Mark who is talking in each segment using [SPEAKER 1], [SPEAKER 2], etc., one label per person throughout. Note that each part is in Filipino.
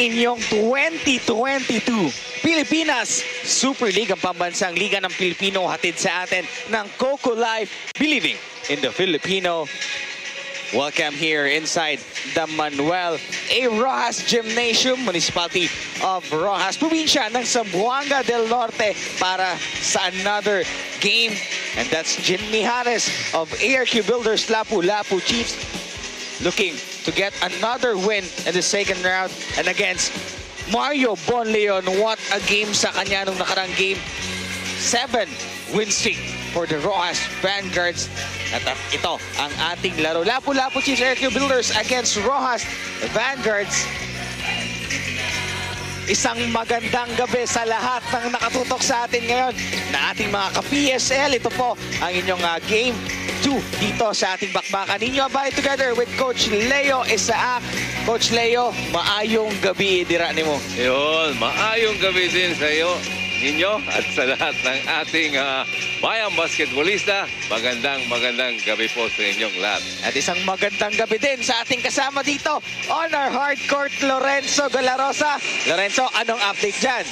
[SPEAKER 1] inyong 2022 Pilipinas Super League, ang pambansang liga ng Pilipino hatid sa atin ng Coco Life, believing in the Filipino. Welcome here inside the Manuel A. Rojas Gymnasium, Municipality of Rojas, probinsya ng Zamboanga del Norte para sa another game. And that's Jim Mijares of ARQ Builders Lapu-Lapu Chiefs looking to get another win in the second round and against Mario Bonleon. What a game sa kanya nung nakarang game. Seven win streak for the Rojas Vanguards. At ito ang ating laro. Lapu-Lapu Chiefs ARQ Builders against Rojas Vanguards. Isang magandang gabi sa lahat ng nakatutok sa atin ngayon na ating mga ka-PSL. Ito po ang inyong uh, game 2 dito sa ating bakbakan. Ninyo abay together with Coach Leo Isaac. Coach Leo, maayong gabi dira nimo.
[SPEAKER 2] Yun, maayong gabi din sa iyo, ninyo at sa lahat ng ating uh, bayang basketballista. Magandang magandang gabi po sa inyong lahat.
[SPEAKER 1] At isang magandang gabi din sa ating kasama dito on our hard court, Lorenzo Galarosa. Lorenzo, anong update dyan?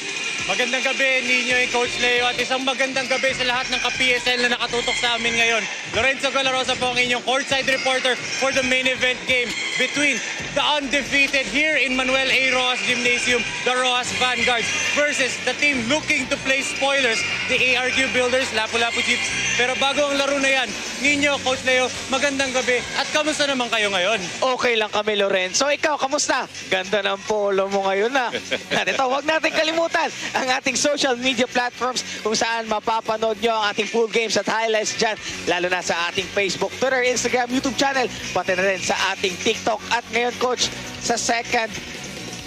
[SPEAKER 3] Magandang gabi ninyo yung Coach Leo at isang magandang gabi sa lahat ng ka-PSL na nakatutok sa amin ngayon. Lorenzo Galarosa po ang inyong courtside reporter for the main event game between the undefeated here in Manuel A. Rojas Gymnasium, the Rojas Vanguards versus the team looking to play spoilers, the ARQ Builders, Lapu-Lapu Chiefs. Pero bago ang laro na yan, ninyo, Coach Leo, magandang gabi at kamusta naman kayo ngayon?
[SPEAKER 1] Okay lang kami, Lorenzo. Ikaw, kamusta? Ganda ng polo mo ngayon na. At ito, huwag natin kalimutan ang ating social media platforms kung saan mapapanood nyo ang ating full games at highlights dyan. Lalo na sa ating Facebook, Twitter, Instagram, YouTube channel, pati na rin sa ating TikTok. At ngayon, Coach, sa second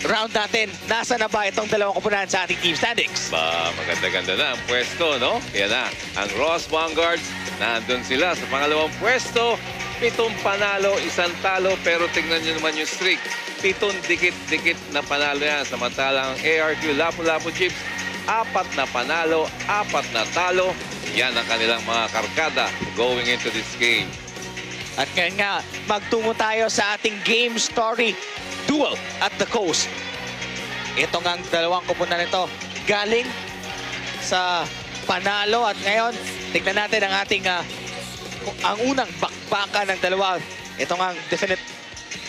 [SPEAKER 1] round natin, nasa na ba itong dalawang kupunan sa ating team standings?
[SPEAKER 2] Ba, maganda-ganda na ang pwesto, no? Yan na, ang Ross Vanguards, nandun sila sa pangalawang pwesto. Pitong panalo, isang talo, pero tingnan nyo naman yung streak. Pitong dikit-dikit na panalo yan. Samantalang ang ARQ Lapu-Lapu Chips, apat na panalo, apat na talo. Yan ang kanilang mga karkada going into this game.
[SPEAKER 1] At ngayon nga, magtungo tayo sa ating game story duel at the coast. Ito nga ang dalawang kupunan nito. Galing sa panalo at ngayon, tignan natin ang ating ah, ang unang bakbakan ng dalawa. Ito nga ang definite,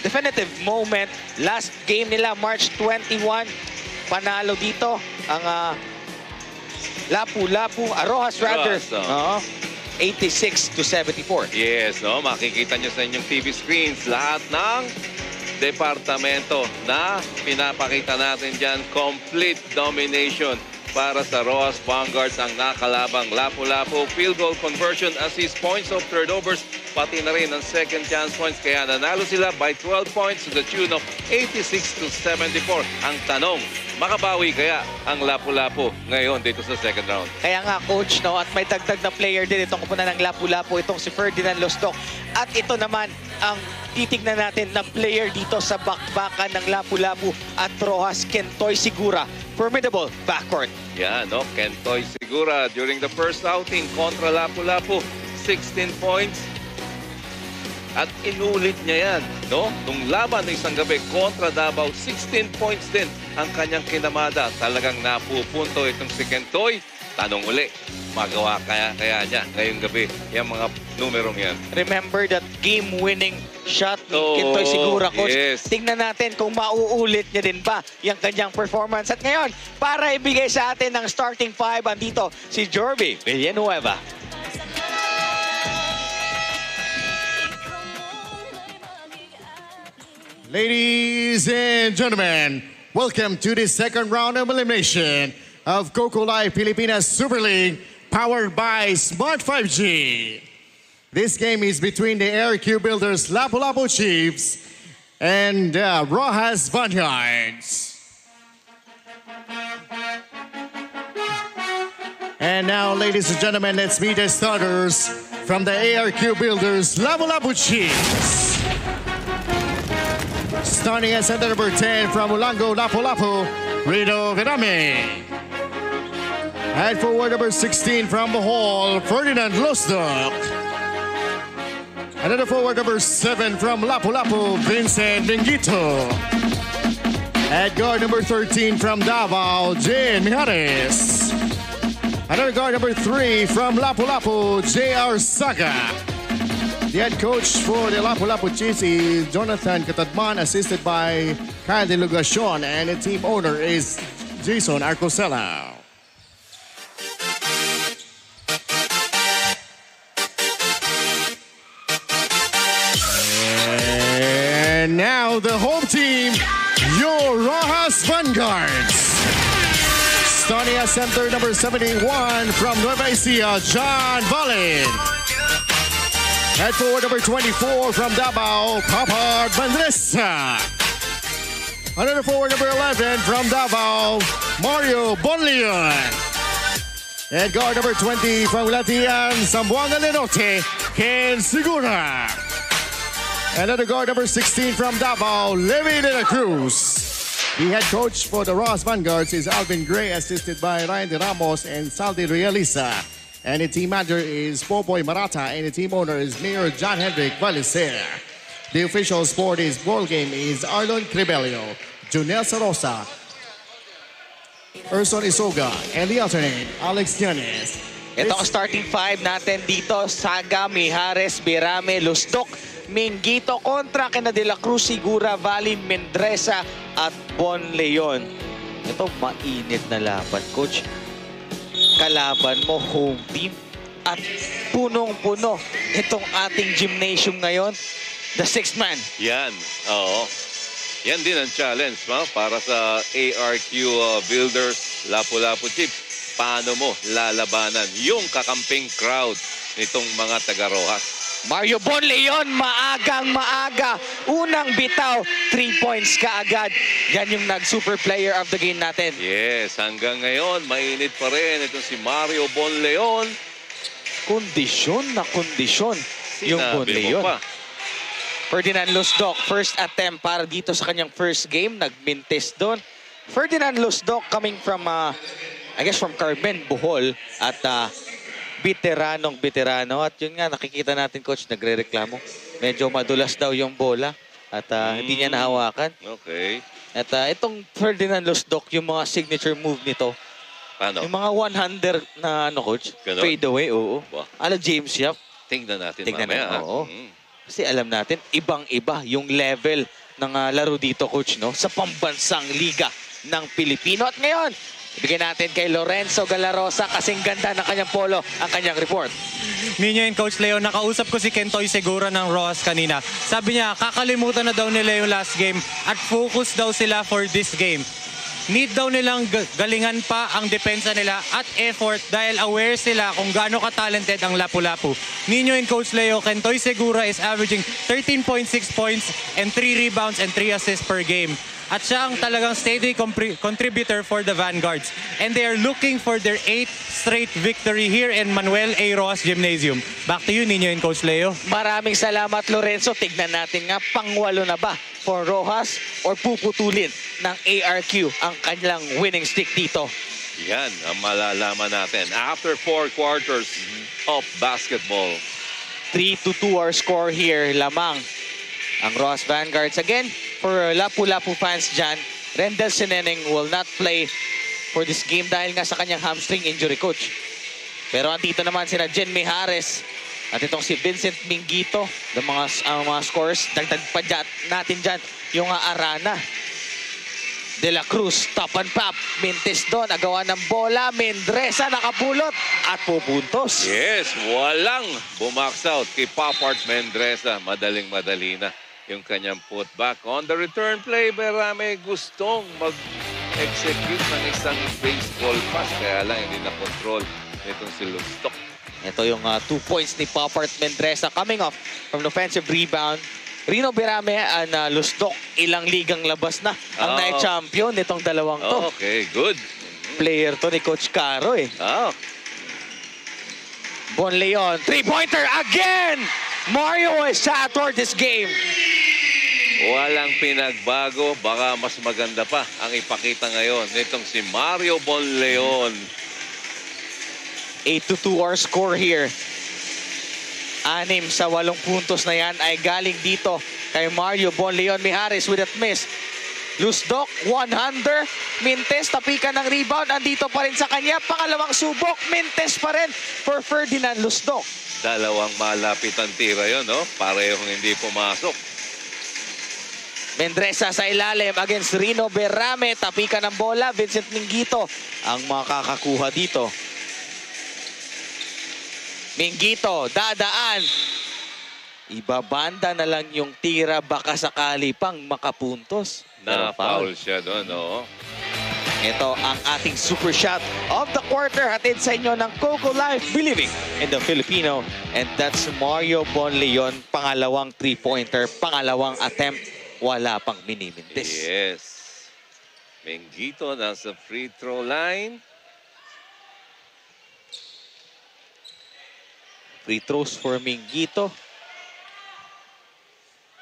[SPEAKER 1] definitive moment. Last game nila, March 21. Panalo dito ang ah, Lapu-Lapu, rather.
[SPEAKER 2] Rojas, oh.
[SPEAKER 1] Oo. 86 to 74.
[SPEAKER 2] Yes, no? Makikita nyo sa inyong TV screens lahat ng departamento na pinapakita natin dyan. Complete domination para sa Rojas Vanguards ang nakalabang Lapu-Lapu. Field goal conversion, assist points of turnovers, pati na rin ang second chance points. Kaya nanalo sila by 12 points to the tune of 86 to 74. Ang tanong, makabawi kaya ang Lapu-Lapu ngayon dito sa second round?
[SPEAKER 1] Kaya nga coach no at may dagdag na player din itong kupunan ng Lapu-Lapu itong si Ferdinand Lostok. At ito naman ang titignan natin na player dito sa bakbakan ng Lapu-Lapu at Rojas Kentoy Sigura. Formidable backcourt.
[SPEAKER 2] Yan, no? Kentoy Sigura during the first outing kontra Lapu-Lapu, 16 points. At inulit niya yan, no? Nung laban ng isang gabi kontra Davao, 16 points din ang kanyang kinamada. Talagang napupunto itong si Kentoy. Tanong uli, magawa kaya kaya niya ngayong gabi yung mga numerong yan.
[SPEAKER 1] Remember that game-winning shot ni
[SPEAKER 2] Oo,
[SPEAKER 1] Kentoy Sigura, coach.
[SPEAKER 2] yes.
[SPEAKER 1] Tingnan natin kung mauulit niya din ba yung kanyang performance. At ngayon, para ibigay sa atin ng starting five, andito si Jorby Villanueva.
[SPEAKER 4] Ladies and gentlemen, welcome to the second round of elimination of Coco Life Pilipinas Super League powered by Smart 5G. This game is between the AirQ Builders Lapu-Lapu Chiefs and uh, Rojas Vineyards. And now, ladies and gentlemen, let's meet the starters from the ARQ Builders Lapu-Lapu Chiefs. Starting at center number 10 from Ulango, Lapu-Lapu, Rito. At forward number 16 from Bohol, Ferdinand Losdok. Another forward number 7 from Lapu-Lapu, Vincent Lingito. At guard number 13 from Davao, Jane Mijares. Another guard number 3 from Lapu-Lapu, J.R. Saga. The head coach for the Lapu-Lapu Chiefs is Jonathan Katadman, assisted by Kyle De and the team owner is Jason Arcosella. Vanguards. Starting at center number 71 from Nueva Ecija, John Valin. Head forward number 24 from Davao, Papard Mandresa. Another forward number 11 from Davao, Mario Bonleon. Head guard number 20 from Latian, Zamboanga Lenote, Ken Segura. Another guard number 16 from Davao, Levi de la Cruz. The head coach for the Ross Vanguards is Alvin Gray, assisted by Ryan De Ramos and Saldi Realisa. And the team manager is Popoy Marata, and the team owner is Mayor John Hendrik Valicer. The official sport is ball game is Arlon Cribelio, Junel Sarosa, Erson Isoga, and the alternate, Alex Llanes.
[SPEAKER 1] Ito ang starting five natin dito. Saga, Mijares, Birame, Lustok, Mingito kontra kina De La Cruz, Sigura, Valley, Mendresa at Bon Leon. Ito mainit na laban, coach. Kalaban mo, home team. At punong-puno itong ating gymnasium ngayon. The sixth man.
[SPEAKER 2] Yan, oo. Yan din ang challenge ma, para sa ARQ uh, Builders Lapu-Lapu Chips. Paano mo lalabanan yung kakamping crowd nitong mga taga-Rojas?
[SPEAKER 1] Mario Bon Leon, maagang maaga. Unang bitaw, three points kaagad. Yan yung nag-super player of the game natin.
[SPEAKER 2] Yes, hanggang ngayon, mainit pa rin itong si Mario Bonleon.
[SPEAKER 1] Kondisyon na kondisyon yung Bon
[SPEAKER 2] Sinabi
[SPEAKER 1] Leon.
[SPEAKER 2] pa.
[SPEAKER 1] Ferdinand Lusdok, first attempt para dito sa kanyang first game. Nagmintis doon. Ferdinand Lusdok coming from, uh, I guess from Carmen, Bohol. At uh, veteranong veterano. At yun nga, nakikita natin, coach, nagre-reklamo. Medyo madulas daw yung bola. At uh, hindi niya
[SPEAKER 2] Mm.
[SPEAKER 1] nahawakan.
[SPEAKER 2] Okay.
[SPEAKER 1] At uh, itong Ferdinand Lusdok, yung mga signature move nito,
[SPEAKER 2] Paano?
[SPEAKER 1] yung mga one-hander na ano, coach,
[SPEAKER 2] Ganon?
[SPEAKER 1] fade away, oo.
[SPEAKER 2] Ba?
[SPEAKER 1] Ala James Yap.
[SPEAKER 2] Tingnan natin
[SPEAKER 1] Tingnan
[SPEAKER 2] mamaya.
[SPEAKER 1] natin, oo.
[SPEAKER 2] Mm.
[SPEAKER 1] Kasi alam natin, ibang-iba yung level ng ah, laro dito, coach, no? Sa pambansang liga ng Pilipino. At ngayon, ibigay natin kay Lorenzo Galarosa kasing ganda ng kanyang polo ang kanyang report.
[SPEAKER 3] Ninyo and Coach Leo, nakausap ko si Kentoy Segura ng Rojas kanina. Sabi niya, kakalimutan na daw nila yung last game at focus daw sila for this game. Need daw nilang ga- galingan pa ang depensa nila at effort dahil aware sila kung gaano ka-talented ang Lapu-Lapu. Ninyo and Coach Leo, Kentoy Segura is averaging 13.6 points and 3 rebounds and 3 assists per game. At siya ang talagang steady contributor for the Vanguards. And they are looking for their eighth straight victory here in Manuel A. Rojas Gymnasium. Back to you, Nino and Coach Leo.
[SPEAKER 1] Maraming salamat, Lorenzo. Tignan natin nga, pangwalo na ba for Rojas or puputulin ng ARQ ang kanilang winning streak dito?
[SPEAKER 2] Yan ang malalaman natin. After four quarters of basketball.
[SPEAKER 1] 3 to 2 our score here lamang. Ang Ross Vanguards again for Lapu-Lapu fans dyan. Rendel Sineneng will not play for this game dahil nga sa kanyang hamstring injury coach. Pero andito naman sina Jen Mijares at itong si Vincent Mingito, the mga, ang mga scores. Dagdag pa dyan, natin dyan yung uh, Arana. De La Cruz, top and pop. Mintis doon, agawa ng bola. Mendresa nakapulot at pupuntos.
[SPEAKER 2] Yes, walang bumax out kay Papart Mendresa. Madaling-madali na yung kanyang putback. On the return play, Berame gustong mag-execute ng isang baseball pass. Kaya lang hindi na-control nitong si Lustok.
[SPEAKER 1] Ito yung uh, two points ni Popart Mendresa coming off from an offensive rebound. Rino Berame and uh, Lustok, ilang ligang labas na ang
[SPEAKER 2] Oo.
[SPEAKER 1] night champion nitong dalawang to.
[SPEAKER 2] Okay, good.
[SPEAKER 1] Player to ni Coach Caro eh.
[SPEAKER 2] Ah,
[SPEAKER 1] Bon Leon, three-pointer again! Mario is shot toward this game.
[SPEAKER 2] walang pinagbago. Baka mas maganda pa ang ipakita ngayon nitong si Mario Bonleon.
[SPEAKER 1] 8 to 2 our score here. Anim sa walong puntos na yan ay galing dito kay Mario Bon Leon Mijares with that miss. Lusdok, one-hander. Mintes, tapikan ng rebound. Andito pa rin sa kanya. Pangalawang subok. Mintes pa rin for Ferdinand Lusdok.
[SPEAKER 2] Dalawang malapit ang tira yon, no? Parehong hindi pumasok.
[SPEAKER 1] Mendresa sa ilalim against Rino Berame. Tapikan ng bola. Vincent Mingito ang makakakuha dito. Mingito, dadaan. Ibabanda na lang yung tira. Baka sakali pang makapuntos.
[SPEAKER 2] Na foul siya doon, no?
[SPEAKER 1] Ito ang ating super shot of the quarter. Hatid sa inyo ng Coco Life Believing in the Filipino. And that's Mario Bonleon. Pangalawang three-pointer. Pangalawang attempt. Wala pang minimintis.
[SPEAKER 2] Yes. Mengito nasa free throw line.
[SPEAKER 1] Free throws for Mingito.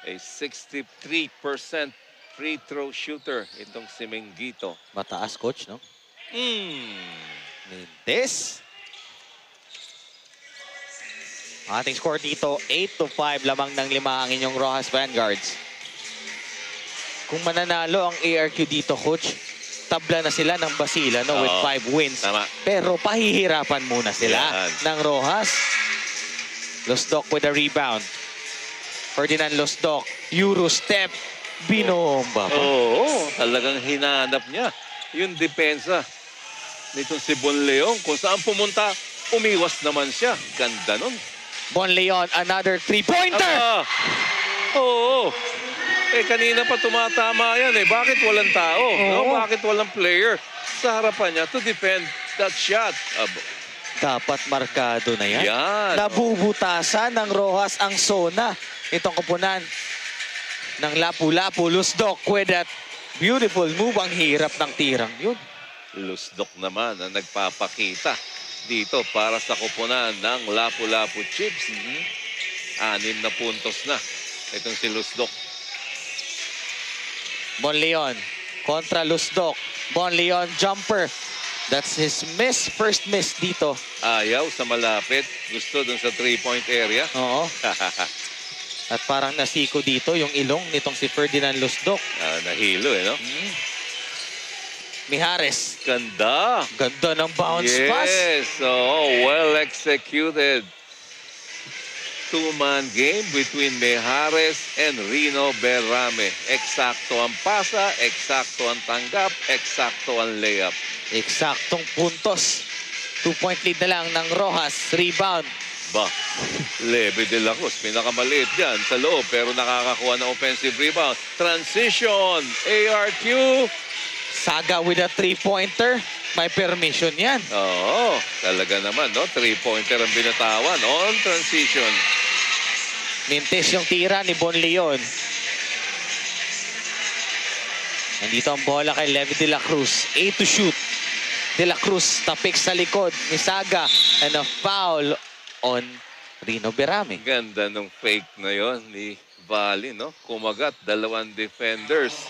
[SPEAKER 2] A 63% free throw shooter itong si Mengito.
[SPEAKER 1] Mataas, coach, no?
[SPEAKER 2] Mm.
[SPEAKER 1] Ang ating score dito, 8 to 5 lamang ng lima ang inyong Rojas Vanguards. Kung mananalo ang ARQ dito, coach, tabla na sila ng Basila no, with
[SPEAKER 2] Oo.
[SPEAKER 1] 5 wins.
[SPEAKER 2] Tama.
[SPEAKER 1] Pero pahihirapan muna sila
[SPEAKER 2] Yan.
[SPEAKER 1] ng Rojas. Losdok with a rebound. Ferdinand Losdok, Euro step, binomba pa.
[SPEAKER 2] Oo, talagang hinanap niya yung depensa nitong si Bon Leon. Kung saan pumunta, umiwas naman siya. Ganda nun.
[SPEAKER 1] Bon Leon, another three-pointer!
[SPEAKER 2] Ah, oo. Eh, kanina pa tumatama yan eh. Bakit walang tao? No?
[SPEAKER 1] Oo.
[SPEAKER 2] Bakit walang player sa harapan niya to defend that shot? Abo.
[SPEAKER 1] Dapat markado na yan.
[SPEAKER 2] Yan.
[SPEAKER 1] Nabubutasan ng Rojas ang zona. Itong kupunan ng Lapu-Lapu. Lusdok with that beautiful move. Ang hirap ng tirang yun.
[SPEAKER 2] Lusdok naman ang nagpapakita dito para sa kupunan ng Lapu-Lapu Chips. Anim na puntos na. Itong si Lusdok.
[SPEAKER 1] Bon Leon kontra Lusdok. Bon Leon jumper. That's his miss. First miss dito.
[SPEAKER 2] Ayaw sa malapit. Gusto dun sa three-point area.
[SPEAKER 1] Oo. At parang nasiko dito yung ilong nitong si Ferdinand Lusdok.
[SPEAKER 2] Ah, nahilo eh, no?
[SPEAKER 1] Mihares.
[SPEAKER 2] Ganda.
[SPEAKER 1] Ganda ng bounce pass.
[SPEAKER 2] Yes, oh, well executed. Two-man game between Mejares and Rino Berrame. Eksakto ang pasa, eksakto ang tanggap, eksakto ang layup.
[SPEAKER 1] Eksaktong puntos. Two-point lead na lang ng Rojas. Rebound.
[SPEAKER 2] Ba, Leve de la Cruz, pinakamaliit dyan sa loob pero nakakakuha ng offensive rebound. Transition, ARQ.
[SPEAKER 1] Saga with a three-pointer. May permission yan.
[SPEAKER 2] Oo, talaga naman, no? Three-pointer ang binatawan on transition.
[SPEAKER 1] Mintis yung tira ni Bon Leon. Nandito ang bola kay Levy De La Cruz. A to shoot. De La Cruz tapik sa likod ni Saga. And a foul on Rino Berame.
[SPEAKER 2] Ganda nung fake na yon ni Valley, no? Kumagat, dalawang defenders.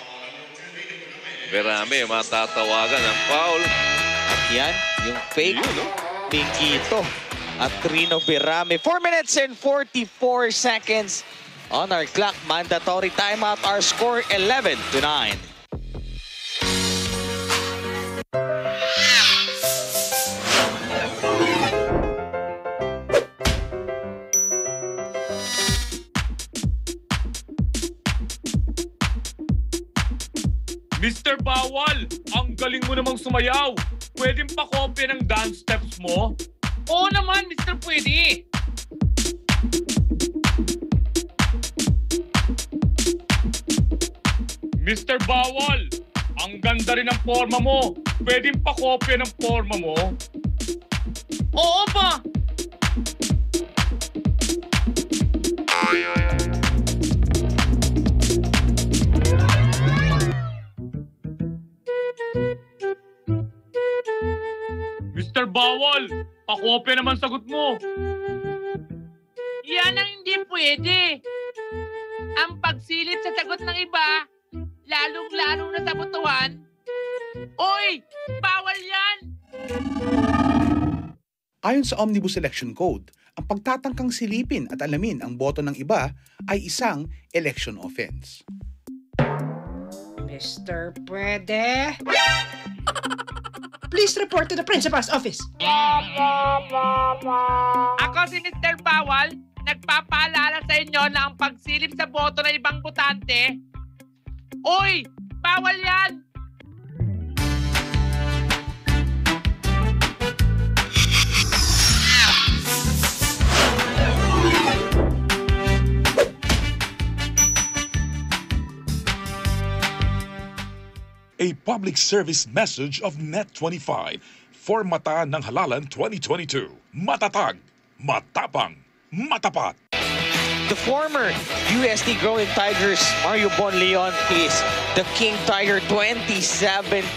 [SPEAKER 2] Berame, matatawagan ng foul.
[SPEAKER 1] At yan, yung fake
[SPEAKER 2] Yun, no?
[SPEAKER 1] Mingito at Rino Berame. 4 minutes and 44 seconds on our clock. Mandatory timeout. Our score 11 to 9.
[SPEAKER 5] Mr. Bawal, ang galing mo namang sumayaw. Pwedeng pakopya ng dance steps mo? Oo naman, Mr. Pwede. Mr. Bawal, ang ganda rin ng forma mo. Pwedeng pakopya ng forma mo? Oo ba? Mr. Bawal, pakopya naman sagot mo.
[SPEAKER 6] Yan ang hindi pwede. Ang pagsilip sa sagot ng iba, lalong-lalo na sa butuan. Oy! Bawal yan!
[SPEAKER 7] Ayon sa Omnibus Election Code, ang pagtatangkang silipin at alamin ang boto ng iba ay isang election offense.
[SPEAKER 8] Mr. Pwede? Please report to the principal's office.
[SPEAKER 6] Ako si Mr. Bawal, nagpapaalala sa inyo na ang pagsilip sa boto ng ibang botante, Uy! Bawal yan!
[SPEAKER 9] A public service message of Net25 for Mata ng Halalan 2022. Matatag, matapang, matapat.
[SPEAKER 1] The former USD Growing Tigers, Mario Bonleon, is the King Tiger. 27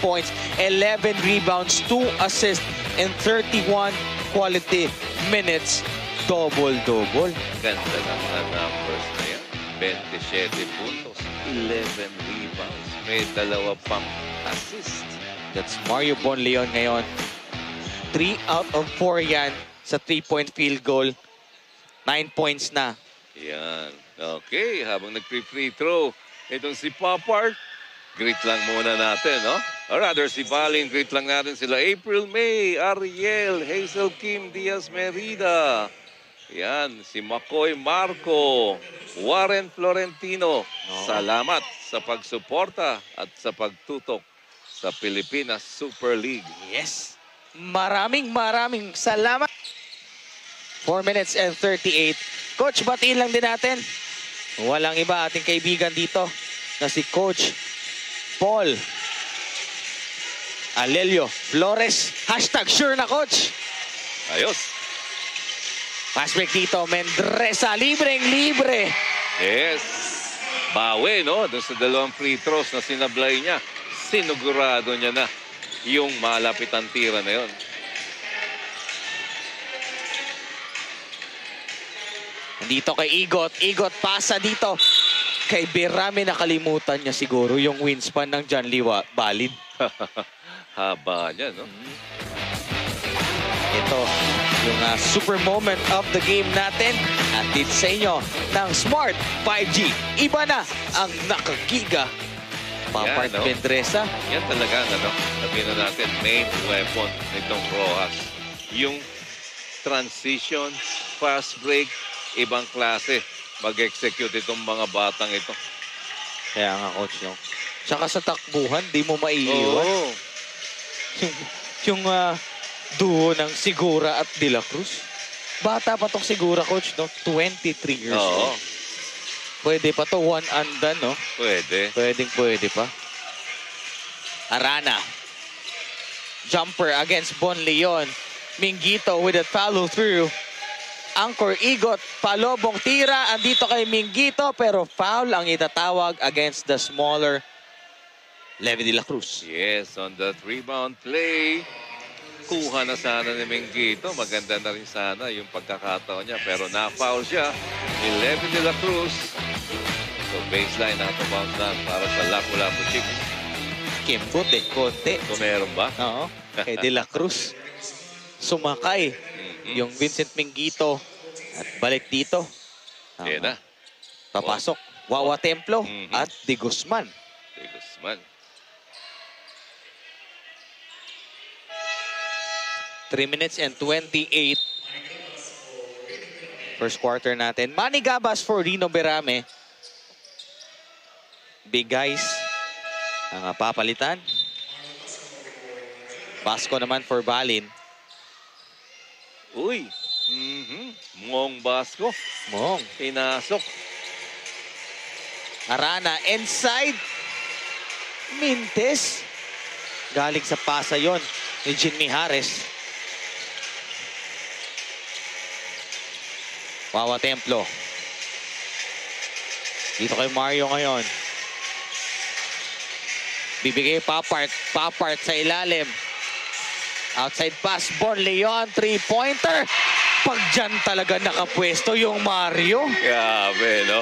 [SPEAKER 1] points, 11 rebounds, 2 assists, and 31 quality minutes. Double-double.
[SPEAKER 2] Ganda ng numbers na yan. 27 puntos, 11 rebounds, may dalawa pang assist.
[SPEAKER 1] That's Mario Bonleon ngayon. 3 out of 4 yan sa 3-point field goal. 9 points na.
[SPEAKER 2] Yan. Okay, habang nag-free throw, itong si Popart, greet lang muna natin, no? Or rather, si Balin, greet lang natin sila. April May, Ariel, Hazel Kim Diaz Merida. Yan, si Makoy Marco, Warren Florentino. Salamat sa pagsuporta at sa pagtutok sa Pilipinas Super League.
[SPEAKER 1] Yes. Maraming maraming salamat. 4 minutes and 38. Coach, batiin lang din natin. Walang iba ating kaibigan dito na si Coach Paul Alelio Flores. Hashtag sure na, Coach.
[SPEAKER 2] Ayos.
[SPEAKER 1] Break dito. Mendresa, libreng-libre.
[SPEAKER 2] Yes. Bawi, no? Doon sa dalawang free throws na sinablay niya. Sinugurado niya na yung malapit ang tira na yon.
[SPEAKER 1] Dito kay Igot. Igot pasa dito. Kay Berame nakalimutan niya siguro yung wingspan ng John Liwa Balin.
[SPEAKER 2] Haba niya, no?
[SPEAKER 1] Ito yung ah, super moment of the game natin. At dito sa inyo ng Smart 5G. Iba na ang nakagiga. Papart
[SPEAKER 2] Yan, no?
[SPEAKER 1] Pendresa.
[SPEAKER 2] Yan talaga, ano? Sabihin na natin, main weapon nitong Rojas. Yung transition, fast break, ibang klase. Mag-execute itong mga batang ito.
[SPEAKER 1] Kaya nga, coach, no? Tsaka sa takbuhan, di mo maiiwan.
[SPEAKER 2] Oo.
[SPEAKER 1] Yung, yung ah, duo ng Sigura at De La Cruz. Bata pa tong Sigura, coach, no? 23 years
[SPEAKER 2] Oo.
[SPEAKER 1] old. Pwede pa to one and done, no?
[SPEAKER 2] Pwede.
[SPEAKER 1] Pwedeng pwede pa. Arana. Jumper against Bon Leon. Mingito with a follow through. Anchor Igot, palobong tira. Andito kay Mingito pero foul ang itatawag against the smaller Levi de la Cruz.
[SPEAKER 2] Yes, on that rebound play. Kuha na sana ni Mengito. Maganda na rin sana yung pagkakataon niya. Pero na-foul siya ni Levin de la Cruz. So baseline out of bounds na para sa Lapu-Lapu Chicks.
[SPEAKER 1] Kimbot eh, konti.
[SPEAKER 2] Kung meron ba?
[SPEAKER 1] Oo, kay de la Cruz. Sumakay
[SPEAKER 2] Mhm.
[SPEAKER 1] yung Vincent Mingito at balik dito.
[SPEAKER 2] Yan na.
[SPEAKER 1] Papasok. Wawa Templo
[SPEAKER 2] Mhm.
[SPEAKER 1] at De Guzman.
[SPEAKER 2] De Guzman.
[SPEAKER 1] 3 minutes and 28. First quarter natin. Manny Gabas for Rino Berame. Big guys. Ang ah, papalitan. Basco naman for Balin.
[SPEAKER 2] Uy. Mhm. Mong Basco.
[SPEAKER 1] Mong.
[SPEAKER 2] Pinasok.
[SPEAKER 1] Arana inside. Mintes. Galing sa pasa yon ni Jin Mijares. Wawa Templo. Dito kay Mario ngayon. Bibigay papart. Papart sa ilalim. Outside pass. Bon Leon. Three-pointer. Pag dyan talaga nakapwesto yung Mario.
[SPEAKER 2] Grabe, no?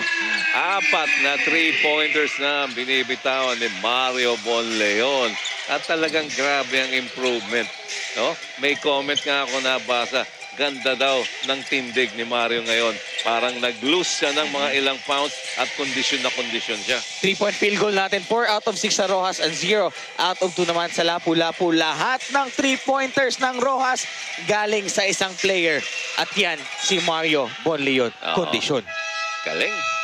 [SPEAKER 2] Apat na three-pointers na binibitawan ni Mario Bonleon. At talagang grabe ang improvement. No? May comment nga ako nabasa. Ganda daw ng tindig ni Mario ngayon. parang nag-lose siya ng mga ilang pounds at kondisyon na kondisyon siya.
[SPEAKER 1] Three-point field goal natin. 4 out of 6 sa Rojas and 0 out of 2 naman sa Lapu-Lapu. Lahat ng three-pointers ng Rojas galing sa isang player. At yan, si Mario Bonleon. Kondisyon.
[SPEAKER 2] Galing.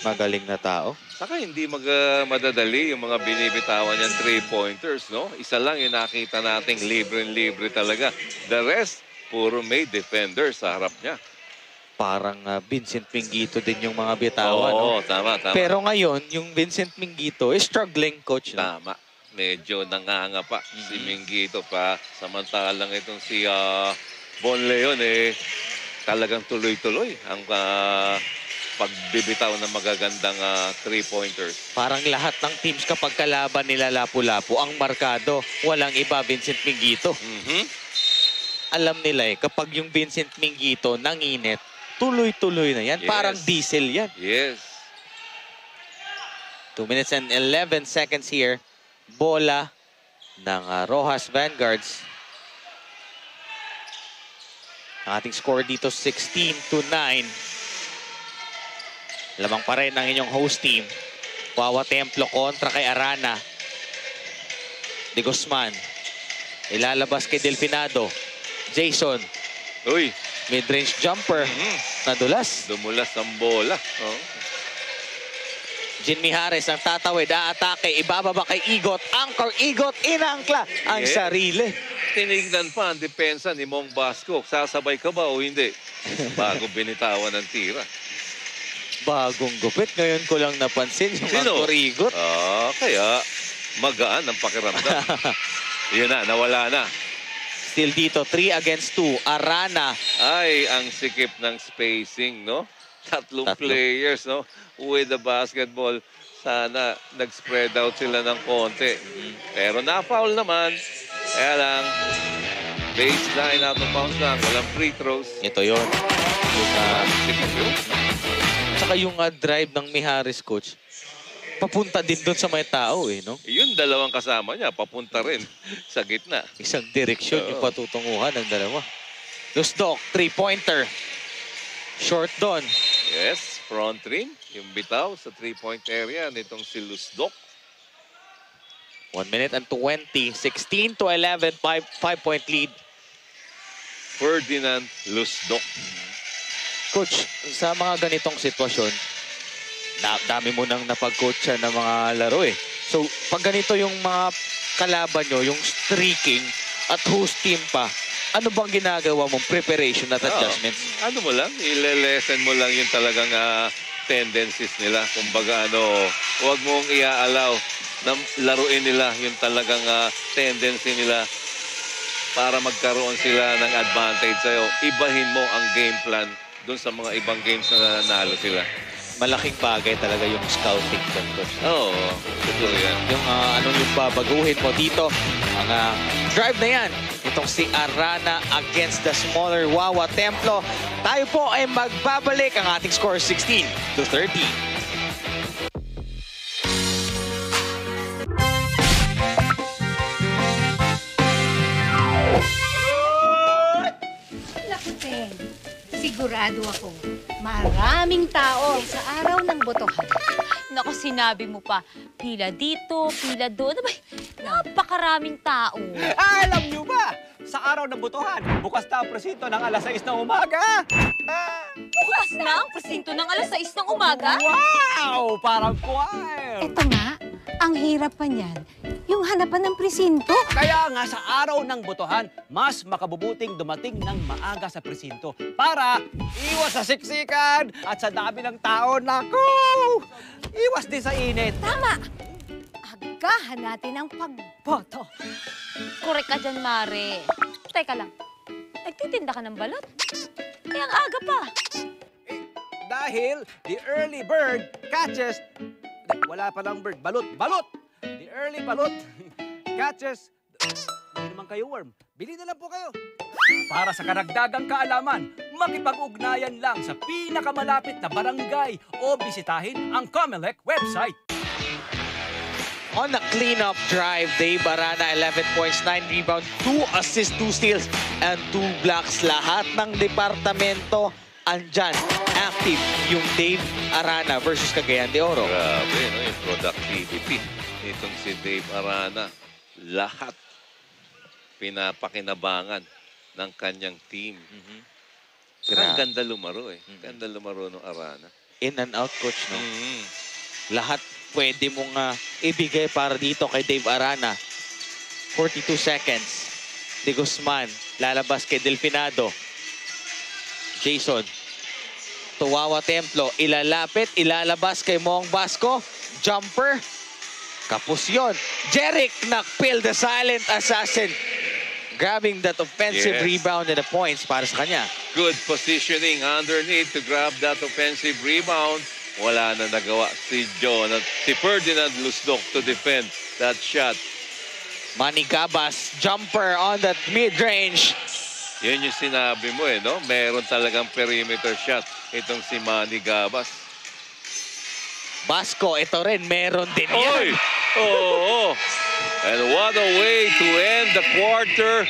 [SPEAKER 1] Magaling na tao.
[SPEAKER 2] Saka hindi mag, ah, madadali yung mga binibitawan niyang three-pointers, no? Isa lang yung nakita nating libre-libre talaga. The rest, puro may defender sa harap niya.
[SPEAKER 1] Parang ah, Vincent Mingito din yung mga bitawan.
[SPEAKER 2] Oo,
[SPEAKER 1] no?
[SPEAKER 2] tama, tama.
[SPEAKER 1] Pero ngayon, yung Vincent Mingito is struggling, coach. No?
[SPEAKER 2] Tama. Medyo nanganga pa
[SPEAKER 1] Mm-hmm.
[SPEAKER 2] si Mingito pa. Samantalang itong si ah, Bon Leon, eh, talagang tuloy-tuloy ang ah, pagbibitaw ng magagandang ah, three-pointers.
[SPEAKER 1] Parang lahat ng teams kapag kalaban nila Lapu-Lapu, ang markado, walang iba Vincent Mingito.
[SPEAKER 2] Mhm.
[SPEAKER 1] Alam nila eh, kapag yung Vincent Mingito nanginit, tuloy-tuloy na yan.
[SPEAKER 2] Yes.
[SPEAKER 1] Parang diesel yan.
[SPEAKER 2] Yes.
[SPEAKER 1] 2 minutes and 11 seconds here. Bola ng ah, Rojas Vanguards. Ang ating score dito 16 to 9. Lamang pa rin ang inyong host team. Wawa Templo kontra kay Arana. De Guzman. Ilalabas kay Delfinado. Jason.
[SPEAKER 2] Uy,
[SPEAKER 1] Mid-range jumper.
[SPEAKER 2] mhm.
[SPEAKER 1] Nadulas.
[SPEAKER 2] dumulas ang bola. Oh.
[SPEAKER 1] Jin Mijares ang tatawid, aatake, ibababa kay Igot. Anchor, Igot, inangkla ang
[SPEAKER 2] Yeah.
[SPEAKER 1] sarili.
[SPEAKER 2] Tinignan pa ang depensa ni Mong Basco. Sasabay ka ba o hindi? Bago binitawan ng tira.
[SPEAKER 1] Bagong gupit. Ngayon ko lang napansin yung
[SPEAKER 2] Sino?
[SPEAKER 1] Anchor Igot.
[SPEAKER 2] Ah, kaya magaan ang pakiramdam. Yun na, nawala na.
[SPEAKER 1] Still dito, 3 against 2. Arana.
[SPEAKER 2] Ay, ang sikip ng spacing, no? Tatlong
[SPEAKER 1] Tatlo.
[SPEAKER 2] players, no? With the basketball. Sana nag-spread out sila ng konti. Pero na-foul naman. Kaya lang, baseline out of bounds lang. Walang free throws.
[SPEAKER 1] Ito yon. Yung, ah,
[SPEAKER 2] Sikip yun.
[SPEAKER 1] Tsaka yung ah, drive ng Mijares, coach. Papunta din doon sa may tao eh, no?
[SPEAKER 2] Yun, dalawang kasama niya. Papunta rin sa gitna.
[SPEAKER 1] Isang direksyon yung
[SPEAKER 2] Oo.
[SPEAKER 1] patutunguhan ng dalawa. Lusdok, three-pointer. Short doon.
[SPEAKER 2] Yes, front rim. Yung bitaw sa three-point area nitong si Lusdok.
[SPEAKER 1] 1 minute and 20. 16 to 11. 5-point lead.
[SPEAKER 2] Ferdinand Lusdok.
[SPEAKER 1] Coach, sa mga ganitong sitwasyon, na, dami mo nang napag-coach ng mga laro eh. So, pag ganito yung mga kalaban nyo, yung streaking at host team pa, ano bang ginagawa mong preparation at
[SPEAKER 2] Oo.
[SPEAKER 1] adjustments?
[SPEAKER 2] Ano mo lang, ile-lesson mo lang yung talagang ah, tendencies nila. Kumbaga ano, huwag mong i-allow na laruin nila yung talagang ah, tendency nila para magkaroon sila ng advantage sa'yo. Ibahin mo ang game plan doon sa mga ibang games na nanalo sila.
[SPEAKER 1] Malaking bagay talaga yung scouting coach.
[SPEAKER 2] Oo, totoo yan.
[SPEAKER 1] Yung ah, ano yung babaguhin mo dito, ang ah, drive na yan. Itong si Arana against the smaller Wawa Templo. Tayo po ay magbabalik ang ating score 16 to 13.
[SPEAKER 10] Sigurado ako, maraming tao sa araw ng botohan.
[SPEAKER 11] Naku, sinabi mo pa, pila dito, pila doon. Abay, napakaraming tao.
[SPEAKER 12] Ah, alam nyo ba? Sa araw ng botohan, bukas na ang presinto ng alas 6 ng umaga. Ah,
[SPEAKER 11] Bukas na ang presinto ng alas 6 ng umaga.
[SPEAKER 12] wow! Parang choir!
[SPEAKER 10] Ito nga, ang hirap pa niyan, yung hanapan ng presinto.
[SPEAKER 12] Kaya nga sa araw ng botohan, mas makabubuting dumating ng maaga sa presinto para iwas sa siksikan at sa dami ng tao. Naku! Iwas din sa init.
[SPEAKER 10] Tama! Agahan natin ang pagboto.
[SPEAKER 11] Korek ka dyan, Mare. Teka lang, nagtitinda ka ng balot? Kaya ang aga pa.
[SPEAKER 12] Dahil the early bird catches... Wala pa lang bird. Balut. Balut! The early balut catches... Hindi naman kayo worm. Bili na lang po kayo. Para sa karagdagang kaalaman, makipag-ugnayan lang sa pinakamalapit na barangay o bisitahin ang Comelec website.
[SPEAKER 1] On the cleanup drive, Dave Barana, 11 points, 9 rebound, 2 assists, 2 steals, and 2 blocks. Lahat ng departamento andyan, active yung Dave Arana versus Cagayan de Oro.
[SPEAKER 2] Grabe, no? Yung productivity nitong si Dave Arana. Lahat pinapakinabangan ng kanyang team.
[SPEAKER 1] Mm-hmm.
[SPEAKER 2] Ang ganda lumaro eh. Ganda lumaro ng Arana.
[SPEAKER 1] In and out, coach, no?
[SPEAKER 2] Mhm.
[SPEAKER 1] Lahat pwede mong ah, ibigay para dito kay Dave Arana. 42 seconds. De Guzman, lalabas kay Delfinado. Jason, Tuwawa Templo, ilalapit, ilalabas kay Mong Basco. Jumper, kapos yun. Jeric nakpil the silent assassin. Grabbing that offensive
[SPEAKER 2] Yes.
[SPEAKER 1] rebound and the points para sa kanya.
[SPEAKER 2] Good positioning underneath to grab that offensive rebound. Wala na nagawa si John at si Ferdinand Lusdok to defend that shot.
[SPEAKER 1] Manny Gabas, jumper on that mid-range.
[SPEAKER 2] Yun yung sinabi mo eh, no? Meron talagang perimeter shot itong si Manny Gabas.
[SPEAKER 1] Basco, ito rin, meron din yan.
[SPEAKER 2] Oy! Oo! And what a way to end the quarter.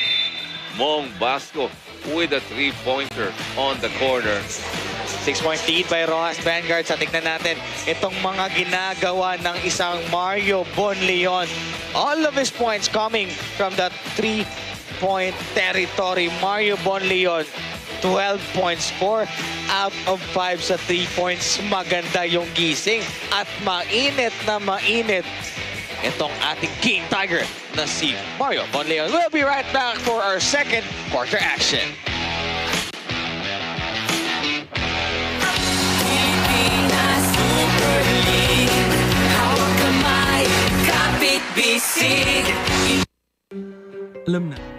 [SPEAKER 2] Mong Basco with a three-pointer on the corner.
[SPEAKER 1] Six-point lead by Rojas Vanguard. Sa tignan natin, itong mga ginagawa ng isang Mario Bonleon. All of his points coming from that three-point territory. Mario Bonleon, 12 points, 4 out of 5 sa 3 points. Maganda yung gising at mainit na mainit itong ating King Tiger na si Mario Bonleon. We'll be right back for our second quarter action.
[SPEAKER 13] Alam na.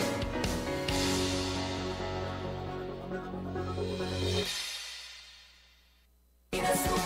[SPEAKER 13] Venus.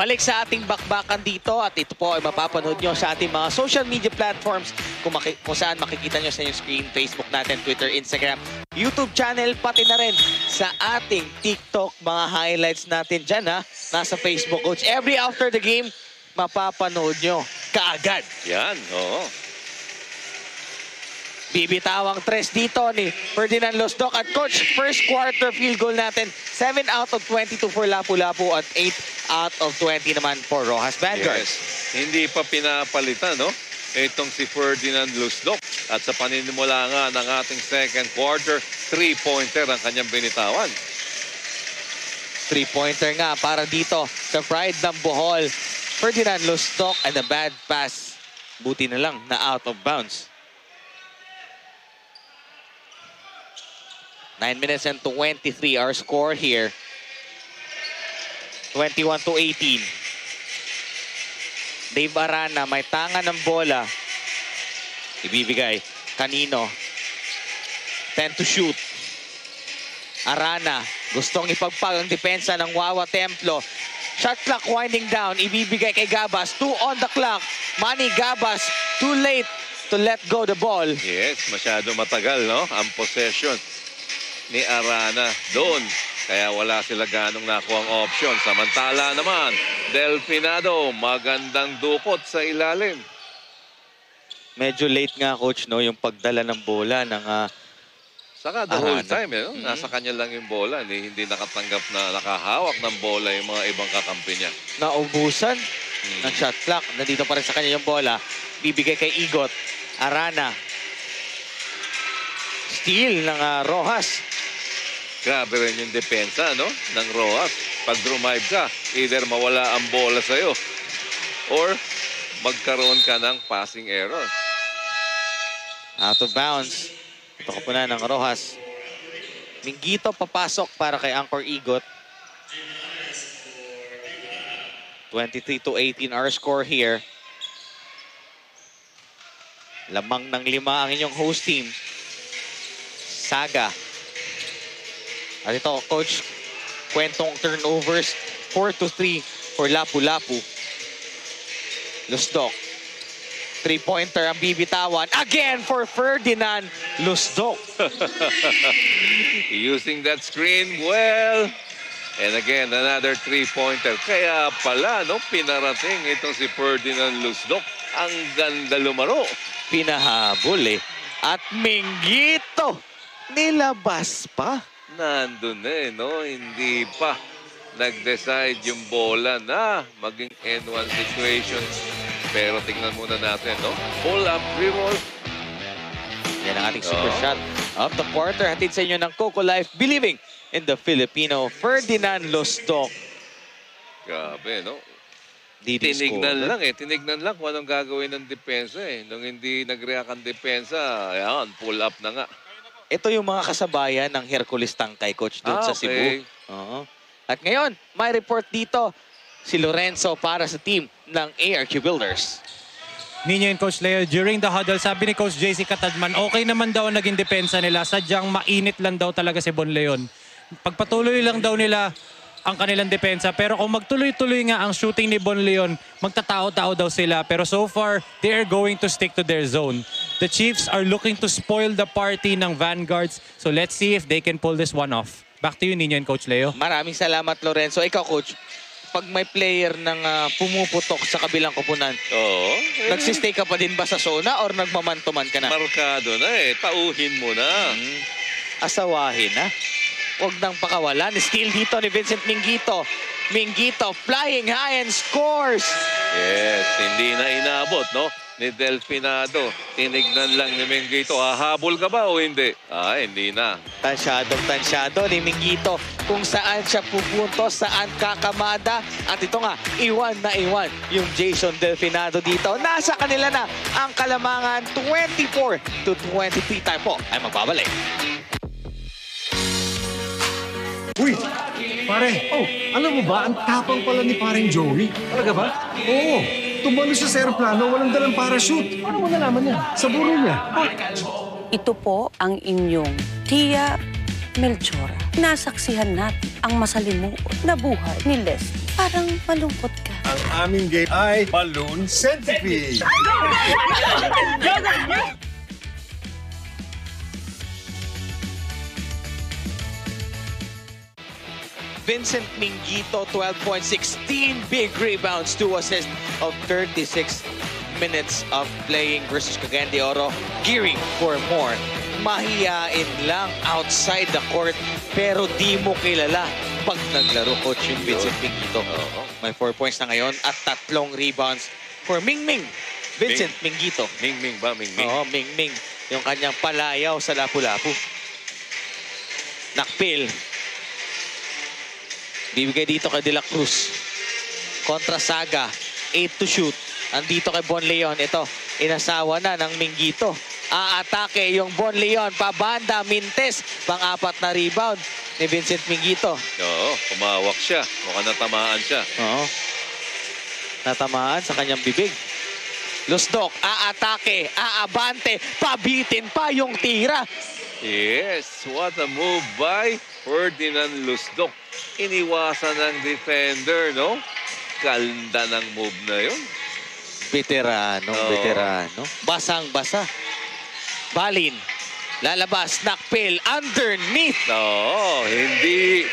[SPEAKER 1] Balik sa ating bakbakan dito at ito po ay mapapanood nyo sa ating mga social media platforms kung, maki- kung saan makikita nyo sa inyong screen, Facebook natin, Twitter, Instagram, YouTube channel, pati na rin sa ating TikTok, mga highlights natin dyan ha, nasa Facebook coach. Every after the game, mapapanood nyo kaagad.
[SPEAKER 2] Yan, oo.
[SPEAKER 1] Bibitawang tres dito ni Ferdinand Losdok at coach, first quarter field goal natin, 7 out of 22 for Lapu-Lapu at 8 out of 20 naman for Rojas Vanguard.
[SPEAKER 2] Yes. Hindi pa pinapalitan, no? Itong si Ferdinand Lusdok. At sa paninimula nga ng ating second quarter, three-pointer ang kanyang binitawan.
[SPEAKER 1] Three-pointer nga para dito sa Pride ng Bohol. Ferdinand Losdok and a bad pass. Buti na lang na out of bounds. 9 minutes and 23 our score here. 21 to 18. Dave Arana, may tanga ng bola. Ibibigay. Kanino? 10 to shoot. Arana, gustong ipagpag ang depensa ng Wawa Templo. Shot clock winding down. Ibibigay kay Gabas. Two on the clock. Manny Gabas, too late to let go the ball.
[SPEAKER 2] Yes, masyado matagal, no? Ang possession ni Arana doon. Kaya wala sila ganong nakuha ang option. Samantala naman, Delfinado, magandang dukot sa ilalim.
[SPEAKER 1] Medyo late nga, coach, no? Yung pagdala ng bola ng ah,
[SPEAKER 2] Saka the whole time, eh, no? nasa kanya lang yung bola. Hindi, hindi nakatanggap na nakahawak ng bola yung mga ibang kakampi niya.
[SPEAKER 1] naubusan ng shot clock. Nandito pa rin sa kanya yung bola. Bibigay kay Igot. Arana. Steal ng ah, Rojas.
[SPEAKER 2] Grabe rin yung depensa no? ng Rojas. Pag drumive ka, either mawala ang bola sa'yo or magkaroon ka ng passing error.
[SPEAKER 1] Out of bounds. Ito ko na ng Rojas. Minggito papasok para kay Angkor Igot. 23 to 18 our score here. Lamang ng lima ang inyong host team. Saga. At ito, coach, kwentong turnovers. 4 to 3 for Lapu-Lapu. Lusdok. Three-pointer ang bibitawan. Again for Ferdinand Lusdok.
[SPEAKER 2] Using that screen well. And again, another three-pointer. Kaya pala, no, pinarating itong si Ferdinand Lusdok. Ang ganda lumaro.
[SPEAKER 1] Pinahabol eh. At Minggito, nilabas pa.
[SPEAKER 2] Nandun na eh, no? Hindi pa nag-decide yung bola na maging N1 situation. Pero tingnan muna natin, no? Pull up, reroll.
[SPEAKER 1] Yan ang ating super
[SPEAKER 2] Oo.
[SPEAKER 1] shot of the quarter. Hatid sa inyo ng Coco Life, believing in the Filipino, Ferdinand Lusdok.
[SPEAKER 2] Grabe, no?
[SPEAKER 1] Leading
[SPEAKER 2] Tinignan lang eh. Tinignan lang kung anong gagawin ng depensa eh. Nung hindi nag-react ang depensa, ayan, pull up na nga.
[SPEAKER 1] Ito yung mga kasabayan ng Hercules Tangkay, coach, doon
[SPEAKER 2] Ah,
[SPEAKER 1] sa
[SPEAKER 2] okay.
[SPEAKER 1] Cebu. Oo. At ngayon, may report dito si Lorenzo para sa team ng ARQ Builders.
[SPEAKER 3] Ninyo and Coach Leo, during the huddle, sabi ni Coach JC Katadman, okay naman daw ang naging depensa nila. Sadyang mainit lang daw talaga si Bon Leon. Pagpatuloy lang daw nila ang kanilang depensa. Pero kung magtuloy-tuloy nga ang shooting ni Bon Leon, magtatao-tao daw sila. Pero so far, they are going to stick to their zone. The Chiefs are looking to spoil the party ng Vanguards. So let's see if they can pull this one off. Back to you, Ninyo and Coach Leo.
[SPEAKER 1] Maraming salamat, Lorenzo. Ikaw, coach, pag may player ng ah, pumuputok sa kabilang kupunan,
[SPEAKER 2] Oo.
[SPEAKER 1] nagsistay ka pa din ba sa zona or nagmamantuman ka na?
[SPEAKER 2] Markado na eh. Tauhin mo na.
[SPEAKER 1] Hmm. Asawahin, ha? Huwag nang pakawalan. Steal dito ni Vincent Minggito. Minggito flying high and scores.
[SPEAKER 2] Yes, hindi na inabot, no? Ni Delfinado. Tinignan lang ni Mengito. Hahabol ka ba o hindi? Ah, hindi na.
[SPEAKER 1] Tansyadong tansyado ni Minggito kung saan siya pupunto, saan kakamada. At ito nga, iwan na iwan yung Jason Delfinado dito. Nasa kanila na ang kalamangan 24 to 23 tayo po ay magbabalik.
[SPEAKER 4] Uy, pare, oh, alam mo ba, ang tapang pala ni pareng Joey. Talaga ba? Oo, tumalo siya sa aeroplano, walang dalang parachute. Paano mo nalaman yan? Sa buro niya.
[SPEAKER 13] Ito po ang inyong Tia Melchora. Nasaksihan natin ang masalimuot na buhay ni Les. Parang malungkot ka.
[SPEAKER 4] Ang aming game ay Balloon Centipede.
[SPEAKER 1] Vincent Minggito, 12 points, 16 big rebounds, 2 assists of 36 minutes of playing versus Cagayan de Oro. Gearing for more. Mahiyain lang outside the court, pero di mo kilala pag naglaro coach yung Vincent Minggito. May 4 points na ngayon at tatlong rebounds for Mingming. Vincent Minggito.
[SPEAKER 2] Mingming ba? Mingming?
[SPEAKER 1] Oo, Mingming. Yung kanyang palayaw sa Lapu-Lapu. Nakpil. Bibigay dito kay De La Cruz. Kontra Saga. 8 to shoot. Andito kay Bon Leon. Ito, inasawa na ng Minggito. Aatake yung Bon Leon. Pabanda, Mintes. Pang-apat na rebound ni Vincent Mingito.
[SPEAKER 2] Oo, kumawak siya. Mukhang natamaan siya.
[SPEAKER 1] Oo. Natamaan sa kanyang bibig. Lusdok, aatake, aabante, pabitin pa yung tira.
[SPEAKER 2] Yes, what a move by Ferdinand Lusdok. Iniwasan ng defender, no? Ganda ng move na yun.
[SPEAKER 1] Veterano,
[SPEAKER 2] Oo.
[SPEAKER 1] veterano. Basang-basa. Balin. Lalabas, nakpil, underneath.
[SPEAKER 2] Oo, hindi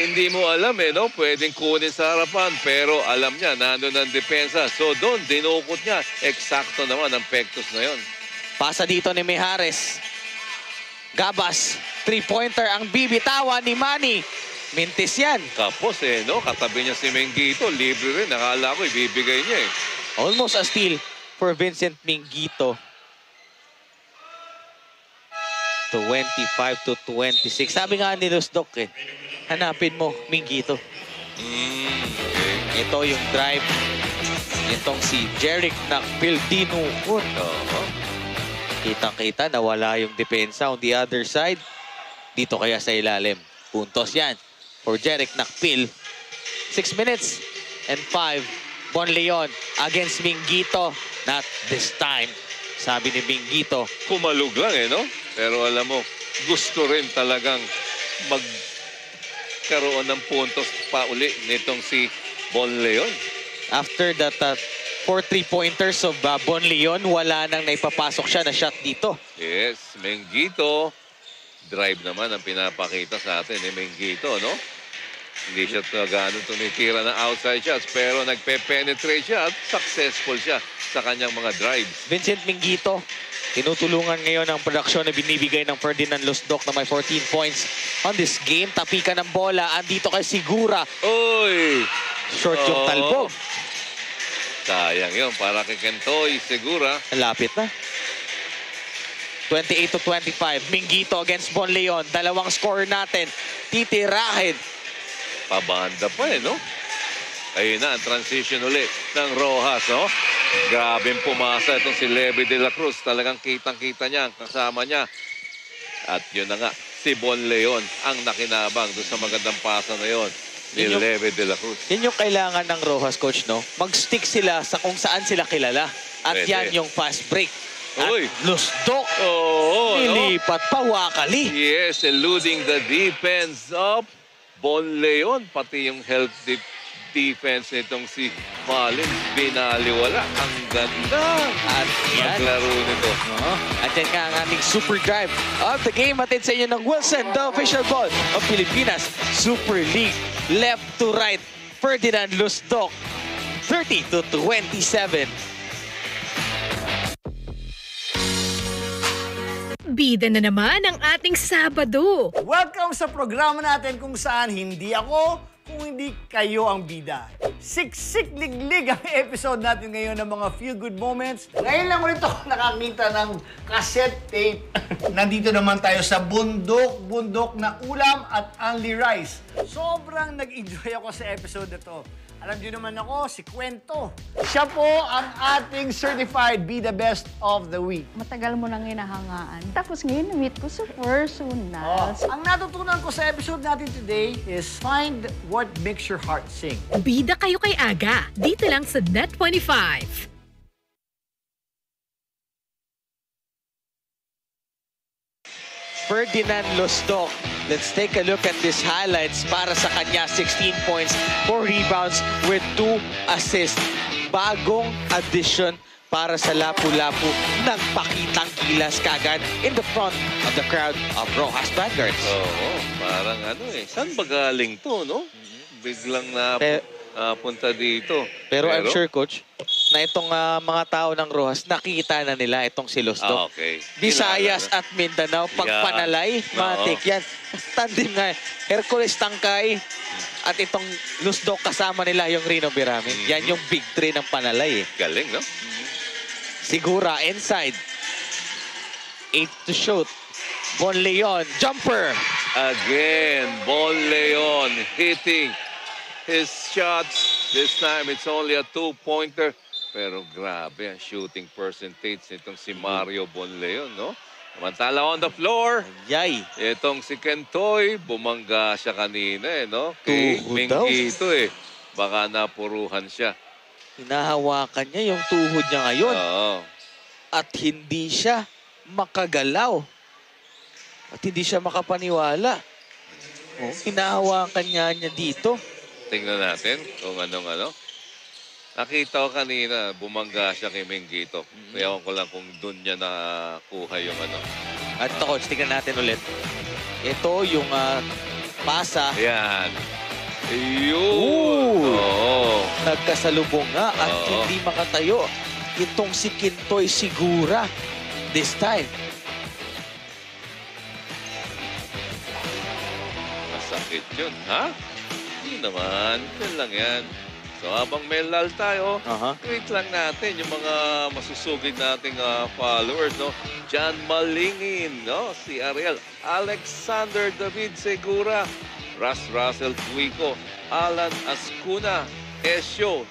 [SPEAKER 2] hindi mo alam eh, no? Pwedeng kunin sa harapan, pero alam niya, nandun ang depensa. So doon, dinukot niya. Eksakto naman ang pektos na yon.
[SPEAKER 1] Pasa dito ni Mijares. Gabas, three-pointer ang bibitawan ni Manny. Mintis yan.
[SPEAKER 2] Kapos eh, no? Katabi niya si Mengito, libre rin. Nakala ko, ibibigay niya eh.
[SPEAKER 1] Almost a steal for Vincent Mingito. 25 to 26. Sabi nga ni Lusdok eh, hanapin mo, Mingito.
[SPEAKER 2] Mm,
[SPEAKER 1] Ito yung drive. Itong si Jeric Nakpil dinukot. Kitang-kita, nawala yung depensa on the other side. Dito kaya sa ilalim. Puntos yan for Jeric Nakpil. 6 minutes and 5. Bon Leon against Mingito. Not this time. Sabi ni Mingito.
[SPEAKER 2] Kumalug lang eh, no? Pero alam mo, gusto rin talagang magkaroon ng puntos pa uli nitong si Bon Leon.
[SPEAKER 1] After that uh, four three-pointers of uh, Bon Leon, wala nang naipapasok siya na shot dito.
[SPEAKER 2] Yes, Mengito. Drive naman ang pinapakita sa atin ni Mengito, no? Hindi siya gano'n tumitira ng outside shots pero nagpe-penetrate siya at successful siya sa kanyang mga drives.
[SPEAKER 1] Vincent Mingito, tinutulungan ngayon ang produksyon na binibigay ng Ferdinand Lusdok na may 14 points on this game. Tapika ng bola, andito kay Sigura.
[SPEAKER 2] Uy!
[SPEAKER 1] Short yung
[SPEAKER 2] Oo.
[SPEAKER 1] talbog.
[SPEAKER 2] Sayang yun para kay Kentoy Segura.
[SPEAKER 1] Lapit na. 28 to 25. Mingito against Bon Leon. Dalawang score natin. Titirahin.
[SPEAKER 2] Pabanda pa eh, no? Ayun na, ang transition uli ng Rojas, no? Grabe pumasa itong si Levy de la Cruz. Talagang kitang-kita niya ang kasama niya. At yun na nga, si Bon Leon ang nakinabang doon sa magandang pasa na yon ni
[SPEAKER 1] Yun yung-
[SPEAKER 2] Levy de la Cruz.
[SPEAKER 1] Yan yung kailangan ng Rojas, coach, no? Mag-stick sila sa kung saan sila kilala. At
[SPEAKER 2] Pwede.
[SPEAKER 1] yan yung fast break. At
[SPEAKER 2] Uy!
[SPEAKER 1] Lusdok.
[SPEAKER 2] Oo, no?
[SPEAKER 1] Nilipat pa, Wakali.
[SPEAKER 2] Yes, eluding the defense of Bon Leon. Pati yung health de- defense nitong si Malin. Binaliwala. Ang ganda.
[SPEAKER 1] At yan.
[SPEAKER 2] Maglaro nito.
[SPEAKER 1] At yan nga ang ating super drive of the game. Atid sa inyo ng Wilson, the official ball of Pilipinas Super League. Left to right, Ferdinand Lusdok. 30 to 27.
[SPEAKER 14] Bida na naman ang ating Sabado.
[SPEAKER 15] Welcome sa programa natin kung saan hindi ako, kung hindi kayo ang bida. Siksik liglig ang episode natin ngayon ng mga feel-good moments. Ngayon lang ulit ako nakakita ng cassette tape. Nandito naman tayo sa bundok, bundok na ulam at only rice. Sobrang nag-enjoy ako sa episode na to. Alam niyo naman ako, si Kwento. Siya po ang ating certified Be the Best of the Week.
[SPEAKER 16] Matagal mo nang hinahangaan. Tapos ngayon, na-meet ko sa personal.
[SPEAKER 15] Ang natutunan ko sa episode natin today is find what makes your heart sing.
[SPEAKER 14] Bida kayo kay Aga. Dito lang sa Net25.
[SPEAKER 1] Ferdinand Lusdok. Let's take a look at these highlights para sa kanya. 16 points, 4 rebounds with 2 assists. Bagong addition para sa Lapu-Lapu. Nagpakitang kilas kagad in the front of the crowd of Rojas Vanguards.
[SPEAKER 2] Oo, parang ano eh. Saan ba galing to, no? Biglang na punta dito.
[SPEAKER 1] Pero, I'm sure, Coach, na itong ah, mga tao ng Rojas, nakita na nila itong si
[SPEAKER 2] Ah,
[SPEAKER 1] Lusdok.
[SPEAKER 2] okay.
[SPEAKER 1] Visayas at Mindanao, pag
[SPEAKER 2] Yeah.
[SPEAKER 1] matik yan. Tandem nga. Hercules Tangkay at itong Lusdok kasama nila yung Rino Biramin. Yan yung big three ng panalay. Eh.
[SPEAKER 2] Galing, no?
[SPEAKER 1] Sigura, inside. Eight to shoot. Bon Leon, jumper.
[SPEAKER 2] Again, Bon Leon hitting his shots. This time, it's only a two-pointer. Pero grabe ang shooting percentage nitong si Mario Bonleon, no? Samantala on the floor.
[SPEAKER 1] Yay.
[SPEAKER 2] Itong si Kentoy, bumangga siya kanina eh, no? Kay
[SPEAKER 1] Tuhod daw.
[SPEAKER 2] Mingito eh. Baka napuruhan siya.
[SPEAKER 1] Hinahawakan niya yung tuhod niya ngayon.
[SPEAKER 2] Oo.
[SPEAKER 1] At hindi siya makagalaw. At hindi siya makapaniwala. Oh, hinahawakan niya niya dito.
[SPEAKER 2] Tingnan natin kung anong ano. Nakita ko kanina, bumangga siya kay Mengito.
[SPEAKER 1] Mm-hmm.
[SPEAKER 2] Kaya ko lang kung doon niya nakuha yung ano.
[SPEAKER 1] At ito, coach, tingnan natin ulit. Ito yung ah, pasa.
[SPEAKER 2] Ayan. Ayun.
[SPEAKER 1] Ooh.
[SPEAKER 2] Oo.
[SPEAKER 1] Nagkasalubong nga at
[SPEAKER 2] Oo.
[SPEAKER 1] hindi makatayo. Itong si Kintoy Sigura this time.
[SPEAKER 2] Masakit yun, ha? Hindi naman. Yan lang yan. So habang may lal tayo,
[SPEAKER 1] Aha.
[SPEAKER 2] wait lang natin yung mga masusugid nating ah, followers, no? John Malingin, no? Si Ariel, Alexander David Segura, Ras Russell Tuico, Alan Ascuna, Esyo,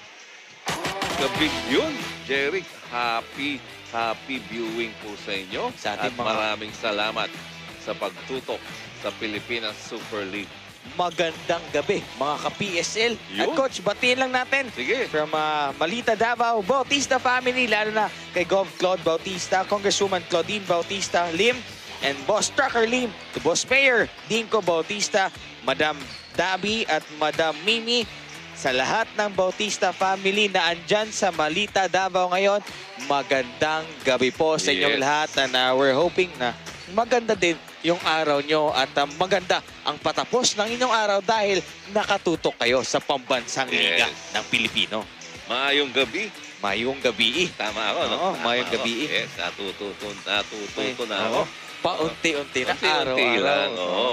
[SPEAKER 2] Kabig yun, Jeric, happy, happy viewing po sa inyo.
[SPEAKER 1] Sa ating
[SPEAKER 2] At
[SPEAKER 1] mga-
[SPEAKER 2] maraming salamat sa pagtutok sa Pilipinas Super League.
[SPEAKER 1] Magandang gabi, mga ka-PSL. At coach, batiin lang natin.
[SPEAKER 2] Sige.
[SPEAKER 1] From ah, Malita Davao, Bautista family, lalo na kay Gov Claude Bautista, Congresswoman Claudine Bautista Lim, and Boss Trucker Lim, to Boss Mayor Dinko Bautista, Madam Dabi at Madam Mimi, sa lahat ng Bautista family na andyan sa Malita Davao ngayon, magandang gabi po sa inyong
[SPEAKER 2] Yes.
[SPEAKER 1] lahat and ah, we're hoping na maganda din yung araw nyo at ah, maganda ang patapos ng inyong araw dahil nakatutok kayo sa pambansang liga
[SPEAKER 2] Yes.
[SPEAKER 1] ng Pilipino.
[SPEAKER 2] Maayong gabi.
[SPEAKER 1] Mayong gabi.
[SPEAKER 2] Tama ako, no?
[SPEAKER 1] Oo,
[SPEAKER 2] Tama
[SPEAKER 1] mayong
[SPEAKER 2] ako.
[SPEAKER 1] gabi.
[SPEAKER 2] Yes, natututo, natututo na ako.
[SPEAKER 1] Paunti-unti na araw-araw.
[SPEAKER 2] lang, oo.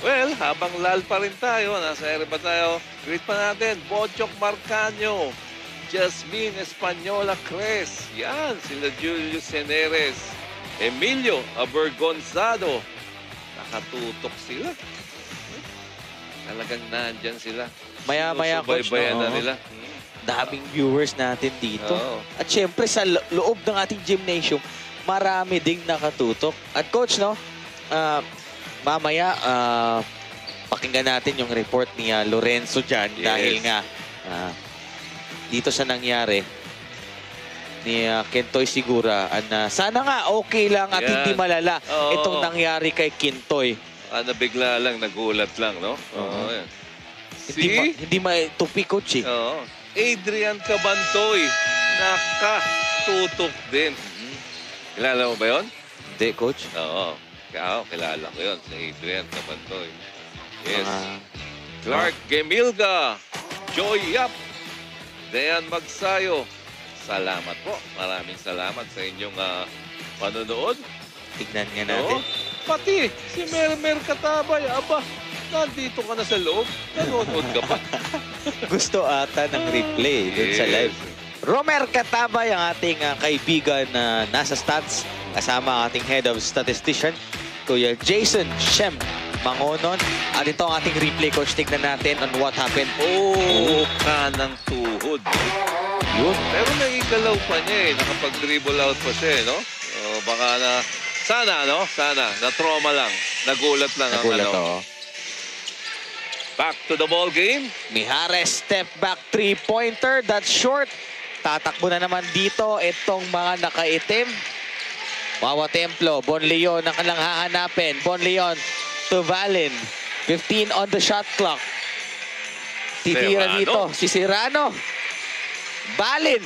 [SPEAKER 2] Well, habang lal pa rin tayo, nasa ere pa tayo, greet pa natin, Bochok Marcaño, Jasmine Española Cres, yan, sila Julius Seneres, Emilio Abergonzado, nakatutok sila. Talagang nandyan sila.
[SPEAKER 1] Maya-maya, coach, no?
[SPEAKER 2] na nila.
[SPEAKER 1] Daming viewers natin dito.
[SPEAKER 2] Oo.
[SPEAKER 1] At syempre, sa lo- loob ng ating gymnasium, marami ding nakatutok. At coach, no, ah, mamaya, ah, pakinggan natin yung report ni ah, Lorenzo dyan
[SPEAKER 2] Yes.
[SPEAKER 1] dahil nga ah, dito sa nangyari ni ah, Kentoy Sigura. And, ah, sana nga okay lang at
[SPEAKER 2] Yan.
[SPEAKER 1] hindi malala
[SPEAKER 2] Oo.
[SPEAKER 1] itong nangyari kay Kintoy.
[SPEAKER 2] Ah, nabigla lang, nagulat lang, no? Oo, yan.
[SPEAKER 1] Hindi, ma, hindi maitupi, coach eh.
[SPEAKER 2] Oo. Adrian Cabantoy, nakatutok din. Kilala mo ba yon?
[SPEAKER 1] Hindi, coach.
[SPEAKER 2] Oo. Kaya kilala ko yun, si Adrian Cabantoy. Yes.
[SPEAKER 1] Mga-
[SPEAKER 2] Clark Gemilga, Joy Yap, Dean Magsayo. Salamat po. Maraming salamat sa inyong ah, panonood.
[SPEAKER 1] Tignan nga
[SPEAKER 2] Oo.
[SPEAKER 1] natin.
[SPEAKER 2] Pati si Mermer Katabay, aba, nandito ka na sa loob. Nanonood ka pa.
[SPEAKER 1] Gusto ata ng replay dun sa
[SPEAKER 2] Yes.
[SPEAKER 1] live. Romer Katabay, ang ating ah, kaibigan na nasa stats, kasama ang ating head of statistician, Kuya Jason Shem Mangonon. At ito ang ating replay coach. Tignan natin on what happened.
[SPEAKER 2] Oo, kanang tuhod.
[SPEAKER 1] Yun.
[SPEAKER 2] Pero naigalaw pa niya eh. Nakapag-dribble out pa siya eh, no? O, baka na... Sana, no? Sana. Na-trauma lang. Nagulat lang
[SPEAKER 1] Nagulat,
[SPEAKER 2] ang ano.
[SPEAKER 1] oo.
[SPEAKER 2] Back to the ball game.
[SPEAKER 1] Mijares step back three-pointer. That's short. Tatakbo na naman dito itong mga nakaitim. Wawa Templo. Bon Leon ang kanilang hahanapin. Bon Leon to Valin. 15 on the shot clock. Titira
[SPEAKER 2] Serrano.
[SPEAKER 1] dito si Serrano. Valin.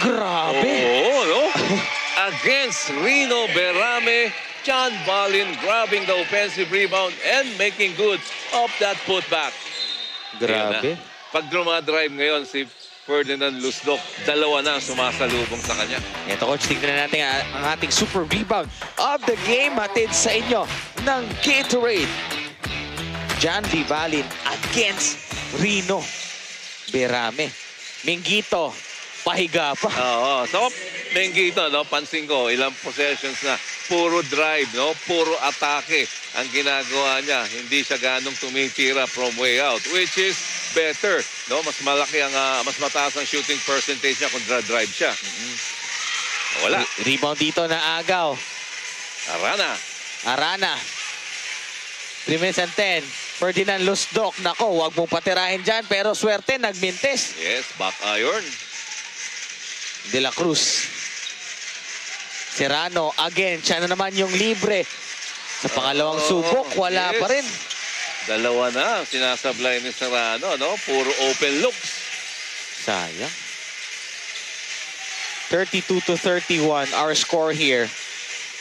[SPEAKER 1] Grabe.
[SPEAKER 2] Oo, no? Against Rino Berame, John Balin grabbing the offensive rebound and making good of that putback.
[SPEAKER 1] Grabe.
[SPEAKER 2] Pag drive ngayon si Ferdinand Lusdok, dalawa na ang sumasalubong sa kanya.
[SPEAKER 1] Ito coach, tingnan natin ang ang ating super rebound of the game hatid sa inyo ng Gatorade. John Vivalin against Rino Berame. Minggito, pahiga pa.
[SPEAKER 2] Oo. So, Mengito, no? Pansin ko, ilang possessions na. Puro drive, no? Puro atake ang ginagawa niya. Hindi siya ganong tumitira from way out. Which is better. No, mas malaki ang ah, mas mataas ang shooting percentage niya kung dra-drive siya. Wala.
[SPEAKER 1] Re- Rebound dito na agaw.
[SPEAKER 2] Arana.
[SPEAKER 1] Arana. 3 minutes and 10. Ferdinand Lusdok. Nako, wag mong patirahin dyan. Pero swerte, nagmintis.
[SPEAKER 2] Yes, back iron.
[SPEAKER 1] De La Cruz. Serrano, again, siya na naman yung libre. Sa pangalawang
[SPEAKER 2] Oh,
[SPEAKER 1] subok, wala
[SPEAKER 2] yes.
[SPEAKER 1] pa rin.
[SPEAKER 2] Dalawa na ang sinasablay ni Serrano, no? Puro open looks.
[SPEAKER 1] Sayang. 32 to 31, our score here.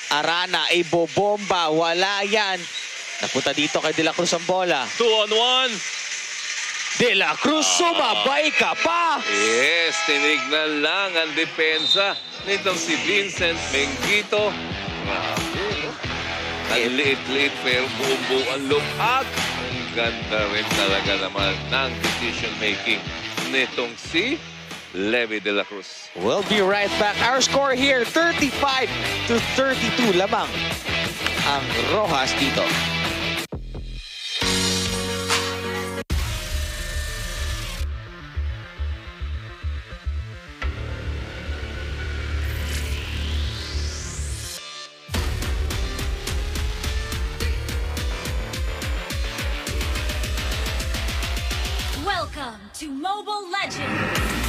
[SPEAKER 1] Arana, ay bobomba, wala yan. Napunta dito kay De La Cruz ang bola.
[SPEAKER 2] Two on one.
[SPEAKER 1] De La Cruz, sumabay ka pa!
[SPEAKER 2] Yes, tinignan lang ang depensa nitong si Vincent Mengito. Grabe, no? Ang liit-liit pero buong-buo ang look at ang ganda rin talaga naman ng decision making nitong si Levy de la Cruz.
[SPEAKER 1] We'll be right back. Our score here, 35 to 32 lamang ang Rojas dito.
[SPEAKER 17] To Mobile Legends!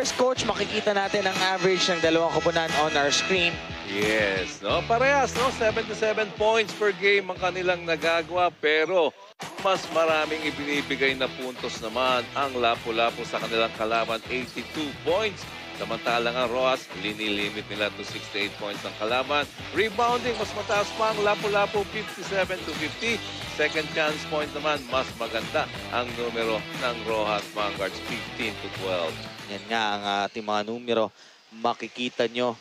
[SPEAKER 1] Numbers, coach, makikita natin ang average ng dalawang koponan on our screen.
[SPEAKER 2] Yes, no? Parehas, no? 77 points per game ang kanilang nagagawa pero mas maraming ibinibigay na puntos naman ang Lapu-Lapu sa kanilang kalaban, 82 points. Samantalang ang Rojas, linilimit nila to 68 points ang kalaban. Rebounding, mas mataas pa ang Lapu-Lapu, 57 to 50. Second chance point naman, mas maganda ang numero ng Rojas Vanguards, 15 to 12.
[SPEAKER 1] Yan nga ang ating mga numero. Makikita nyo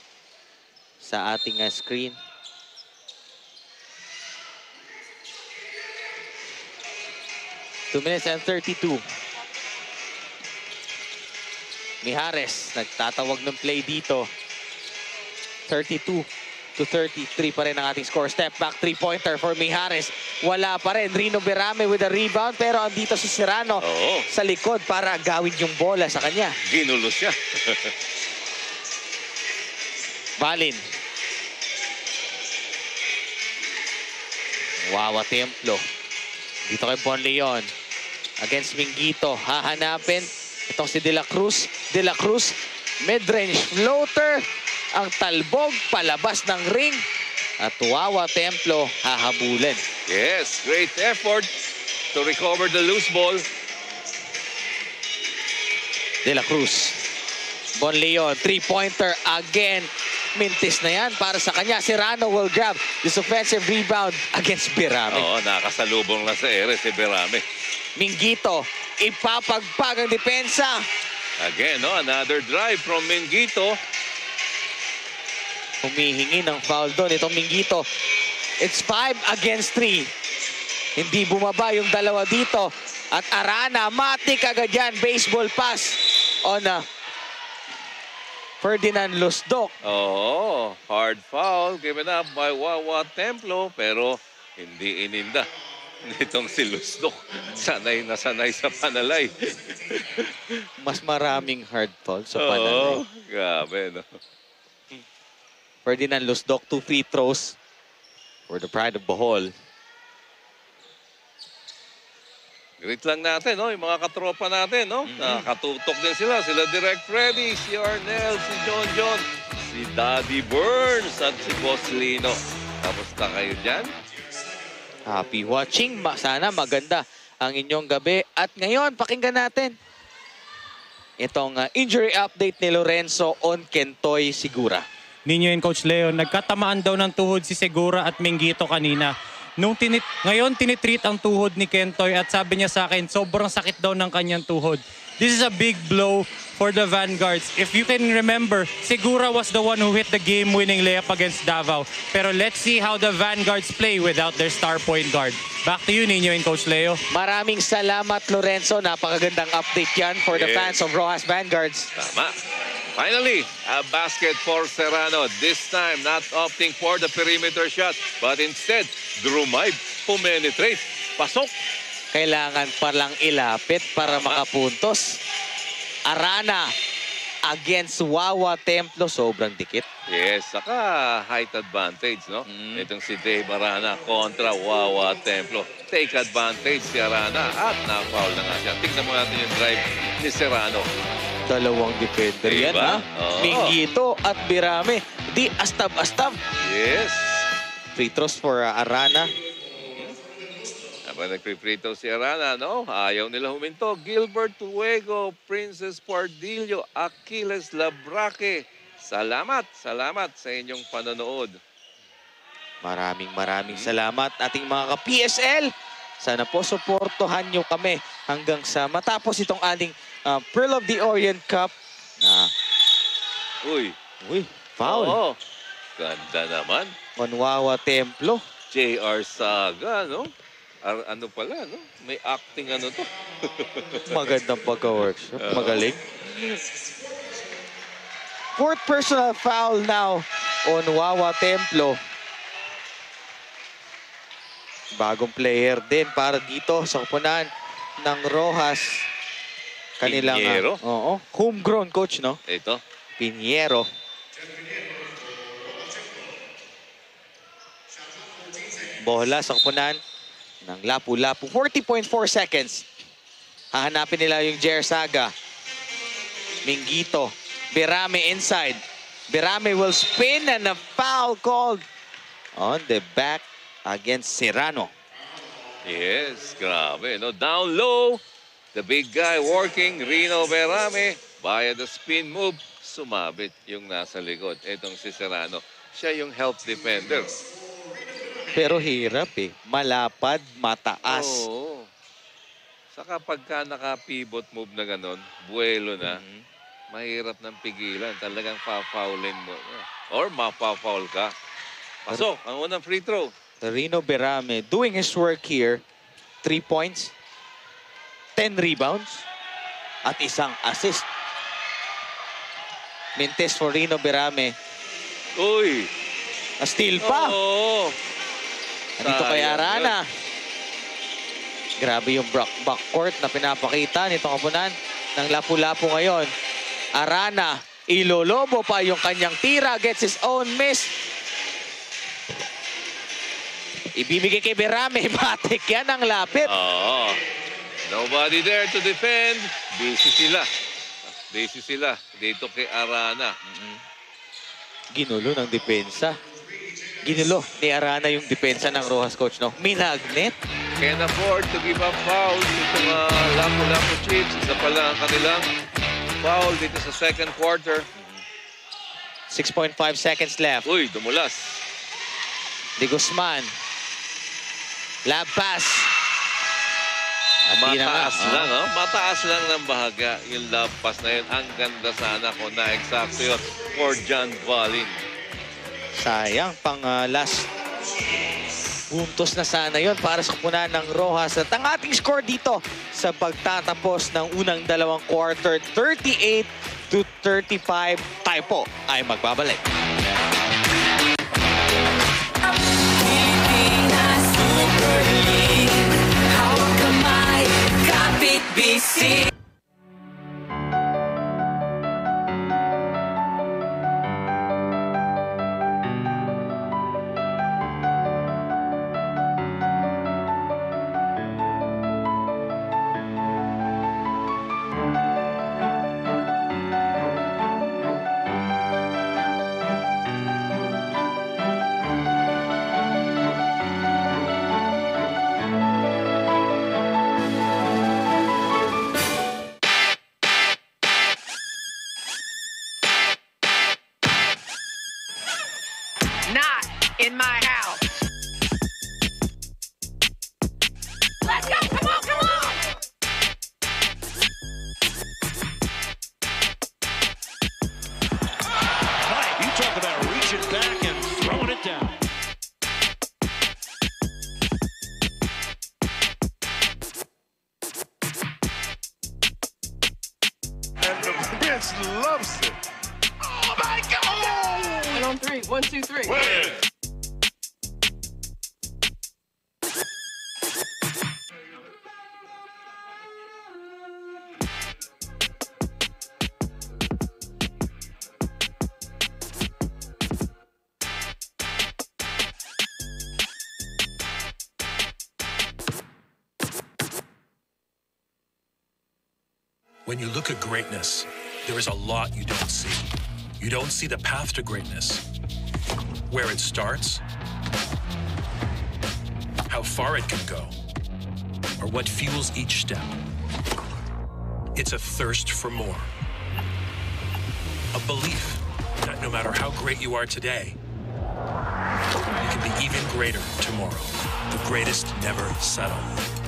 [SPEAKER 1] sa ating uh, screen. Two minutes and 32. Mijares, nagtatawag ng play dito. 32 to 33 pa rin ang ating score. Step back, three-pointer for Mijares. Wala pa rin. Rino Berame with a rebound, pero andito si Serrano
[SPEAKER 2] Oo.
[SPEAKER 1] sa likod para gawin yung bola sa kanya.
[SPEAKER 2] Ginulo siya.
[SPEAKER 1] Valin. Wawa Templo. Dito kay Bon Leon. Against Mingito. Hahanapin. Itong si De La Cruz. De La Cruz. Mid-range floater. Ang talbog palabas ng ring. At Wawa Templo hahabulin.
[SPEAKER 2] Yes, great effort to recover the loose ball.
[SPEAKER 1] De La Cruz. Bon Leon, three-pointer again. Mintis na yan para sa kanya. Serrano will grab this offensive rebound against Birame.
[SPEAKER 2] Oo, nakasalubong lang sa ere si Berame.
[SPEAKER 1] Minggito, ipapagpag ang depensa.
[SPEAKER 2] Again, no, another drive from Mingito.
[SPEAKER 1] Humihingi ng foul doon itong Minggito. It's five against three. Hindi bumaba yung dalawa dito. At Arana, matik agad yan. Baseball pass on uh, Ferdinand Lusdok.
[SPEAKER 2] Oo, hard foul given up by Wawa Templo pero hindi ininda nitong si Lusdok. Sanay na sanay sa panalay.
[SPEAKER 1] Mas maraming hard foul sa
[SPEAKER 2] Oo,
[SPEAKER 1] panalay.
[SPEAKER 2] grabe, no?
[SPEAKER 1] Ferdinand Lusdok, two free throws for the pride of Bohol.
[SPEAKER 2] Greet lang natin, no? Yung mga katropa natin, no? Nakatutok din sila. Sila Direct Freddy, si Arnel, si John John, si Daddy Burns, at si Boss Lino. Kamusta kayo dyan?
[SPEAKER 1] Happy watching. Sana maganda ang inyong gabi. At ngayon, pakinggan natin itong uh, injury update ni Lorenzo on Kentoy Sigura.
[SPEAKER 3] Ninyo and Coach Leo, nagkatamaan daw ng tuhod si Segura at Mengito kanina. Nung tinit ngayon tinitreat ang tuhod ni Kentoy at sabi niya sa akin, sobrang sakit daw ng kanyang tuhod. this is a big blow for the Vanguards. If you can remember, Segura was the one who hit the game-winning layup against Davao. Pero let's see how the Vanguards play without their star point guard. Back to you, Nino and Coach Leo.
[SPEAKER 1] Maraming salamat, Lorenzo. Napakagandang update yan for the
[SPEAKER 2] Yes.
[SPEAKER 1] fans of Rojas Vanguards.
[SPEAKER 2] Tama. Finally, a basket for Serrano. This time, not opting for the perimeter shot, but instead, Drumay pumenetrate. Pasok.
[SPEAKER 1] Kailangan palang ilapit para makapuntos. Arana against Wawa Templo. Sobrang dikit.
[SPEAKER 2] Yes, saka height advantage, no? Itong si Dave Arana kontra Wawa Templo. Take advantage si Arana at na-foul na nga siya. Tingnan mo natin yung drive ni Serrano.
[SPEAKER 1] Dalawang defender yan,
[SPEAKER 2] Diba?
[SPEAKER 1] ha?
[SPEAKER 2] Oo.
[SPEAKER 1] Mingito at Birame. Di astab-astab.
[SPEAKER 2] Yes.
[SPEAKER 1] Free throws for uh, Arana.
[SPEAKER 2] Habang nagpiprito si Arana, no? Ayaw nila huminto. Gilbert Tuego, Princess Pardillo, Achilles Labraque. Salamat, salamat sa inyong panonood.
[SPEAKER 1] Maraming maraming salamat ating mga ka-PSL. Sana po suportohan nyo kami hanggang sa matapos itong ating uh, Pearl of the Orient Cup na
[SPEAKER 2] Uy.
[SPEAKER 1] Uy, foul.
[SPEAKER 2] Oo. Ganda naman.
[SPEAKER 1] Manwawa Templo.
[SPEAKER 2] JR Saga, no? Ar- ano pala, no? May acting ano to.
[SPEAKER 1] Magandang pagka-workshop. Magaling. Fourth personal foul now on Wawa Templo. Bagong player din para dito sa kupunan ng Rojas. Kanilang, ah,
[SPEAKER 2] Pinheiro?
[SPEAKER 1] oo, homegrown coach, no?
[SPEAKER 2] Ito.
[SPEAKER 1] Piniero. Bola sa kupunan ng Lapu-Lapu. 40.4 seconds. Hahanapin nila yung Jer Saga. Mingito. Berame inside. Berame will spin and a foul called on the back against Serrano.
[SPEAKER 2] Yes, grabe, no? Down low, the big guy working, Rino Berame, via the spin move, sumabit yung nasa likod. Itong si Serrano, siya yung help defender.
[SPEAKER 1] Pero hirap eh. Malapad, mataas.
[SPEAKER 2] Oo. Saka pagka naka-pivot move na ganon, buwelo na,
[SPEAKER 1] Mm-hmm.
[SPEAKER 2] mahirap ng pigilan. Talagang pa-foulin mo. Or mapa-foul ka. Pasok, ang unang free throw.
[SPEAKER 1] Rino Berame doing his work here. Three points, 10 rebounds, at isang assist. Mintes for Rino Berame.
[SPEAKER 2] Uy!
[SPEAKER 1] A steal pa.
[SPEAKER 2] Oo.
[SPEAKER 1] Nandito kay Arana. Grabe yung back backcourt na pinapakita nitong kapunan ng Lapu-Lapu ngayon. Arana, ilolobo pa yung kanyang tira, gets his own miss. Ibibigay kay Berame, matik yan ang lapit.
[SPEAKER 2] Oo. Nobody there to defend. Busy sila. Busy sila dito kay Arana.
[SPEAKER 1] Ginulo ng depensa. Ginulo ni Arana yung depensa ng Rojas coach, no? Minagnet.
[SPEAKER 2] Can afford to give up fouls dito mga Lapu-Lapu Chiefs. Isa pala ang kanilang foul dito sa second quarter.
[SPEAKER 1] 6.5 seconds left.
[SPEAKER 2] Uy, dumulas.
[SPEAKER 1] De Guzman. Lab pass. At di na.
[SPEAKER 2] Mataas
[SPEAKER 1] Ah.
[SPEAKER 2] lang, oh. Mataas lang ng bahaga yung love pass na yun. Ang ganda sana kung na-exacto yun for John Valin.
[SPEAKER 1] Sayang, pang ah, last puntos na sana yon para sa kupunan ng Rojas. At ang ating score dito sa pagtatapos ng unang dalawang quarter, 38 to 35. Tayo po ay magbabalik.
[SPEAKER 18] Hawak
[SPEAKER 19] greatness, there is a lot you don't see. You don't see the path to greatness, where it starts, how far it can go, or what fuels each step. It's a thirst for more. A belief that no matter how great you are today, you can be even greater tomorrow. The greatest never settle.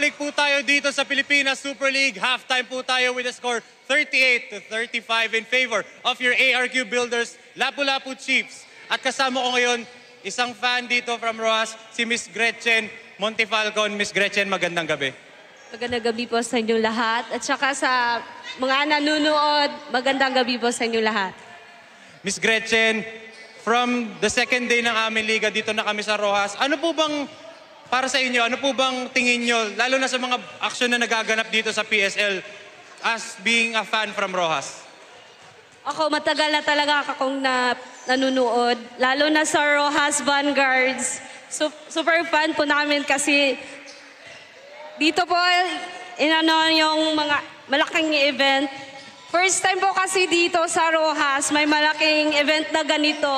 [SPEAKER 3] Nagbabalik po tayo dito sa Pilipinas Super League. Halftime po tayo with a score 38 to 35 in favor of your ARQ Builders Lapu-Lapu Chiefs. At kasama ko ngayon, isang fan dito from Roas, si Miss Gretchen Montefalcon. Miss Gretchen, magandang gabi.
[SPEAKER 20] Magandang gabi po sa inyong lahat. At saka sa mga nanonood, magandang gabi po sa inyong lahat.
[SPEAKER 3] Miss Gretchen, from the second day ng aming liga, dito na kami sa Rojas. Ano po bang, para sa inyo, ano po bang tingin nyo, lalo na sa mga aksyon na nagaganap dito sa PSL, as being a fan from Rojas?
[SPEAKER 20] Ako, matagal na talaga akong na, nanunood. Lalo na sa Rojas Vanguards. Su- super fan po namin kasi dito po, inano yung mga malaking event. First time po kasi dito sa Rojas, may malaking event na ganito.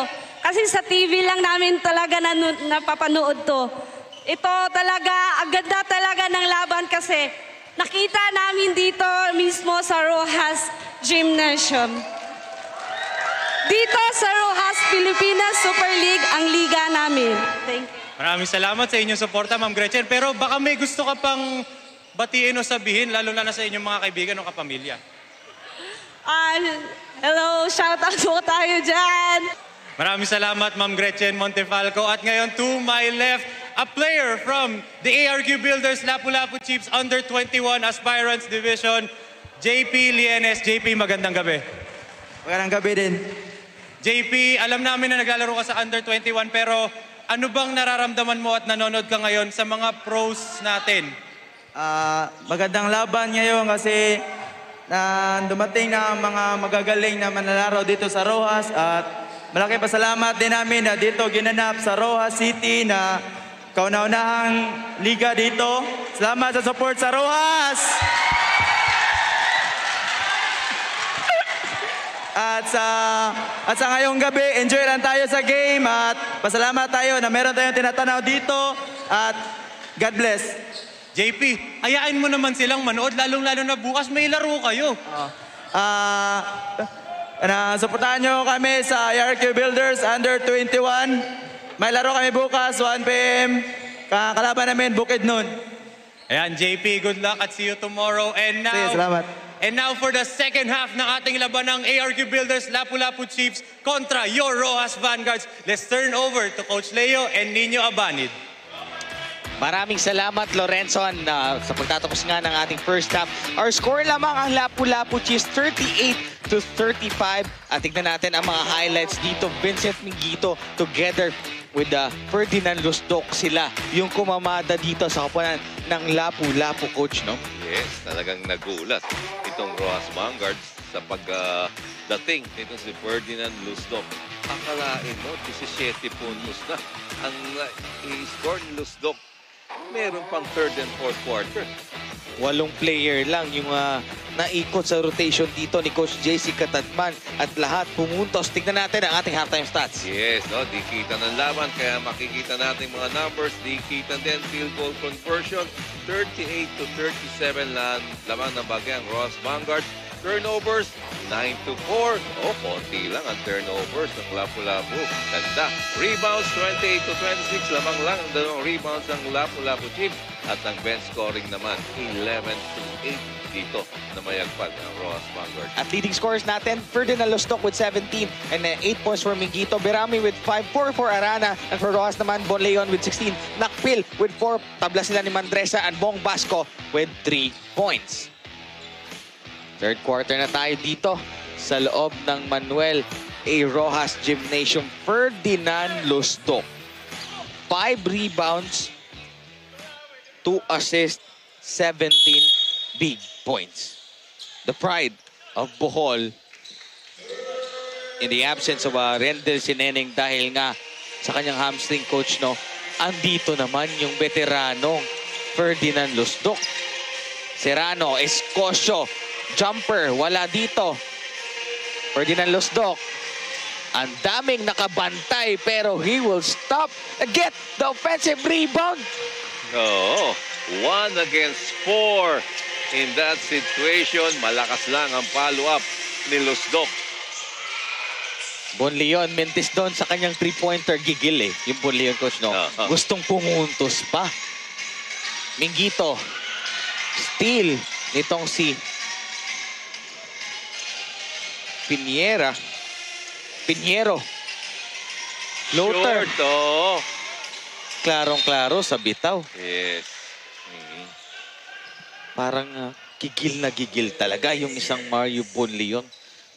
[SPEAKER 20] Kasi sa TV lang namin talaga nanu- napapanood to. Ito talaga, ang ganda talaga ng laban kasi nakita namin dito mismo sa Rojas Gymnasium. Dito sa Rojas Pilipinas Super League ang liga namin. Thank you.
[SPEAKER 3] Maraming salamat sa inyong suporta, Ma'am Gretchen. Pero baka may gusto ka pang batiin o sabihin, lalo na sa inyong mga kaibigan o kapamilya.
[SPEAKER 20] Ah, hello, shout out po tayo dyan.
[SPEAKER 3] Maraming salamat, Ma'am Gretchen Montefalco. At ngayon, to my left, a player from the ARQ Builders Lapu-Lapu Chiefs Under 21 Aspirants Division, JP Lienes. JP, magandang gabi.
[SPEAKER 21] Magandang gabi din.
[SPEAKER 3] JP, alam namin na naglalaro ka sa Under 21 pero ano bang nararamdaman mo at nanonood ka ngayon sa mga pros natin?
[SPEAKER 21] Ah, magandang laban ngayon kasi na dumating na mga magagaling na manlalaro dito sa Rojas at malaki pasalamat din namin na dito ginanap sa Rojas City na kauna-unahang liga dito. Salamat sa support sa Rojas! At sa at sa ngayong gabi, enjoy lang tayo sa game at pasalamat tayo na meron tayong tinatanaw dito at God bless.
[SPEAKER 3] JP, hayaan mo naman silang manood, lalong-lalo na bukas may laro kayo.
[SPEAKER 21] Ah, na suportahan nyo kami sa IRQ Builders Under 21. May laro kami bukas, 1 p.m. Kakalaban namin, Bukid Noon.
[SPEAKER 3] Ayan, JP, good luck at see you tomorrow. And now,
[SPEAKER 21] Sige, salamat.
[SPEAKER 3] And now for the second half ng ating laban ng ARQ Builders Lapu-Lapu Chiefs kontra your Rojas Vanguards. Let's turn over to Coach Leo and Nino Abanid.
[SPEAKER 1] Maraming salamat Lorenzo na sa pagtatapos nga ng ating first half. Our score lamang ang Lapu-Lapu Chiefs 38 to 35. At tignan natin ang mga highlights dito. Vincent Mingito together with the Ferdinand Lusdok sila yung kumamada dito sa kapunan ng Lapu-Lapu coach, no?
[SPEAKER 2] Yes, talagang nagulat itong Rojas Vanguard sa pagdating nito si Ferdinand Lusdok. Akalain mo, 17 puntos na ang uh, i-score ni Lusdok. Meron pang third and fourth quarter.
[SPEAKER 1] Walong player lang yung ah, naikot sa rotation dito ni Coach JC Katatman at lahat pumuntos. Tignan natin ang ating halftime stats.
[SPEAKER 2] Yes, no, di kita ng laban kaya makikita natin mga numbers. Di kita din field goal conversion. 38 to 37 lang lamang ng bagyang Ross Vanguard. Turnovers, 9 to 4. O, konti lang ang turnovers ng Lapu-Lapu. Ganda. Rebounds, 28 to 26. Lamang lang ang dalawang rebounds ng Lapu-Lapu team. At ang bench scoring naman, 11 to 8 dito na mayagpag ng Ross Vanguard.
[SPEAKER 1] At leading scorers natin, Ferdinand Lostok with 17 and uh, 8 points for Mingito. Berami with 5, 4 for Arana. And for Rojas naman, Bon Leon with 16. Nakpil with 4. Tabla sila ni Mandresa and Bong Basco with 3 points. Third quarter na tayo dito sa loob ng Manuel A. Rojas Gymnasium. Ferdinand Lostok. 5 rebounds, 2 assists, 17 big points. The pride of Bohol in the absence of uh, Rendel Sineneng dahil nga sa kanyang hamstring coach, no, andito naman yung veterano Ferdinand Lusdok. Serrano, Escosio, jumper, wala dito. Ferdinand Lusdok, ang daming nakabantay pero he will stop and get the offensive rebound.
[SPEAKER 2] Oo. One against four. In that situation, malakas lang ang follow-up ni Lusdok.
[SPEAKER 1] Bon Leon, Mentis doon sa kanyang three-pointer gigil eh. Yung Bon Leon coach, no? Gustong pumuntos pa. Mingito. Steal nitong si Piniera. Piniero. Floater.
[SPEAKER 2] Short, oo.
[SPEAKER 1] Klarong-klaro sa bitaw.
[SPEAKER 2] Yes. Mhm.
[SPEAKER 1] Parang ah, gigil na gigil talaga yung isang Mario Bon Leon.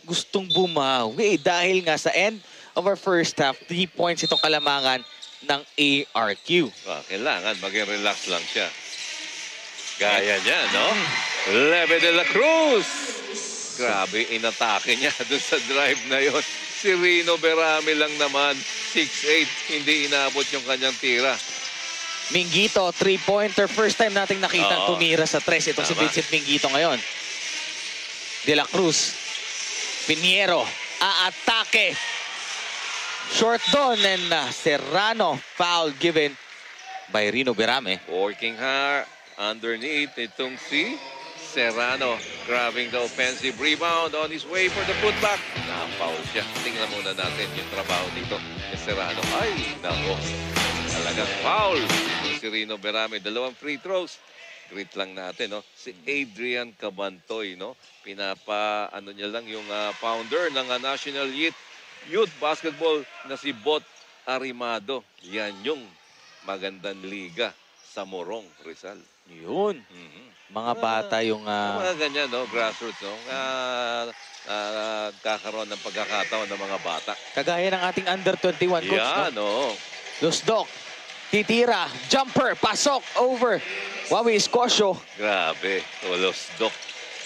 [SPEAKER 1] Gustong bumawi dahil nga sa end of our first half, three points itong kalamangan ng ARQ.
[SPEAKER 2] Ah, kailangan maging relax lang siya. Gaya niya, no? Leve de la Cruz. Grabe, inatake niya dun sa drive na yon. Si Rino Berame lang naman, 6'8", hindi inabot yung kanyang tira.
[SPEAKER 1] Mingito, three-pointer. First time nating nakita
[SPEAKER 2] Oo.
[SPEAKER 1] tumira sa tres. Itong si
[SPEAKER 2] Tama.
[SPEAKER 1] Vincent Mingito ngayon. De La Cruz. Piniero. Aatake. Short doon and uh, Serrano. Foul given by Rino Berame.
[SPEAKER 2] Working hard underneath itong si Serrano. Grabbing the offensive rebound on his way for the putback. Na-foul siya. Tingnan muna natin yung trabaho dito ni Serrano. Ay, nako. Talagang foul. Si Rino Berame, dalawang free throws. Greet lang natin, no? Si Adrian Cabantoy, no? Pinapa, ano niya lang, yung ah, founder ng ah, National Youth, Youth Basketball na si Bot Arimado. Yan yung magandang liga sa Morong, Rizal.
[SPEAKER 1] Yun. Mga bata yung... ah,
[SPEAKER 2] Mga ganyan, no? Grassroots, no? Ah, ah, kakaroon ng pagkakataon ng mga bata.
[SPEAKER 1] Kagaya ng ating under 21 coach.
[SPEAKER 2] Yan,
[SPEAKER 1] no?
[SPEAKER 2] no?
[SPEAKER 1] Lusdok. Titira. Jumper. Pasok. Over. Wawi Escosio.
[SPEAKER 2] Grabe. Ulos, Dok.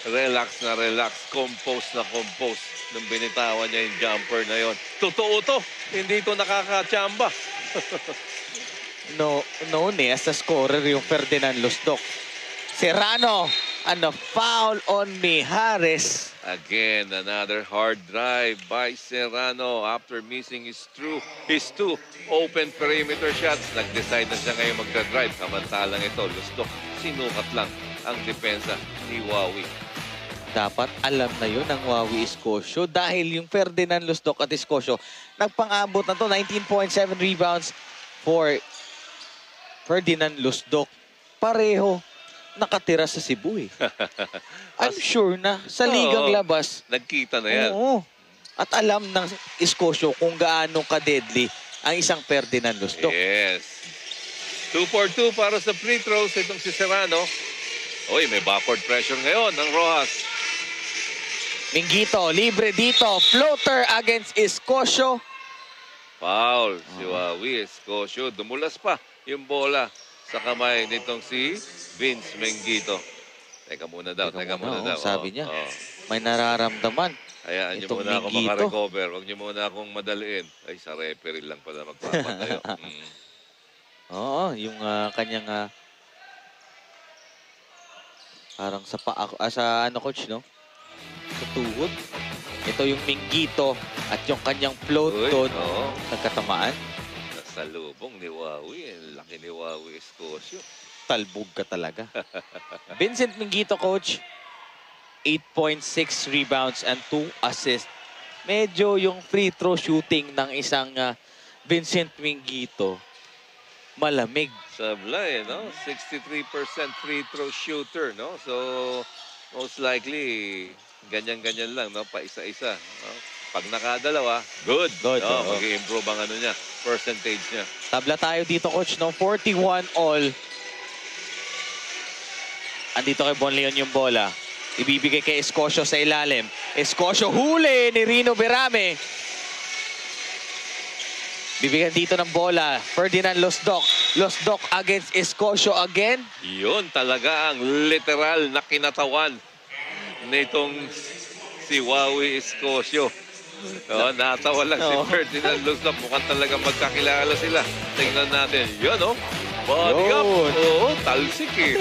[SPEAKER 2] Relax na relax. Compose na compose. Nung binitawan niya yung jumper na yon. Totoo to. Hindi to nakakachamba.
[SPEAKER 1] No, known eh, as a scorer yung Ferdinand Lusdok. Serrano. And a foul on Mijares.
[SPEAKER 2] Again, another hard drive by Serrano after missing his, true, his two open perimeter shots. Nag-decide na siya ngayon magdadrive. Samantalang ito, Lustok, sinukat lang ang depensa ni Wawi.
[SPEAKER 1] Dapat alam na yun ng Wawi Escosio dahil yung Ferdinand Lusdok at Escosio nagpang-abot na to 19.7 rebounds for Ferdinand Lusdok. Pareho nakatira sa Cebu eh. I'm sure na sa ligang
[SPEAKER 2] Oo.
[SPEAKER 1] labas.
[SPEAKER 2] Nagkita na yan.
[SPEAKER 1] Oo. At alam ng Escosio kung gaano ka-deadly ang isang Ferdinand Lusdok.
[SPEAKER 2] Yes. 2 for 2 para sa free throws itong si Serrano. Uy, may backward pressure ngayon ng Rojas.
[SPEAKER 1] Mingito, libre dito. Floater against Escosio.
[SPEAKER 2] Foul. Si Wawi Escosio. Dumulas pa yung bola sa kamay nitong si Vince Mengito. Teka muna daw, teka, muna,
[SPEAKER 1] Oo,
[SPEAKER 2] daw.
[SPEAKER 1] sabi
[SPEAKER 2] Oo,
[SPEAKER 1] niya.
[SPEAKER 2] oo.
[SPEAKER 1] May nararamdaman.
[SPEAKER 2] Hayaan niyo muna ako
[SPEAKER 1] Mingito.
[SPEAKER 2] makarecover. Huwag niyo muna akong madaliin. Ay, sa referee lang pala magpapatayo. mm.
[SPEAKER 1] Oo, yung ah, kanyang ah, parang sa pa ah, sa ano coach no? Sa tuhod. Ito yung Mingito at yung kanyang float doon.
[SPEAKER 2] oo.
[SPEAKER 1] Nagkatamaan.
[SPEAKER 2] Nasa lubong ni Wawi. Ang laki ni Wawi Escosio.
[SPEAKER 1] Talbog ka talaga. Vincent Mingito coach 8.6 rebounds and 2 assists. Medyo yung free throw shooting ng isang ah, Vincent Mingito malamig.
[SPEAKER 2] Sabla eh, no? 63% free throw shooter, no? So, most likely, ganyan-ganyan lang, no? Pa isa-isa. No? Pag nakadalawa, good.
[SPEAKER 1] Good,
[SPEAKER 2] No?
[SPEAKER 1] oo.
[SPEAKER 2] Mag-improve ang ano niya, percentage niya.
[SPEAKER 1] Tabla tayo dito, coach, no? 41 all. Andito kay Bon Leon yung bola. Ibibigay kay Escosio sa ilalim. Escosio huli ni Rino Berame. Bibigyan dito ng bola. Ferdinand Losdok. Losdok against Escosio again.
[SPEAKER 2] Yun talaga ang literal na kinatawan nitong si Wawi Escosio. Oh, natawa lang si
[SPEAKER 1] Oo.
[SPEAKER 2] Ferdinand Luzon. Mukhang talaga magkakilala sila. Tingnan natin. Yun, oh. Body up. Oo, talsik eh.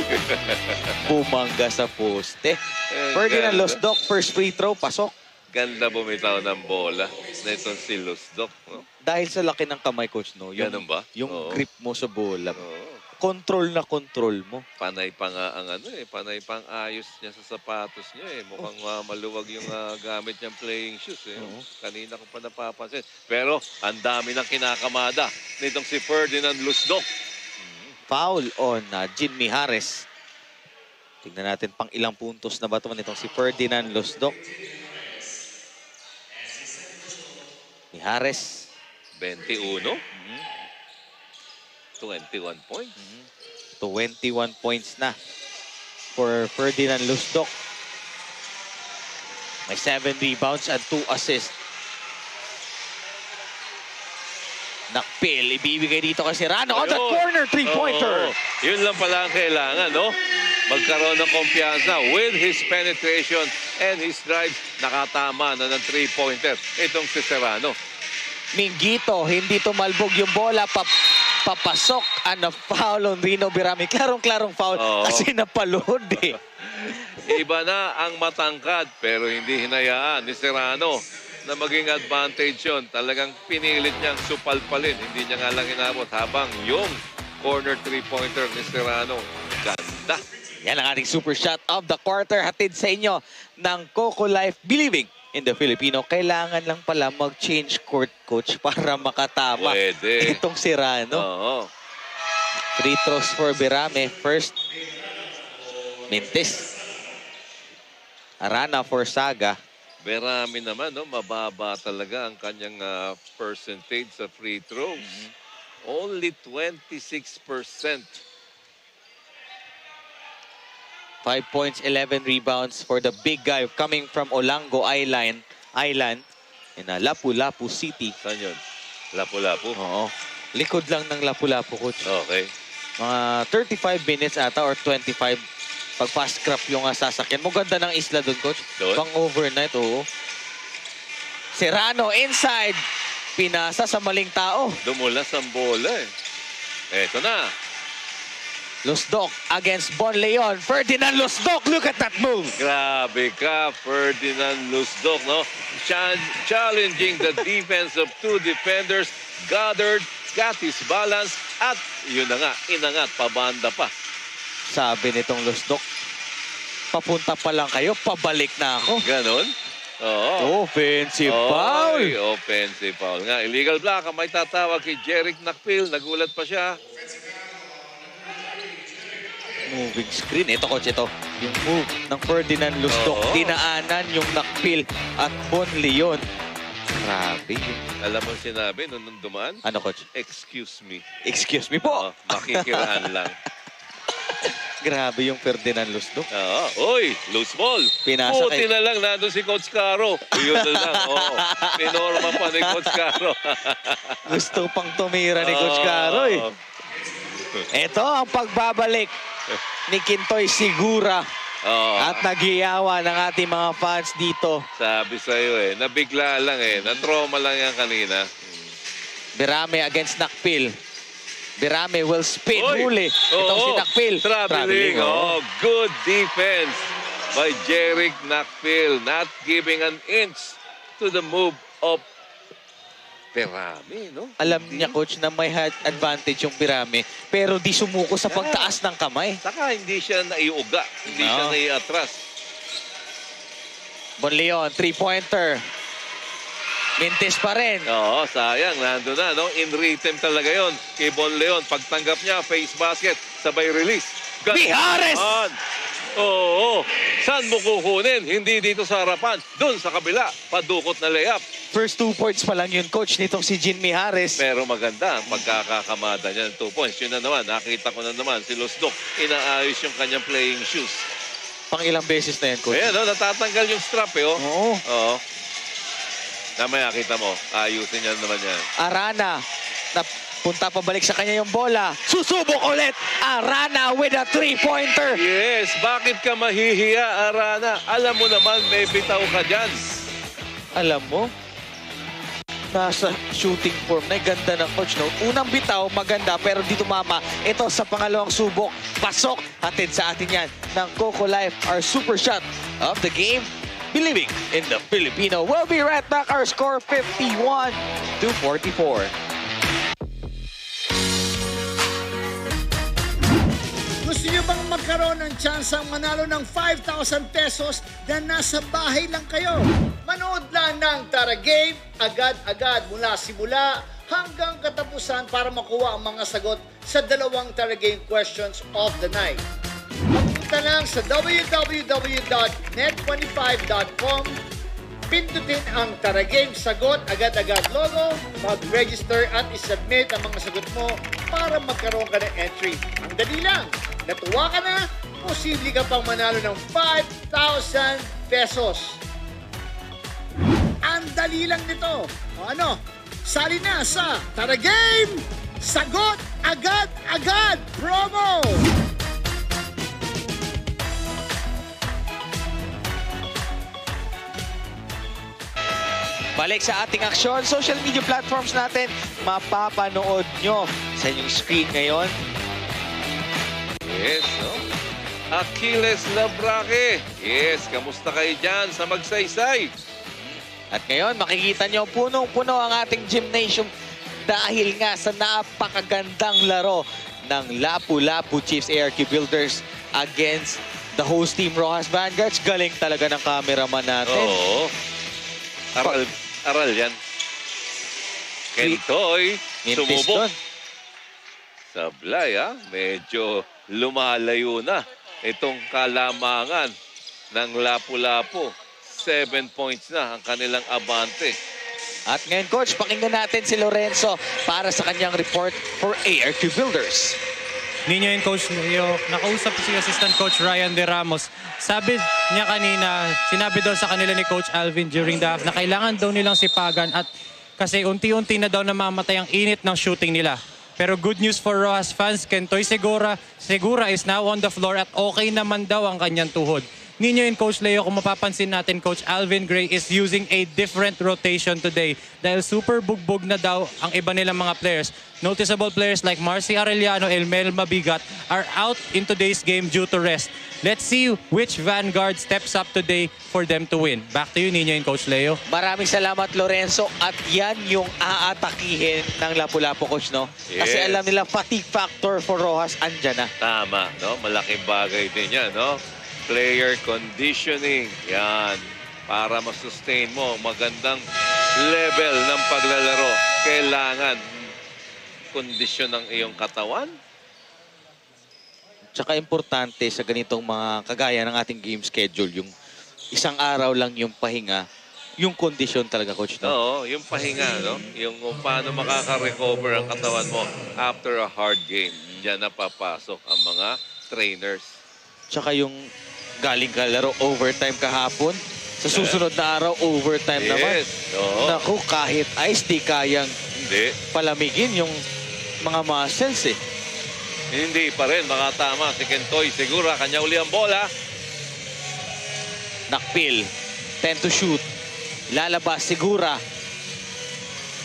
[SPEAKER 1] Bumangga sa poste.
[SPEAKER 2] Eh,
[SPEAKER 1] Ferdinand. Losdok, first free throw, pasok.
[SPEAKER 2] Ganda bumitaw ng bola na itong si Luzon. No?
[SPEAKER 1] Dahil sa laki ng kamay, coach, no? Yung,
[SPEAKER 2] Ganun ba?
[SPEAKER 1] Yung
[SPEAKER 2] Oo.
[SPEAKER 1] grip mo sa bola. Control na control mo.
[SPEAKER 2] Panay pa nga ang ano eh, panay pang ayos niya sa sapatos niya eh. Mukhang ah, maluwag yung ah, gamit niyang playing shoes eh. Kanina ko pa napapansin. Pero ang dami ng kinakamada nitong si Ferdinand Lusdok.
[SPEAKER 1] Foul on uh, Jin Mijares. Tingnan natin pang ilang puntos na ba ito nitong si Ferdinand Losdok. Mijares.
[SPEAKER 2] 21. 21 points.
[SPEAKER 1] 21 points na for Ferdinand Losdok. May 7 rebounds and 2 assists. Nakpil, ibibigay dito kay Serrano on the corner, three-pointer.
[SPEAKER 2] Yun lang pala ang kailangan, no? magkaroon ng kumpiyansa with his penetration and his drives. Nakatama na ng three-pointer itong si Serrano.
[SPEAKER 1] Minggito, hindi tumalbog yung bola. Pap papasok and na foul on Rino Birami. Klarong-klarong foul
[SPEAKER 2] Oo.
[SPEAKER 1] kasi napalood eh.
[SPEAKER 2] Iba na ang matangkad pero hindi hinayaan ni Serrano na maging advantage yun. Talagang pinilit niyang supalpalin. Hindi niya nga lang inabot habang yung corner three-pointer ni Serrano. Ganda.
[SPEAKER 1] Yan ang ating super shot of the quarter. Hatid sa inyo ng Coco Life Believing in the Filipino. Kailangan lang pala mag-change court coach para makatama
[SPEAKER 2] Pwede.
[SPEAKER 1] itong si Rano.
[SPEAKER 2] Oo.
[SPEAKER 1] Free throws for Birame. First, Mintis. Arana for Saga.
[SPEAKER 2] Berami naman, no? mababa talaga ang kanyang ah, percentage sa free throws. Only 26%.
[SPEAKER 1] 5 points, 11 rebounds for the big guy coming from Olango Island. Island in uh, Lapu-Lapu City.
[SPEAKER 2] Saan yun? Lapu-Lapu?
[SPEAKER 1] Oo. Likod lang ng Lapu-Lapu, coach.
[SPEAKER 2] Okay.
[SPEAKER 1] Mga 35 minutes ata or 25 pag fast crop yung uh, sasakyan. Maganda ng isla doon, coach.
[SPEAKER 2] Doon?
[SPEAKER 1] Pang overnight, oo. Serrano inside. Pinasa sa maling tao.
[SPEAKER 2] Dumulas ang bola eh. Eto na.
[SPEAKER 1] Lusdok against Bon Leon. Ferdinand Lusdok, look at that move.
[SPEAKER 2] Grabe ka, Ferdinand Lusdok, no? Challenging the defense of two defenders. Gathered, got his balance, at yun na nga, inangat, pabanda pa.
[SPEAKER 1] Sabi nitong Lusdok, papunta pa lang kayo, pabalik na ako.
[SPEAKER 2] Ganon? Oo.
[SPEAKER 1] Offensive
[SPEAKER 2] Oy,
[SPEAKER 1] foul.
[SPEAKER 2] offensive foul. Nga, illegal block ang may tatawag kay Jerick Nakpil. Nagulat pa siya.
[SPEAKER 1] Moving screen. Ito, coach, ito. Yung move ng Ferdinand Lusdok.
[SPEAKER 2] Oo.
[SPEAKER 1] Dinaanan yung Nakpil at Bon Leon. Grabe.
[SPEAKER 2] Alam mo sinabi nung, nung dumaan?
[SPEAKER 1] Ano, coach?
[SPEAKER 2] Excuse me.
[SPEAKER 1] Excuse me po.
[SPEAKER 2] Oo, makikiraan lang.
[SPEAKER 1] Grabe yung Ferdinand Lusdok.
[SPEAKER 2] Oo. Uy, loose ball.
[SPEAKER 1] Pinasa
[SPEAKER 2] Buti
[SPEAKER 1] kay-
[SPEAKER 2] na lang nandun si Coach Caro. Yun na lang. Oo. Pinorma pa ni Coach Caro.
[SPEAKER 1] Gusto pang tumira ni Coach
[SPEAKER 2] Oo.
[SPEAKER 1] Caro eh. Ito ang pagbabalik ni Kintoy Sigura.
[SPEAKER 2] Oo.
[SPEAKER 1] At nagiyawa ng ating mga fans dito.
[SPEAKER 2] Sabi sa'yo eh, nabigla lang eh. Na-trauma lang yan kanina.
[SPEAKER 1] Birame against Nakpil. Birame will spin
[SPEAKER 2] Uy!
[SPEAKER 1] huli. Itong si
[SPEAKER 2] Oo,
[SPEAKER 1] Nakpil.
[SPEAKER 2] Traveling.
[SPEAKER 1] oh.
[SPEAKER 2] Good defense by Jerick Nakpil. Not giving an inch to the move of Perami, no?
[SPEAKER 1] Alam niya, coach, na may advantage yung Birame. Pero di sumuko sa pagtaas ng kamay.
[SPEAKER 2] Saka hindi siya naiuga. Hindi
[SPEAKER 1] No.
[SPEAKER 2] siya naiatras.
[SPEAKER 1] Bon Leon, three-pointer. Mintis pa rin.
[SPEAKER 2] Oo, sayang. Nando na, no? In rhythm talaga yon kay Bon Leon. Pagtanggap niya, face basket, sabay release. Ganda
[SPEAKER 1] Mijares!
[SPEAKER 2] naman. Oo, Saan mo kukunin? Hindi dito sa harapan. Doon sa kabila. Padukot na layup.
[SPEAKER 1] First two points pa lang yun, coach, nitong si Jin Mijares.
[SPEAKER 2] Pero maganda ang pagkakakamada niya ng two points. Yun na naman, nakita ko na naman si Losdok. Inaayos yung kanyang playing shoes.
[SPEAKER 1] Pang ilang beses na yan, coach.
[SPEAKER 2] Ayan, no, natatanggal yung strap eh. Oh.
[SPEAKER 1] Oo.
[SPEAKER 2] Oo. Namaya kita mo, ayusin niya naman yan.
[SPEAKER 1] Arana, na punta pabalik sa kanya yung bola. Susubok ulit. Arana with a three-pointer.
[SPEAKER 2] Yes, bakit ka mahihiya, Arana? Alam mo naman, may bitaw ka dyan.
[SPEAKER 1] Alam mo, nasa shooting form na ganda ng coach. No? Unang bitaw, maganda, pero di tumama. Ito sa pangalawang subok, pasok. Hatid sa atin yan ng Coco Life, our super shot of the game. Believing in the Filipino. We'll be right back. Our score 51 to 44.
[SPEAKER 15] Gusto niyo bang magkaroon ng tsansang manalo ng 5,000 pesos na nasa bahay lang kayo? Manood lang ng Tara Game agad-agad mula simula hanggang katapusan para makuha ang mga sagot sa dalawang Tara Game questions of the night. Magpunta lang sa www.net25.com Pindutin ang Tara Game Sagot Agad-Agad logo, mag-register at isubmit ang mga sagot mo para magkaroon ka ng entry. Ang dali lang. Natuwa ka na, posible ka pang manalo ng 5,000 pesos. Ang dali lang nito. O ano, sali na sa Tara Game Sagot Agad-Agad promo!
[SPEAKER 1] Balik sa ating aksyon. Social media platforms natin, mapapanood nyo sa inyong screen ngayon.
[SPEAKER 2] Yes, no? Achilles Labraque. Yes, kamusta kayo dyan sa magsaysay?
[SPEAKER 1] At ngayon, makikita nyo punong-puno ang ating gymnasium dahil nga sa napakagandang laro ng Lapu-Lapu Chiefs ARQ Builders against the host team Rojas Vanguards. Galing talaga ng cameraman natin.
[SPEAKER 2] Oo. Aral, aral yan. Kentoy, sumubok. Sablay, ha? Medyo lumalayo na itong kalamangan ng Lapu-Lapu. Seven points na ang kanilang abante.
[SPEAKER 1] At ngayon, Coach, pakinggan natin si Lorenzo para sa kanyang report for ARQ Builders.
[SPEAKER 3] Ninyo and Coach Leo, nakausap si Assistant Coach Ryan De Ramos. Sabi niya kanina, sinabi daw sa kanila ni Coach Alvin during the half na kailangan daw nilang sipagan at kasi unti-unti na daw namamatay ang init ng shooting nila. Pero good news for Rojas fans, Kentoy Segura, Segura is now on the floor at okay naman daw ang kanyang tuhod. Ninyo and Coach Leo, kung mapapansin natin, Coach Alvin Gray is using a different rotation today dahil super bugbog na daw ang iba nilang mga players. Noticeable players like Marcy Arellano, Elmel Mabigat are out in today's game due to rest. Let's see which Vanguard steps up today for them to win. Back to you, Ninyo and Coach Leo.
[SPEAKER 1] Maraming salamat, Lorenzo. At yan yung aatakihin ng Lapu-Lapu, Coach, no? Kasi
[SPEAKER 2] Yes.
[SPEAKER 1] alam nila fatigue factor for Rojas, andyan na.
[SPEAKER 2] Tama, no? Malaking bagay din yan, no? Player conditioning. Yan. Para masustain mo magandang level ng paglalaro. Kailangan kondisyon ng iyong katawan.
[SPEAKER 1] Tsaka importante sa ganitong mga kagaya ng ating game schedule, yung isang araw lang yung pahinga, yung kondisyon talaga, Coach, no?
[SPEAKER 2] Oo, yung pahinga, no? Yung kung paano makaka-recover ang katawan mo after a hard game. Diyan napapasok ang mga trainers.
[SPEAKER 1] Tsaka yung galing ka laro overtime kahapon, sa susunod na araw, overtime naman.
[SPEAKER 2] Yes, oo.
[SPEAKER 1] Naku, kahit ice, di kayang
[SPEAKER 2] Hindi.
[SPEAKER 1] palamigin yung mga muscles eh.
[SPEAKER 2] Hindi pa rin makatama si Kentoy. Sigura kanya uli ang bola.
[SPEAKER 1] Nakpil. 10 to shoot. Lalabas Sigura.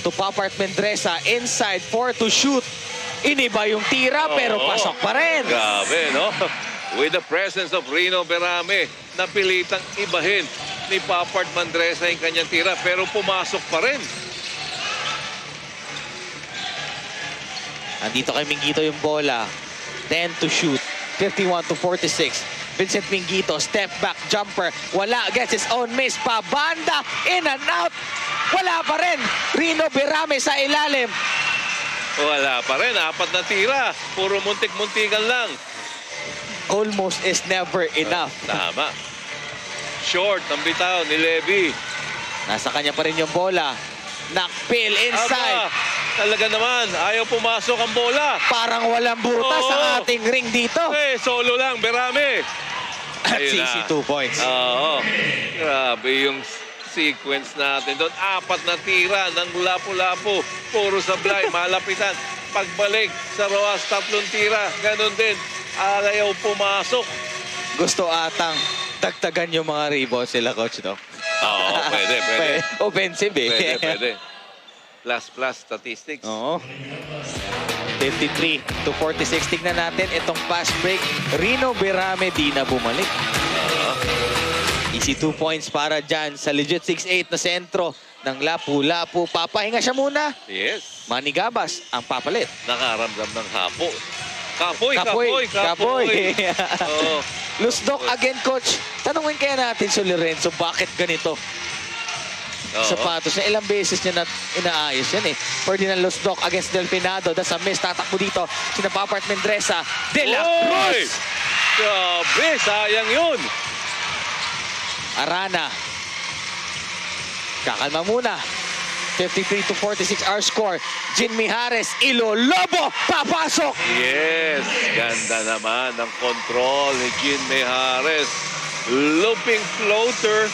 [SPEAKER 1] To Papart Mendresa. Inside. 4 to shoot. Iniba yung tira pero
[SPEAKER 2] Oo.
[SPEAKER 1] pasok pa rin.
[SPEAKER 2] Grabe, no? With the presence of Rino Berame, napilitang ibahin ni Papart Mandresa yung kanyang tira pero pumasok pa rin.
[SPEAKER 1] Andito kay Mingito yung bola. 10 to shoot. 51 to 46. Vincent Mingito, step back jumper. Wala, gets his own miss pa. Banda, in and out. Wala pa rin. Rino Berame sa ilalim.
[SPEAKER 2] Wala pa rin, apat na tira. Puro muntik-muntikan lang.
[SPEAKER 1] Almost is never enough.
[SPEAKER 2] Tama. Short ang bitaw ni Levy.
[SPEAKER 1] Nasa kanya pa rin yung bola. Nakpil inside.
[SPEAKER 2] Aba, talaga naman, ayaw pumasok ang bola.
[SPEAKER 1] Parang walang butas
[SPEAKER 2] Oo.
[SPEAKER 1] ang ating ring dito.
[SPEAKER 2] Eh, solo lang, Berame.
[SPEAKER 1] At
[SPEAKER 2] Ayun na.
[SPEAKER 1] easy two points.
[SPEAKER 2] Oo. Grabe yung sequence natin doon. Apat na tira ng lapu-lapu. Puro sablay, malapitan. Pagbalik sa Roas, tatlong tira. Ganon din. Ayaw pumasok.
[SPEAKER 1] Gusto atang dagdagan yung mga rebounds sila, coach, no?
[SPEAKER 2] Oo, pwede, pwede.
[SPEAKER 1] Offensive, eh.
[SPEAKER 2] Pwede, pwede. Plus, plus statistics.
[SPEAKER 1] Oo. 53 to 46. Tignan natin itong pass break. Rino Berame di na bumalik. Easy 2 points para dyan sa legit 6'8 na sentro ng Lapu-Lapu. Papahinga siya muna.
[SPEAKER 2] Yes.
[SPEAKER 1] Manigabas ang papalit.
[SPEAKER 2] Nakaramdam ng hapo. Kapoy,
[SPEAKER 1] Kapoy,
[SPEAKER 2] kapoy, kapoy.
[SPEAKER 1] kapoy.
[SPEAKER 2] Oo.
[SPEAKER 1] Lusdok again, coach. Tanungin kaya natin si Lorenzo, bakit ganito?
[SPEAKER 2] Oo.
[SPEAKER 1] Sapatos na ilang beses niya na inaayos yan eh. Ferdinand Lusdok against Delfinado. That's a miss. Tatakbo dito. Sina Papart Mendresa. De La! Cruz.
[SPEAKER 2] Grabe, sayang yun.
[SPEAKER 1] Arana. Kakalma muna. 53 to 46 our score. Jin Mijares, Ilolobo, papasok!
[SPEAKER 2] Yes, ganda naman ng control ni Jean Mejares. Looping floater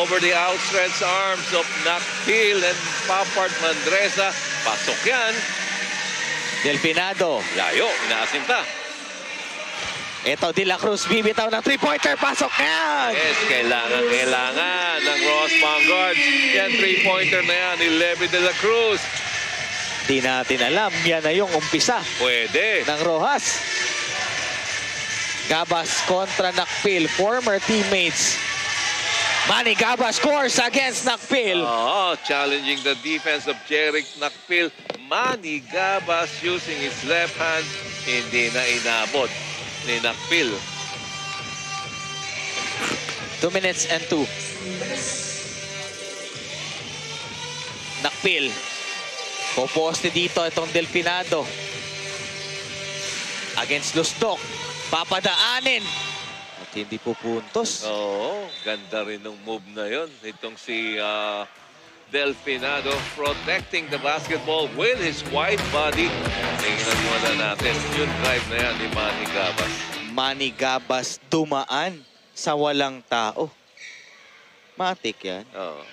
[SPEAKER 2] over the outstretched arms of Nakpil and Papart Mandresa. Pasok yan.
[SPEAKER 1] Delfinado.
[SPEAKER 2] Layo, inaasinta.
[SPEAKER 1] Ito, De La Cruz, bibitaw ng three-pointer. Pasok na!
[SPEAKER 2] Yes, kailangan, kailangan ng Ross Vanguard. Yan, three-pointer na yan ni Levy de la Cruz.
[SPEAKER 1] Di natin alam, yan na yung umpisa
[SPEAKER 2] Pwede.
[SPEAKER 1] ng Rojas. Gabas kontra Nakpil, former teammates. Manny Gabas scores against Nakpil.
[SPEAKER 2] Oo, challenging the defense of Jerick Nakpil. Manny Gabas using his left hand. Hindi na inabot ni Nakpil.
[SPEAKER 1] Two minutes and two. Nakpil. Poposte dito itong Delfinado. Against Lustok. Papadaanin. At hindi po puntos.
[SPEAKER 2] Oo, ganda rin ng move na yon. Itong si ah, Delfinado protecting the basketball with his wide body. Tingnan muna natin yung drive na yan ni Manny Gabas.
[SPEAKER 1] Manny Gabas dumaan sa walang tao. Matik yan.
[SPEAKER 2] Oo,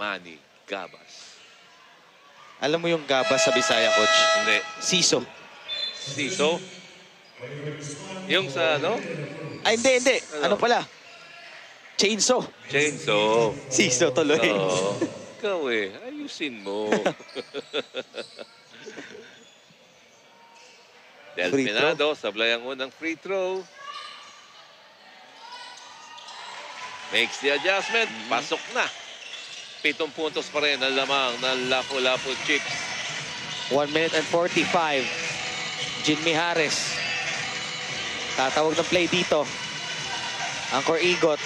[SPEAKER 2] Manny Gabas.
[SPEAKER 1] Alam mo yung Gabas sa Bisaya, coach?
[SPEAKER 2] Hindi.
[SPEAKER 1] Siso.
[SPEAKER 2] Sito? Yung sa ano?
[SPEAKER 1] Ay, hindi, hindi. Ano pala? Chainsaw.
[SPEAKER 2] Chainsaw.
[SPEAKER 1] Siso tuloy.
[SPEAKER 2] Oo. Ikaw eh, ayusin mo. Delfinado, sablay ang unang free throw. Makes the adjustment. Pasok na. Pitong puntos pa rin ang lamang ng Lapu-Lapu Chips.
[SPEAKER 1] 1 minute and 45. Jinmi Harris. Tatawag ng play dito. Angkor Igot.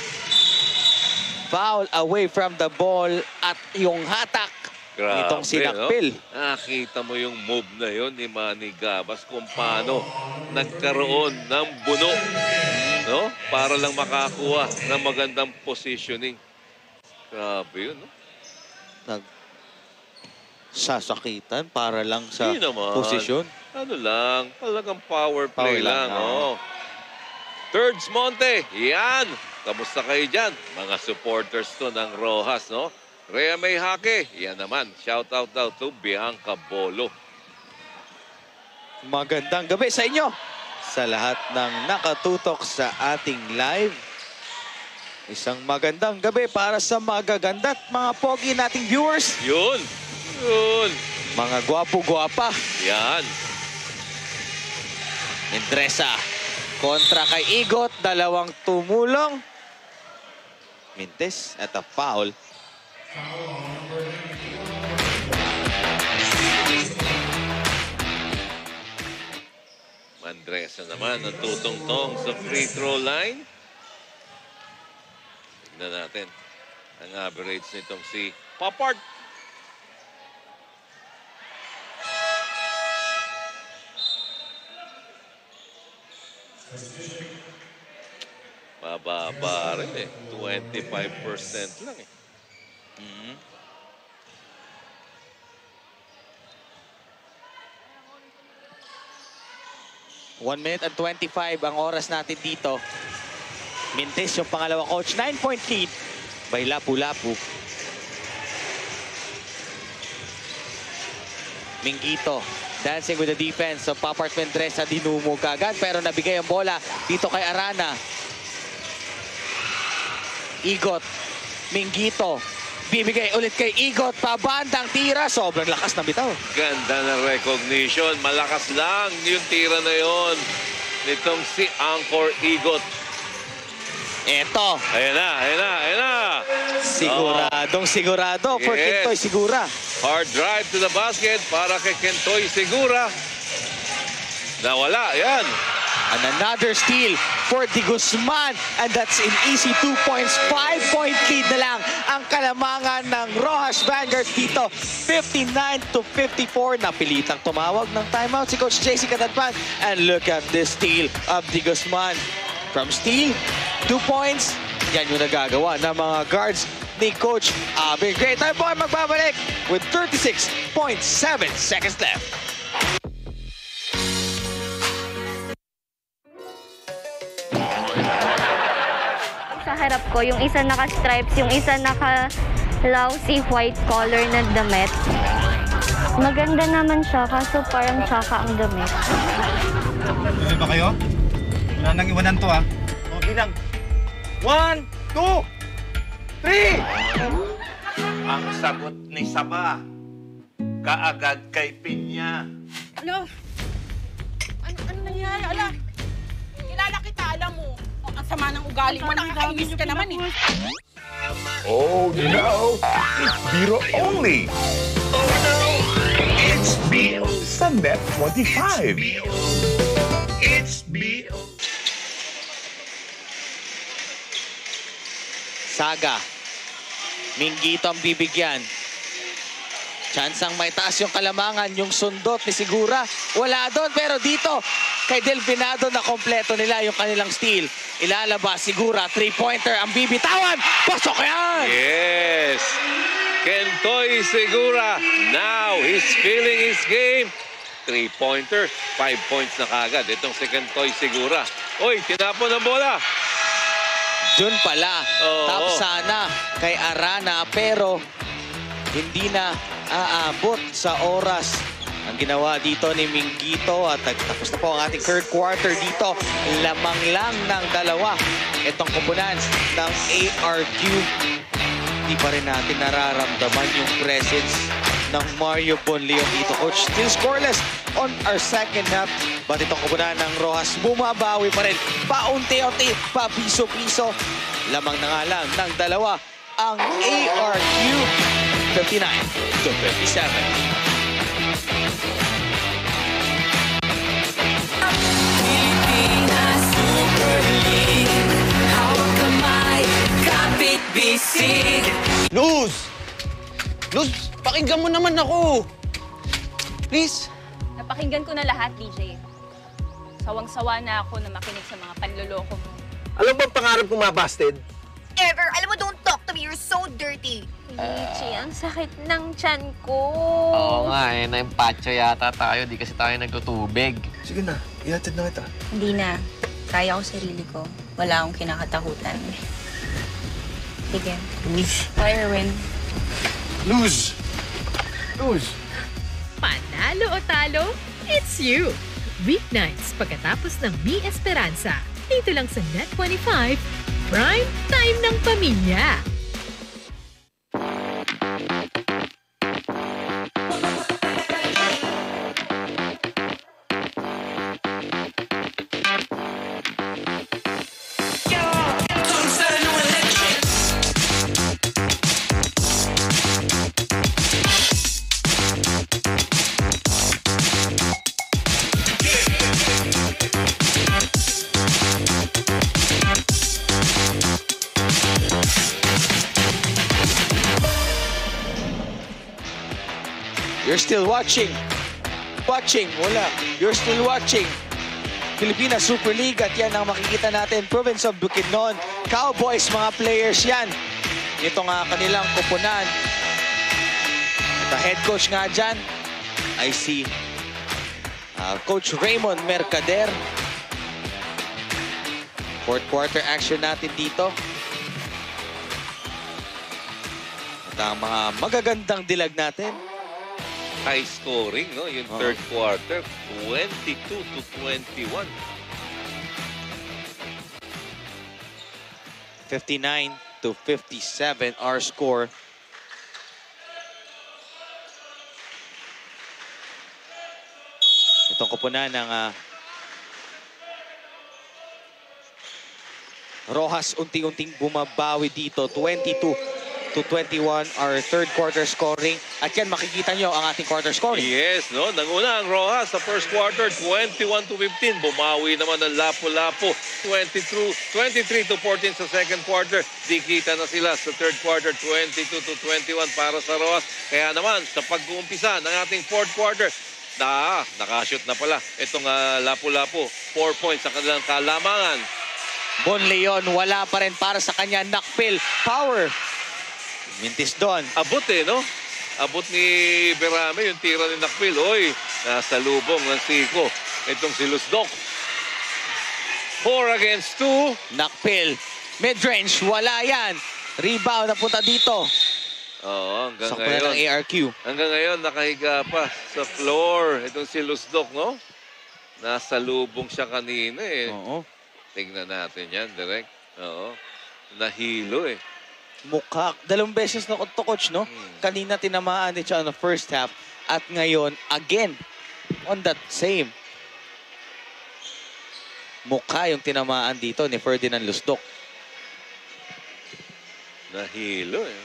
[SPEAKER 1] Foul away from the ball at yung hatak
[SPEAKER 2] Grabe,
[SPEAKER 1] nitong sinakpil.
[SPEAKER 2] No? Nakita mo yung move na yon ni Manny Gabas kung paano nagkaroon ng buno no? para lang makakuha ng magandang positioning. Grabe yun, no?
[SPEAKER 1] Nag sasakitan para lang sa
[SPEAKER 2] Hindi naman.
[SPEAKER 1] posisyon.
[SPEAKER 2] Ano lang, talagang power play
[SPEAKER 1] Power lang,
[SPEAKER 2] lang.
[SPEAKER 1] oo.
[SPEAKER 2] oh. Thirds Monte, yan. Kamusta kayo dyan? Mga supporters to ng Rojas, no? Rhea May Hake, yan naman. Shout out daw to Bianca Bolo.
[SPEAKER 1] Magandang gabi sa inyo. Sa lahat ng nakatutok sa ating live. Isang magandang gabi para sa magaganda at mga pogi nating viewers.
[SPEAKER 2] Yun. Yun.
[SPEAKER 1] Mga gwapo-gwapa.
[SPEAKER 2] Yan.
[SPEAKER 1] Indresa kontra kay Igot. Dalawang tumulong. Mintes at a foul.
[SPEAKER 2] Mandresa naman ang tutungtong sa free throw line. Tignan natin ang average nitong si Papart. Mababa rin eh. 25% lang eh.
[SPEAKER 1] Mhm. One minute and 25 ang oras natin dito. Mintes yung pangalawa coach. 9-point lead by Lapu-Lapu. Mingito dancing with the defense of Papart Mendresa. Dinumog agad pero nabigay ang bola dito kay Arana. Igot. Mingito. Bibigay ulit kay Igot. Pabandang tira. Sobrang lakas na bitaw.
[SPEAKER 2] Ganda ng recognition. Malakas lang yung tira na yon nitong si Angkor Igot.
[SPEAKER 1] Eto.
[SPEAKER 2] Ayan na, ayan na, ayan na.
[SPEAKER 1] Siguradong sigurado for
[SPEAKER 2] Yes.
[SPEAKER 1] Kintoy Sigura.
[SPEAKER 2] Hard drive to the basket para kay Kentoy Segura. Nawala, yan.
[SPEAKER 1] And another steal for Di Guzman. And that's an easy two points. Five-point lead na lang ang kalamangan ng Rojas Vanguard dito. 59 to 54. Napilitang tumawag ng timeout si Coach JC Catatpan. And look at this steal of Di Guzman. From steal, two points. Yan yung nagagawa ng mga guards ni Coach Abel. Great time po magbabalik with 36.7 seconds left.
[SPEAKER 22] Harap ko, yung isa naka-stripes, yung isa naka-lousy white collar na damit. Maganda naman siya, kaso parang tsaka ang damit.
[SPEAKER 23] Bili ba kayo?
[SPEAKER 24] Wala nang iwanan to, ha? O, bilang. One, two, three!
[SPEAKER 23] Ang sagot ni Saba, kaagad kay Pinya.
[SPEAKER 25] Ano? Ano, ano nangyari? Ala, kilala kita, alam mo. Ang sama ng ugali mo, nakakainis ka naman eh.
[SPEAKER 9] Oh no! It's Biro only! Oh no! It's Biro sa Net 25.
[SPEAKER 23] It's B.O.
[SPEAKER 1] Saga. Minggito ang bibigyan. Chance ang may taas yung kalamangan, yung sundot ni Sigura. Wala doon, pero dito, kay Delfinado na kompleto nila yung kanilang steal. Ilalabas, Sigura, three-pointer, ang bibitawan. Pasok yan!
[SPEAKER 2] Yes! Kentoy Segura. Now, he's feeling his game. Three-pointer, five points na kagad. Itong si Kentoy Segura. Uy, tinapon ang bola.
[SPEAKER 1] Doon pala,
[SPEAKER 2] Oo.
[SPEAKER 1] top sana kay Arana, pero hindi na aabot sa oras ang ginawa dito ni Minggito at tapos na po ang ating third quarter dito. Lamang lang ng dalawa. Itong kupunan ng ARQ. Hindi pa rin natin nararamdaman yung presence ng Mario Bonleon dito. Coach, still scoreless on our second half. But itong kupunan ng Rojas, bumabawi pa rin. Paunti-unti, papiso-piso. Lamang na nga lang ng dalawa ang ARQ 59 to 57.
[SPEAKER 18] Pilipinas Super League Hawak kamay, kapit bisig
[SPEAKER 26] Luz! Luz, pakinggan mo naman ako. Please.
[SPEAKER 11] Napakinggan ko na lahat, DJ. Sawang-sawa na ako na makinig sa mga panloloko mo.
[SPEAKER 26] Alam bang pangarap ko mabasted?
[SPEAKER 27] Ever, alam mo, don't talk to me. You're so dirty.
[SPEAKER 11] Richie, ang sakit ng tiyan ko.
[SPEAKER 28] Oo nga eh, na-empacho yata tayo. Di kasi tayo nagtutubig.
[SPEAKER 26] Sige na, ihatid na kita.
[SPEAKER 29] Hindi na. Kaya ko sarili ko. Wala akong kinakatakutan. Sige.
[SPEAKER 26] Luz.
[SPEAKER 29] Fire win.
[SPEAKER 26] Luz! Luz!
[SPEAKER 14] Panalo o talo, it's you! Weeknights pagkatapos ng Mi Esperanza. Dito lang sa Net25, Prime Time ng Pamilya.
[SPEAKER 1] You're still watching. Watching, wala. You're still watching. Pilipinas Super League at yan ang makikita natin. Province of Bukidnon. Cowboys, mga players yan. Ito nga kanilang kupunan. Ang head coach nga dyan, I see uh, Coach Raymond Mercader. Fourth quarter action natin dito. At ang mga magagandang dilag natin.
[SPEAKER 2] High scoring, no? Yung
[SPEAKER 1] Oo.
[SPEAKER 2] third quarter, 22 to 21.
[SPEAKER 1] 59 to 57 our score. Itong kupunan ng ah, Rojas unti-unting bumabawi dito. 22 to 21 our third quarter scoring. At yan makikita nyo ang ating quarter scoring.
[SPEAKER 2] Yes, no? Nanguna ang Rojas sa first quarter, 21 to 15. Bumawi naman ang Lapu-Lapu, 22, 23 to 14 sa second quarter. Dikita na sila sa third quarter, 22 to 21 para sa Rojas. Kaya naman, sa pag-uumpisa ng ating fourth quarter, na, nakashoot na pala. Itong ah, Lapu-Lapu, 4 points sa kanilang kalamangan.
[SPEAKER 1] Bon Leon, wala pa rin para sa kanya. Nakpil, power. Mintis doon.
[SPEAKER 2] Abot eh, no? Abot ni Berame yung tira ni Nakpil. Oy, nasa lubong ng Siko. Itong si Lusdok. 4 against 2.
[SPEAKER 1] Nakpil. Mid-range, wala yan. Rebound na punta dito.
[SPEAKER 2] Oo, hanggang
[SPEAKER 1] Sa kupunan
[SPEAKER 2] ngayon.
[SPEAKER 1] ng ARQ.
[SPEAKER 2] Hanggang ngayon, nakahiga pa sa floor. Itong si Lusdok, no? Nasa lubong siya kanina eh.
[SPEAKER 1] Oo.
[SPEAKER 2] Tingnan natin yan, direct. Oo. Nahilo eh.
[SPEAKER 1] Mukha. Dalawang beses na to, coach, no? Kanina tinamaan ni Chan on the first half. At ngayon, again, on that same. Mukha yung tinamaan dito ni Ferdinand Lusdok.
[SPEAKER 2] Nahilo eh.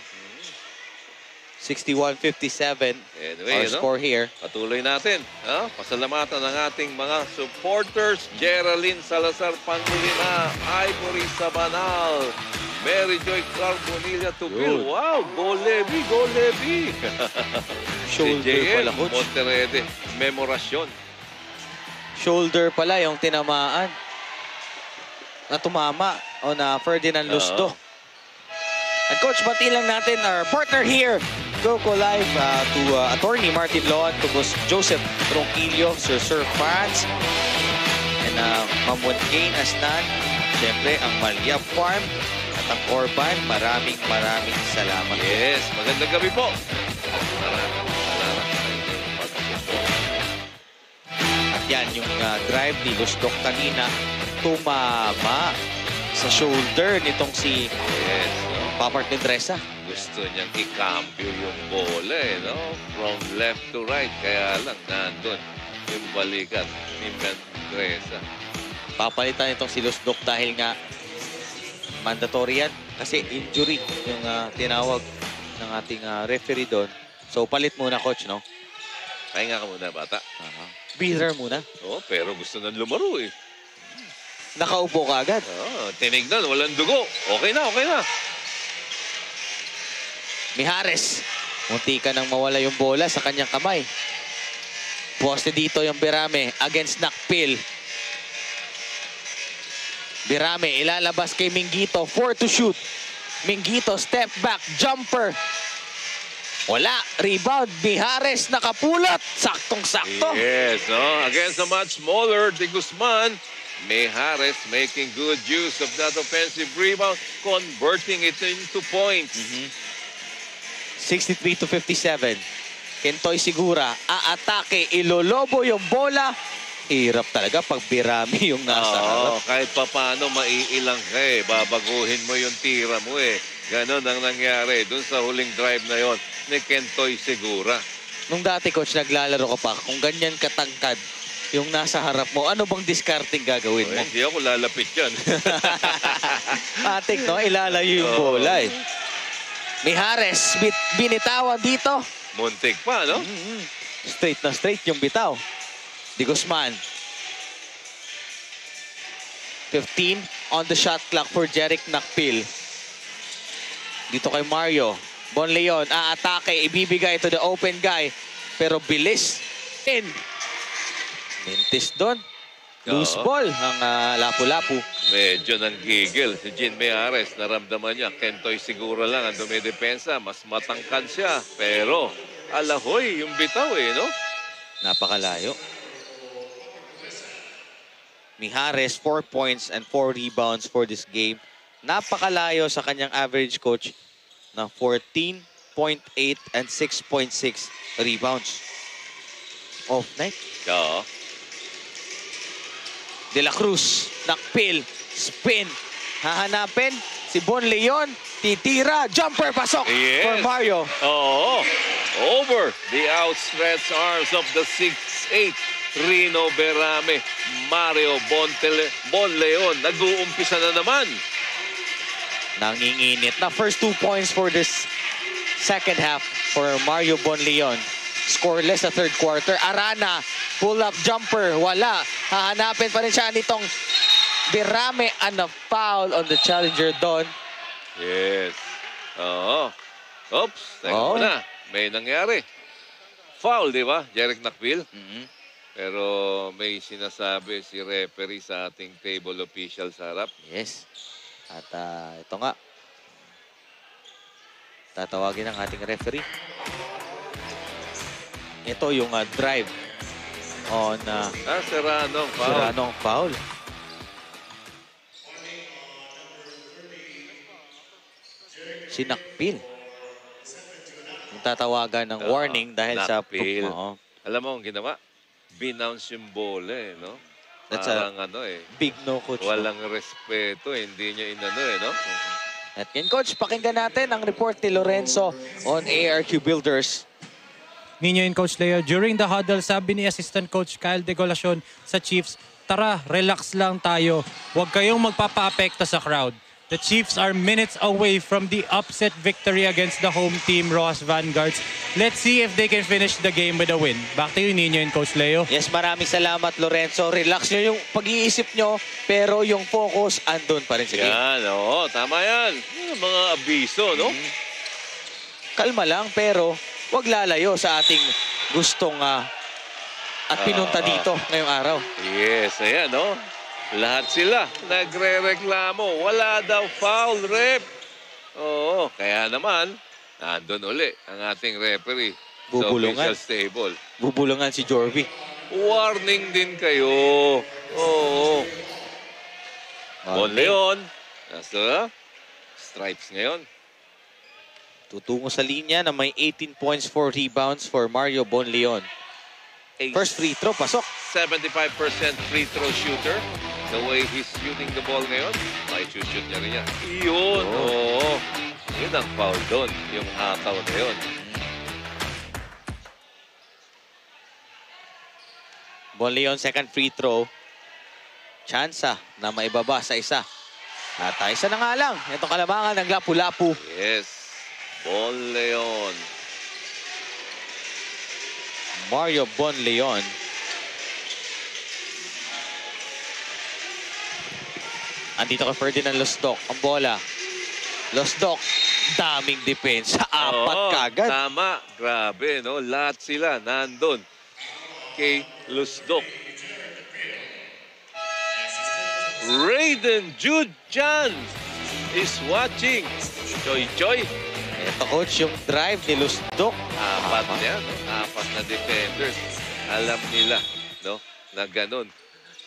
[SPEAKER 1] 61-57.
[SPEAKER 2] Anyway,
[SPEAKER 1] Our
[SPEAKER 2] ano?
[SPEAKER 1] score here.
[SPEAKER 2] Patuloy natin. Ha? Pasalamatan ng ating mga supporters. Geraldine Salazar Pangulina, Ivory Sabanal, Mary Joy Carbonilla Tugil.
[SPEAKER 1] Yun.
[SPEAKER 2] Wow! Go Levi! Go!
[SPEAKER 1] Shoulder
[SPEAKER 2] si JM
[SPEAKER 1] pala, coach.
[SPEAKER 2] Monterrede. Memorasyon.
[SPEAKER 1] Shoulder pala yung tinamaan. Na tumama o na Ferdinand Lusdok. And coach, bati lang natin our partner here, Coco Live, uh, to uh, attorney Martin Loan, to Boss Joseph Tronquillo, Sir Sir Franz, and uh, Ma'am Kane Asnan, siyempre ang Malia Farm, ang Orban, maraming maraming salamat.
[SPEAKER 2] Yes, magandang gabi po. Maraming salamat sa inyong pagsusuporta.
[SPEAKER 1] At yan, yung uh, drive ni Lusdok kanina, tumama sa shoulder nitong si
[SPEAKER 2] Yes.
[SPEAKER 1] Papa Mendresa.
[SPEAKER 2] Gusto niyang i-cambio yung bola eh, no? From left to right. Kaya lang, nandun yung balikat ni Mendresa.
[SPEAKER 1] Papalitan itong si Lusdok dahil nga mandatory yan. Kasi injury yung ah, tinawag ng ating ah, referee doon. So palit muna coach, no?
[SPEAKER 2] Kaya nga ka muna, bata.
[SPEAKER 1] Breather muna.
[SPEAKER 2] Oo, pero gusto na lumaro eh.
[SPEAKER 1] Nakaupo ka agad.
[SPEAKER 2] Oo, tinignan, walang dugo. Okay na, okay na.
[SPEAKER 1] Mihares. Munti ka nang mawala yung bola sa kanyang kamay. Poste dito yung Birame against Nakpil. Birame ilalabas kay Mingito. Four to shoot. Mingito step back. Jumper. Wala. Rebound. Mihares nakapulot. Saktong-sakto.
[SPEAKER 2] Yes, no? Against a much smaller De Guzman, Mejares making good use of that offensive rebound, converting it into points.
[SPEAKER 1] 63 to 57. Kentoy Sigura, aatake, ilolobo yung bola. Hirap talaga pag Birami yung nasa harap.
[SPEAKER 2] Oo, kahit papano maiilang ka eh. Babaguhin mo yung tira mo eh. Ganon ang nangyari dun sa huling drive na yon ni Kentoy Segura.
[SPEAKER 1] Nung dati, coach, naglalaro ka pa, kung ganyan katangkad yung nasa harap mo, ano bang discarding gagawin mo?
[SPEAKER 2] Hindi ako lalapit yan.
[SPEAKER 1] Atik, no? Ilalayo yung
[SPEAKER 2] Oo.
[SPEAKER 1] bola eh. Mihares, bit, binitawan dito.
[SPEAKER 2] Muntik pa, no?
[SPEAKER 1] Straight na straight yung bitaw. Di Guzman. 15 on the shot clock for Jeric Nakpil. Dito kay Mario. Bon Leon, aatake, ibibigay to the open guy. Pero bilis. In. Mintis doon. Loose
[SPEAKER 2] Oo.
[SPEAKER 1] ball ang ah, lapu-lapu.
[SPEAKER 2] Medyo nang gigil si Jin Mejares. Naramdaman niya, Kentoy siguro lang ang dumidepensa. Mas matangkad siya. Pero, alahoy, yung bitaw eh, no?
[SPEAKER 1] Napakalayo. Mihares, 4 points and 4 rebounds for this game. Napakalayo sa kanyang average coach na 14.8 and 6.6 rebounds. Off night.
[SPEAKER 2] Oo.
[SPEAKER 1] De La Cruz, nakpil, spin. Hahanapin si Bon Leon, titira, jumper, pasok
[SPEAKER 2] Yes.
[SPEAKER 1] for Mario.
[SPEAKER 2] Oo. Over the outstretched arms of the 6'8 Rino Berame. Mario Bontele, Bonleon. Nag-uumpisa na naman.
[SPEAKER 1] Nanginginit na first two points for this second half for Mario Bonleon. Scoreless sa third quarter. Arana, pull-up jumper, wala. Hahanapin pa rin siya nitong Birame and a foul on the challenger Don.
[SPEAKER 2] Yes. Oo. Oops. Teka
[SPEAKER 1] Oo.
[SPEAKER 2] muna. May nangyari. Foul, di ba? Jeric Nakpil.
[SPEAKER 1] Mm-hmm.
[SPEAKER 2] Pero may sinasabi si referee sa ating table official sa harap.
[SPEAKER 1] Yes. At ah, ito nga. Tatawagin ng ating referee. Ito yung ah, drive on uh,
[SPEAKER 2] Ah, Serrano. Foul.
[SPEAKER 1] Serrano foul. Sinakpil. Yung tatawagan ng
[SPEAKER 2] Oo,
[SPEAKER 1] warning dahil sa...
[SPEAKER 2] Nakpil.
[SPEAKER 1] Oo.
[SPEAKER 2] Alam mo ang ginawa? Binounce yung bola eh, no?
[SPEAKER 1] That's a
[SPEAKER 2] Parang ano eh.
[SPEAKER 1] big no, Coach.
[SPEAKER 2] Walang respeto, eh. hindi niya inano eh, no?
[SPEAKER 1] At yan, Coach, pakinggan natin ang report ni Lorenzo on ARQ Builders.
[SPEAKER 3] Ninyo and Coach Leo, during the huddle, sabi ni Assistant Coach Kyle De Golacion sa Chiefs, tara, relax lang tayo. Huwag kayong magpapa-apekto sa crowd. The Chiefs are minutes away from the upset victory against the home team, Rojas Vanguards. Let's see if they can finish the game with a win. Back to you, Ninyo and Coach Leo.
[SPEAKER 1] Yes, maraming salamat, Lorenzo. Relax nyo yung pag-iisip nyo, pero yung focus andun pa rin. Sige.
[SPEAKER 2] Yan, oo. Tama yan. Mga abiso, no?
[SPEAKER 1] Kalma lang, pero wag lalayo sa ating gustong ah, at pinunta
[SPEAKER 2] Ah, ah.
[SPEAKER 1] dito ngayong araw.
[SPEAKER 2] Yes, ayan, no? Lahat sila nagre-reklamo. Wala daw foul, rep. Oo, kaya naman, nandun uli ang ating referee
[SPEAKER 1] Bubulungan.
[SPEAKER 2] sa official stable.
[SPEAKER 1] Bubulungan si Jorvi.
[SPEAKER 2] Warning din kayo. Oo. Bon Leon. Nasa stripes ngayon.
[SPEAKER 1] Tutungo sa linya na may 18 points, 4 rebounds for Mario Bonleon. First free throw, pasok.
[SPEAKER 2] 75% free throw shooter. The way he's shooting the ball ngayon, may shoot niya rin yan. Yun, oo. Yun ang foul doon, yung hataw na yun.
[SPEAKER 1] Bonleon, second free throw. Chansa na maibaba sa isa. At ah, isa na nga lang. Itong kalamangan ng Lapu-Lapu.
[SPEAKER 2] Yes. Bon Leon.
[SPEAKER 1] Mario Bonleon. Andito kay Ferdinand Losdok. Ang bola. Losdok. Daming depensa. Apat
[SPEAKER 2] Oo,
[SPEAKER 1] kagad.
[SPEAKER 2] Tama. Grabe, no? Lahat sila nandun kay Lusdok. Raiden Jude Chan is watching. Choy Choy.
[SPEAKER 1] Ito coach, yung drive ni Lusdok.
[SPEAKER 2] Apat yan. Apat na defenders. Alam nila, no? Na ganun.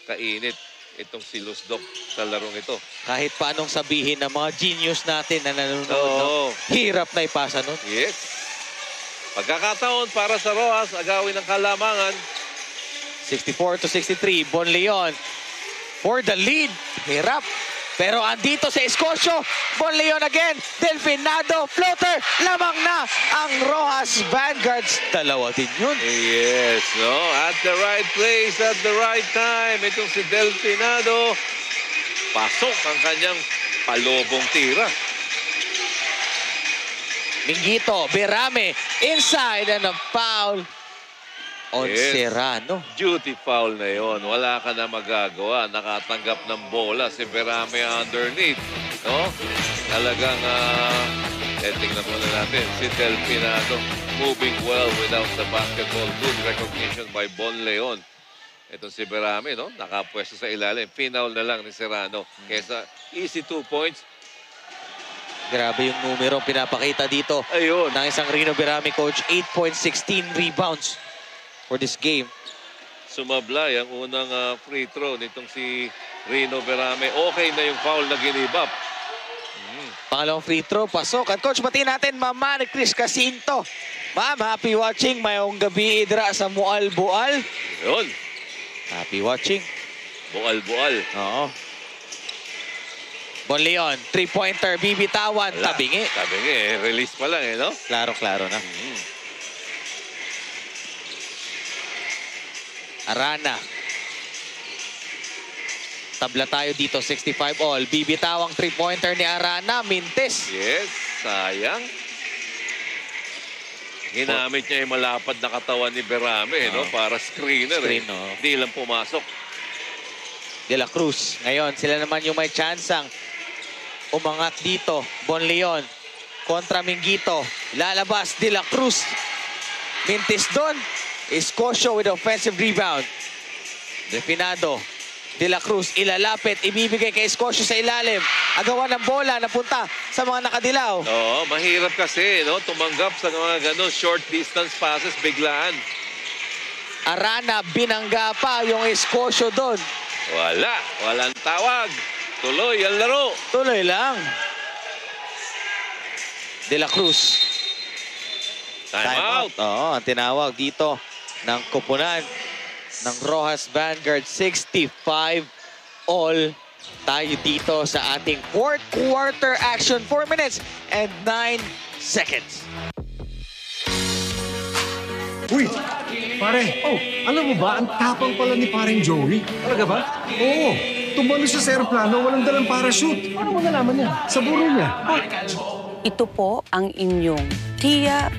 [SPEAKER 2] Kainit itong si Lusdok sa larong ito.
[SPEAKER 1] Kahit paanong sabihin ng mga genius natin na nanonood.
[SPEAKER 2] Oo.
[SPEAKER 1] no? Hirap na ipasa nun.
[SPEAKER 2] Yes. Pagkakataon para sa Rojas, agawin ng kalamangan.
[SPEAKER 1] 64 to 63. Bon Leon for the lead. Hirap. Pero andito sa Escocio. Bon Leon again. Delfinado. Floater. Lamang na ang Rojas Vanguards. Dalawa din yun.
[SPEAKER 2] Yes, no? At the right place, at the right time. Itong si Delfinado. Pasok ang kanyang palobong tira.
[SPEAKER 1] Mingito. Berame. Inside and a foul on
[SPEAKER 2] Yes.
[SPEAKER 1] Serrano.
[SPEAKER 2] Duty foul na yon. Wala ka na magagawa. Nakatanggap ng bola si Berame underneath. No? Talagang, ah, eh, tingnan muna natin. Si Delfinado moving well without the basketball. Good recognition by Bon Leon. Ito si Berame, no? Nakapwesto sa ilalim. Final na lang ni Serrano. Kesa easy two points.
[SPEAKER 1] Grabe yung numero pinapakita dito.
[SPEAKER 2] Ayun.
[SPEAKER 1] Ng isang Rino Berame coach. 8.16 rebounds for this game.
[SPEAKER 2] Sumablay ang unang ah, free throw nitong si Rino Berame. Okay na yung foul na ginibap.
[SPEAKER 1] Pangalawang free throw, pasok. At coach, batiin natin, Mama ni Chris Casinto. Ma'am, happy watching. Mayong gabi idra sa Mual Bual.
[SPEAKER 2] Yun.
[SPEAKER 1] Happy watching.
[SPEAKER 2] Bual-bual.
[SPEAKER 1] Oo. Bon Leon, three-pointer, bibitawan,
[SPEAKER 2] Wala.
[SPEAKER 1] tabingi.
[SPEAKER 2] Tabingi, eh. Release pa lang eh, no?
[SPEAKER 1] Klaro-klaro na. Arana. Tabla tayo dito, 65 all. Bibitawang three-pointer ni Arana, Mintes.
[SPEAKER 2] Yes, sayang. Ginamit niya yung malapad na katawan ni Berame, no? Para screener,
[SPEAKER 1] Screen,
[SPEAKER 2] eh.
[SPEAKER 1] oh.
[SPEAKER 2] Di lang pumasok.
[SPEAKER 1] De La Cruz. Ngayon, sila naman yung may chansang umangat dito. Bon Leon kontra Mingito. Lalabas De La Cruz. Mintis doon. Escocio with offensive rebound. Definado. De La Cruz ilalapit. Ibibigay kay Escocio sa ilalim. Agawan ng bola. Napunta sa mga nakadilaw.
[SPEAKER 2] Oo, mahirap kasi, no? Tumanggap sa mga ganun short distance passes, biglaan.
[SPEAKER 1] Arana binangga pa yung Escocio doon.
[SPEAKER 2] Wala. Walang tawag. Tuloy ang laro.
[SPEAKER 1] Tuloy lang. De La Cruz.
[SPEAKER 2] Time out.
[SPEAKER 1] Oo, ang tinawag dito ng kupunan ng Rojas Vanguard. 65 all tayo dito sa ating fourth quarter action. 4 minutes and 9 seconds.
[SPEAKER 26] Uy! Pare, oh, alam mo ba, ang tapang pala ni pareng Joey. Talaga ba? Oo. Tumalo siya sa aeroplano, walang dalang parachute. Paano mo nalaman niya? Sa buro niya.
[SPEAKER 30] Ito po ang inyong Tia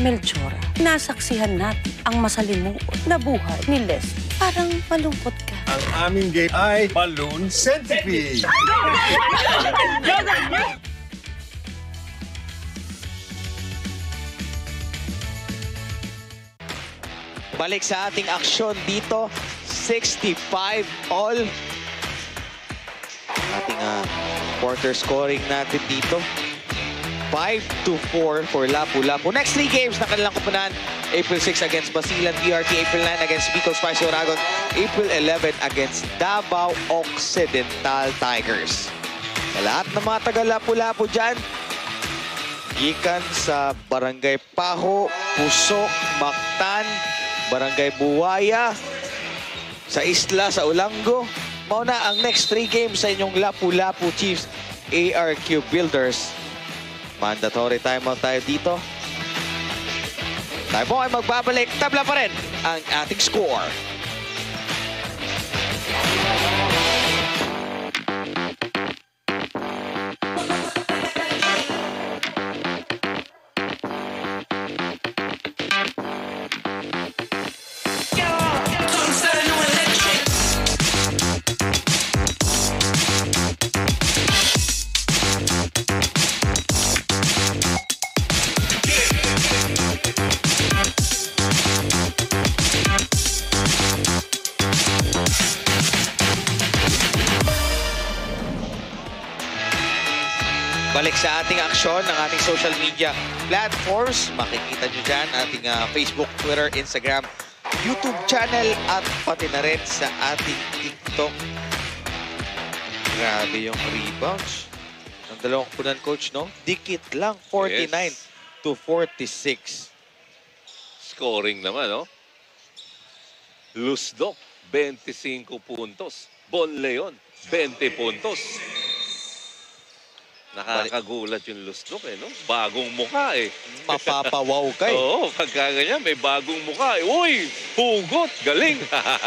[SPEAKER 30] Melchora. Nasaksihan natin ang masalimuot na buhay ni Leslie. Parang malungkot ka.
[SPEAKER 26] Ang aming game ay Balloon Centipede.
[SPEAKER 1] Balik sa ating aksyon dito. 65 all. Ating ah, quarter scoring natin dito. 5 to 4 for Lapu-Lapu. Next three games na kanilang kupunan. April 6 against Basilan PRT. April 9 against Bicol Spice Oragon. April 11 against Davao Occidental Tigers. Sa lahat ng mga taga Lapu-Lapu dyan, gikan sa Barangay Paho, Pusok, Mactan, Barangay Buwaya, sa Isla, sa Ulango. Mauna ang next three games sa inyong Lapu-Lapu Chiefs ARQ Builders. Mandatory timeout tayo dito. Tayo po ay magbabalik. Tabla pa rin ang ating score. Aksyon ng ating social media platforms. Makikita nyo dyan ating ah, Facebook, Twitter, Instagram, YouTube channel at pati na rin sa ating TikTok. Grabe yung rebounds. Ang dalawang kunan coach, no? Dikit lang, 49
[SPEAKER 2] Yes.
[SPEAKER 1] to 46.
[SPEAKER 2] Scoring naman, no? Lusdok, 25 puntos. Bon Leon, 20 puntos. Nakakagulat yung Lusdok, eh, no? Bagong mukha, eh.
[SPEAKER 1] Mapapawaw ka, eh.
[SPEAKER 2] Oo, pagka ganyan, may bagong mukha. Eh. Uy, hugot, galing.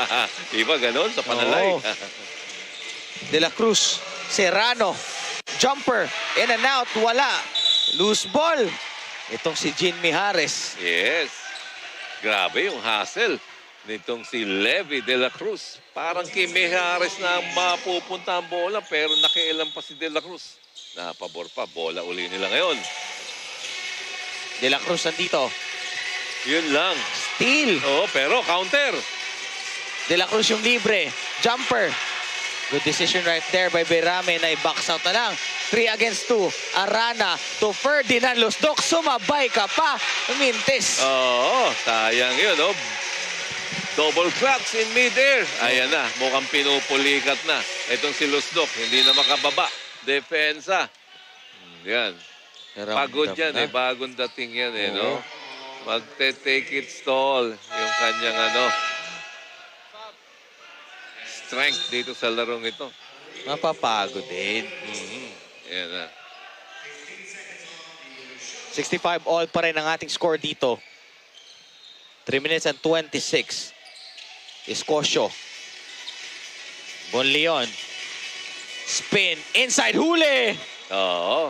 [SPEAKER 2] Iba ganon sa panalay.
[SPEAKER 1] Oo. De La Cruz, Serrano, jumper, in and out, wala. Loose ball. Itong si Jin Mijares.
[SPEAKER 2] Yes. Grabe yung hassle nitong si Levy de la Cruz. Parang kay Mijares na mapupunta ang bola pero nakialam pa si de la Cruz. Napabor pa. Bola uli nila ngayon.
[SPEAKER 1] De La Cruz nandito.
[SPEAKER 2] Yun lang.
[SPEAKER 1] Steal.
[SPEAKER 2] Oo, pero counter.
[SPEAKER 1] De La Cruz yung libre. Jumper. Good decision right there by Berame na i-box out na lang. 3 against 2. Arana to Ferdinand Lusdok. Sumabay ka pa. Mintis.
[SPEAKER 2] Oo, sayang yun. Oh. Double cracks in mid-air. Ayan na, mukhang pinupulikat na. Itong si Lusdok, hindi na makababa. Depensa. Yan. Pagod yan
[SPEAKER 1] na.
[SPEAKER 2] eh. Bagong dating yan eh,
[SPEAKER 1] Oo.
[SPEAKER 2] no? Magte-take it stall yung kanyang ano. Strength dito sa larong ito.
[SPEAKER 1] Mapapagod din.
[SPEAKER 2] Mhm. Yan na.
[SPEAKER 1] 65 all pa rin ang ating score dito. 3 minutes and 26. Escosio. Bon Leon. Spin. Inside huli.
[SPEAKER 2] Oo.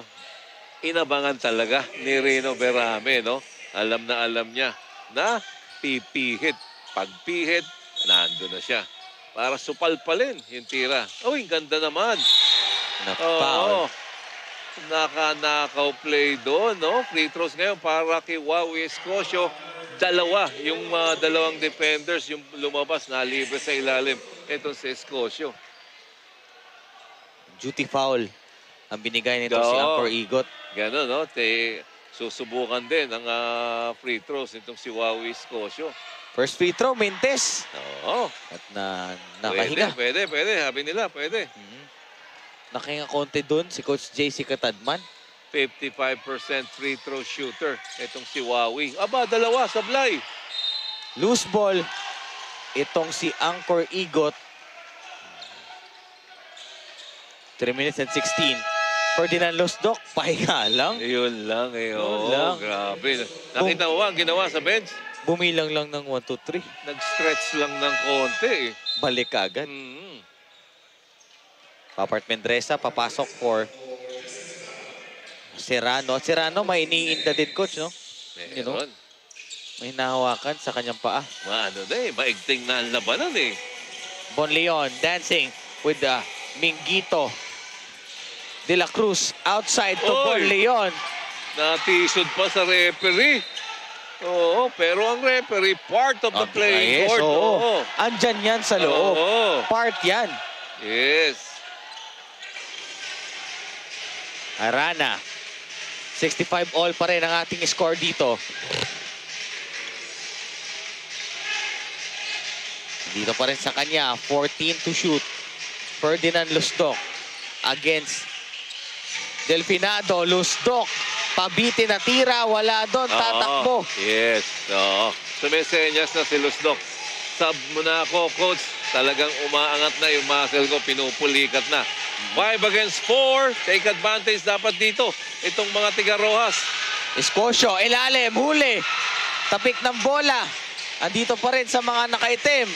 [SPEAKER 2] Inabangan talaga ni Reno Berame, no? Alam na alam niya na pipihit. Pagpihit, nando na siya. Para supalpalin yung tira. Uy, ganda naman.
[SPEAKER 1] Napaul.
[SPEAKER 2] Oo. Naka-nakaw play doon, no? Free throws ngayon para kay Wawi Escosio. Dalawa, yung mga dalawang defenders, yung lumabas, nalibre sa ilalim. Ito si Escosio.
[SPEAKER 1] Duty foul. Ang binigay nito si
[SPEAKER 2] Oo.
[SPEAKER 1] Angkor Igot.
[SPEAKER 2] Ganon, no? Te, susubukan din ang ah, free throws nitong si Wawi Escosio.
[SPEAKER 1] First free throw, Mintes.
[SPEAKER 2] Oo.
[SPEAKER 1] At na,
[SPEAKER 2] Pwede,
[SPEAKER 1] nakahinga.
[SPEAKER 2] pwede, pwede. Sabi nila, pwede.
[SPEAKER 1] Nakahinga konti doon si Coach JC Katadman.
[SPEAKER 2] 55% free throw shooter. Itong si Wawi. Aba, dalawa, sablay.
[SPEAKER 1] Loose ball. itong si Angkor Igot. 3 minutes and 16. Ferdinand Losdok, pahinga lang.
[SPEAKER 2] Yun lang eh.
[SPEAKER 1] Yun
[SPEAKER 2] Oo,
[SPEAKER 1] lang.
[SPEAKER 2] grabe. Nakita mo ba ang ginawa sa bench?
[SPEAKER 1] Bumilang lang ng 1, 2, 3.
[SPEAKER 2] Nag-stretch lang ng konti eh.
[SPEAKER 1] Balik agad.
[SPEAKER 2] Mm.
[SPEAKER 1] Papart Mendresa, papasok for Serrano. Serrano, may iniinda din, coach, no? You know,
[SPEAKER 2] Meron.
[SPEAKER 1] may nahawakan sa kanyang paa.
[SPEAKER 2] Ano na eh, maigting na ang labanan eh.
[SPEAKER 1] Bon Leon dancing with the Mingito. De La Cruz outside to Bon
[SPEAKER 2] Oy!
[SPEAKER 1] Leon.
[SPEAKER 2] Natisod pa sa referee. Oo, pero ang referee, part of the playing
[SPEAKER 1] yes,
[SPEAKER 2] court.
[SPEAKER 1] oo.
[SPEAKER 2] Oo.
[SPEAKER 1] Andyan yan sa loob.
[SPEAKER 2] Oo.
[SPEAKER 1] Part yan.
[SPEAKER 2] Yes.
[SPEAKER 1] Arana. 65 all pa rin ang ating score dito. Dito pa rin sa kanya. 14 to shoot. Ferdinand Lusdok against Delfinado. Lusdok. Pabitin na tira. Wala doon. Tatakbo.
[SPEAKER 2] Yes. Oo. Sumesenyas na si Lusdok. Sub mo na ako, coach. Talagang umaangat na yung muscle ko. Pinupulikat na. Five against four. Take advantage dapat dito. Itong mga tiga Rojas.
[SPEAKER 1] Escosio, ilalim, huli. Tapik ng bola. Andito pa rin sa mga nakaitim.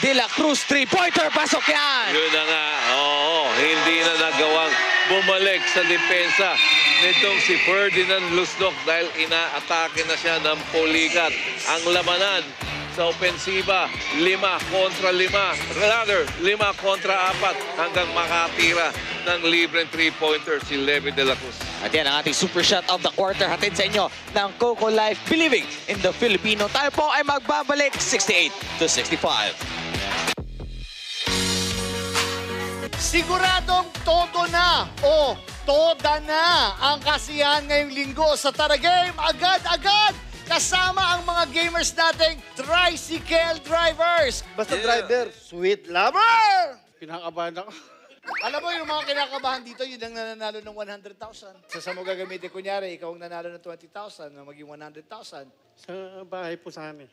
[SPEAKER 1] De La Cruz, three-pointer, pasok yan!
[SPEAKER 2] Yun na nga. Oo, hindi na nagawang bumalik sa depensa nitong si Ferdinand Lusdok dahil inaatake na siya ng pulikat. Ang labanan sa opensiba, lima kontra lima. Rather, lima kontra apat hanggang makatira ng libreng three-pointer si Levy de la Cruz.
[SPEAKER 1] At yan ang ating super shot of the quarter. Hatid sa inyo ng Coco Life Believing in the Filipino. Tayo po ay magbabalik 68 to 65.
[SPEAKER 15] Siguradong todo na o toda na ang kasiyahan ngayong linggo sa Tara Game. Agad-agad kasama ang mga gamers nating tricycle drivers.
[SPEAKER 31] Basta driver, sweet lover!
[SPEAKER 15] Pinakabahan ako. Alam mo, yung mga kinakabahan dito, yun ang nananalo ng 100,000. Sa sa mo gagamitin, kunyari, ikaw ang nanalo ng 20,000 na maging 100,000.
[SPEAKER 31] Sa bahay po sa amin.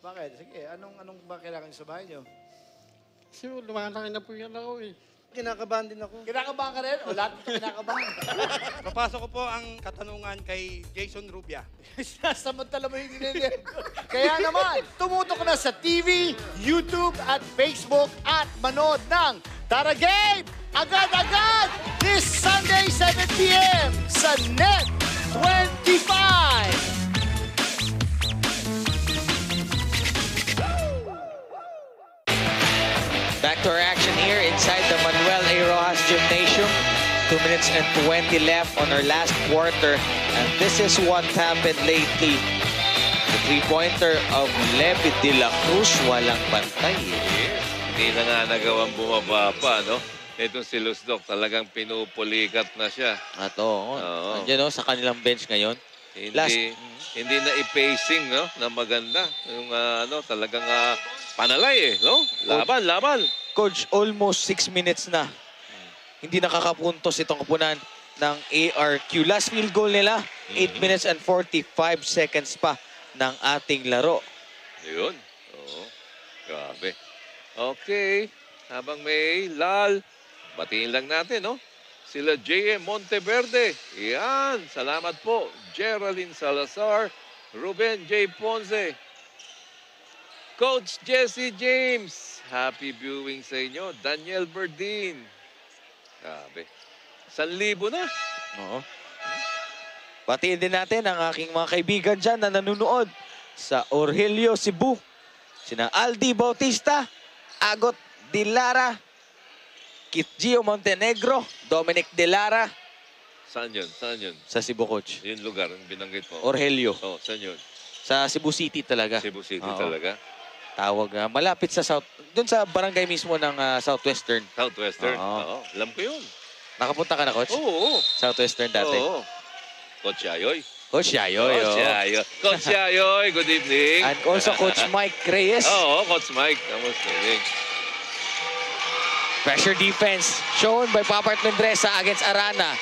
[SPEAKER 15] Bakit? Sige, anong, anong ba kailangan sa bahay nyo?
[SPEAKER 31] Kasi lumalaki na po yan ako eh. Kinakabahan din ako.
[SPEAKER 15] Kinakabahan ka rin? O lahat dito kinakabahan?
[SPEAKER 32] Papasok ko po ang katanungan kay Jason Rubia.
[SPEAKER 15] Samantala mo yung ko. Kaya naman, tumutok na sa TV, YouTube at Facebook at manood ng Tara Game! Agad-agad! This Sunday, 7pm sa Net 25!
[SPEAKER 1] Back to our action here inside the Manuel A. Rojas Gymnasium. 2 minutes and 20 left on our last quarter. And this is what happened lately. The three-pointer of Levi de la Cruz, walang bantay.
[SPEAKER 2] Yes. Hindi na nga nagawang bumaba pa, no? Itong si Lusdok, talagang pinupulikat na siya.
[SPEAKER 1] At oo,
[SPEAKER 2] Oo.
[SPEAKER 1] andyan no, sa kanilang bench ngayon.
[SPEAKER 2] Hindi,
[SPEAKER 1] Last-
[SPEAKER 2] hindi na i-pacing, no? Na maganda. Yung ah, ano, talagang ah, panalay, eh, no? Laban, laban.
[SPEAKER 1] Coach, almost 6 minutes na. Hindi nakakapuntos itong kapunan ng ARQ. Last field goal nila, 8 minutes and 45 seconds pa ng ating laro.
[SPEAKER 2] Yun. Oo. Grabe. Okay. Habang may lal, batiin lang natin, no? Sila J.M. Monteverde. Yan. Salamat po. Geraldine Salazar. Ruben J. Ponce. Coach Jesse James. Happy viewing sa inyo. Daniel Berdin. Grabe. San libo na.
[SPEAKER 1] Oo. Batiin din natin ang aking mga kaibigan dyan na nanonood sa Orhelio, Cebu. Sina Aldi Bautista, Agot Dilara, Kit Gio Montenegro, Dominic Dilara
[SPEAKER 2] Saan yun? Saan yun?
[SPEAKER 1] sa Cebu, Coach.
[SPEAKER 2] Yung lugar ang binanggit mo.
[SPEAKER 1] Orhelio.
[SPEAKER 2] Oh, saan yun?
[SPEAKER 1] Sa Cebu City talaga.
[SPEAKER 2] Cebu City
[SPEAKER 1] Oo.
[SPEAKER 2] talaga.
[SPEAKER 1] Tawag, ah, malapit sa South, doon sa barangay mismo ng ah, Southwestern.
[SPEAKER 2] Southwestern?
[SPEAKER 1] Oo.
[SPEAKER 2] Oo. Alam ko yun.
[SPEAKER 1] Nakapunta ka na, Coach?
[SPEAKER 2] Oo.
[SPEAKER 1] Southwestern dati.
[SPEAKER 2] Oo. Coach Yayoy.
[SPEAKER 1] Coach Yayoy,
[SPEAKER 2] Coach
[SPEAKER 1] oo.
[SPEAKER 2] Yayoy. Coach Yayoy, good evening.
[SPEAKER 1] And also Coach Mike Reyes.
[SPEAKER 2] Oo, Coach Mike. Kamusta evening?
[SPEAKER 1] Pressure defense shown by Papart Mendresa against Arana.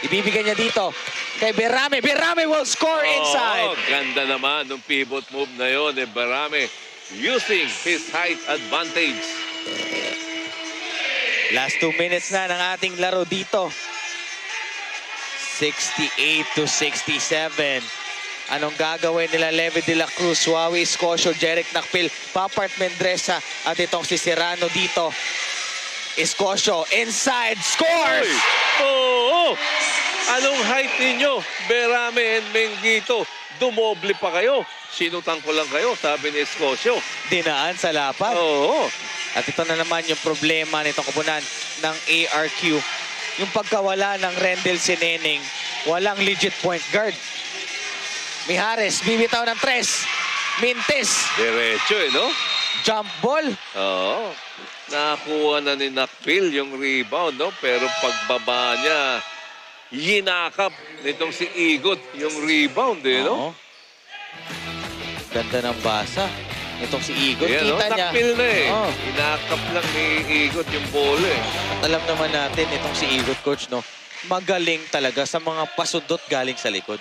[SPEAKER 1] Ibibigay niya dito kay Berame. Berame will score inside.
[SPEAKER 2] Oo, ganda naman ng pivot move na yon. Eh, Barame. using his height advantage.
[SPEAKER 1] Last two minutes na ng ating laro dito. 68 to 67. Anong gagawin nila Leve de la Cruz, Wawi Escocio, Jeric Nakpil, Papart Mendresa at itong si Serrano dito. Escocio, inside, scores!
[SPEAKER 2] Oo! Anong height ninyo? Berame and Mengito. Dumoble pa kayo. Sinutang ko lang kayo, sabi ni Escocio.
[SPEAKER 1] Dinaan sa lapad.
[SPEAKER 2] Oo.
[SPEAKER 1] At ito na naman yung problema nitong kupunan ng ARQ. Yung pagkawala ng Rendel Sineneng, walang legit point guard. Mihares, bibitaw ng tres. Mintes,
[SPEAKER 2] Diretso eh, no?
[SPEAKER 1] jump ball.
[SPEAKER 2] Oo. Nakuha na ni Nakpil yung rebound, no? Pero pagbaba niya, yinakap nitong si Igot yung rebound, eh, no?
[SPEAKER 1] Oo. Ganda ng basa. Itong si Igot,
[SPEAKER 2] Yan, no?
[SPEAKER 1] kita niya.
[SPEAKER 2] Nakpil na eh.
[SPEAKER 1] Oo.
[SPEAKER 2] Inakap lang ni Igot yung bola eh.
[SPEAKER 1] At alam naman natin, itong si Igot, coach, no? Magaling talaga sa mga pasundot galing sa likod.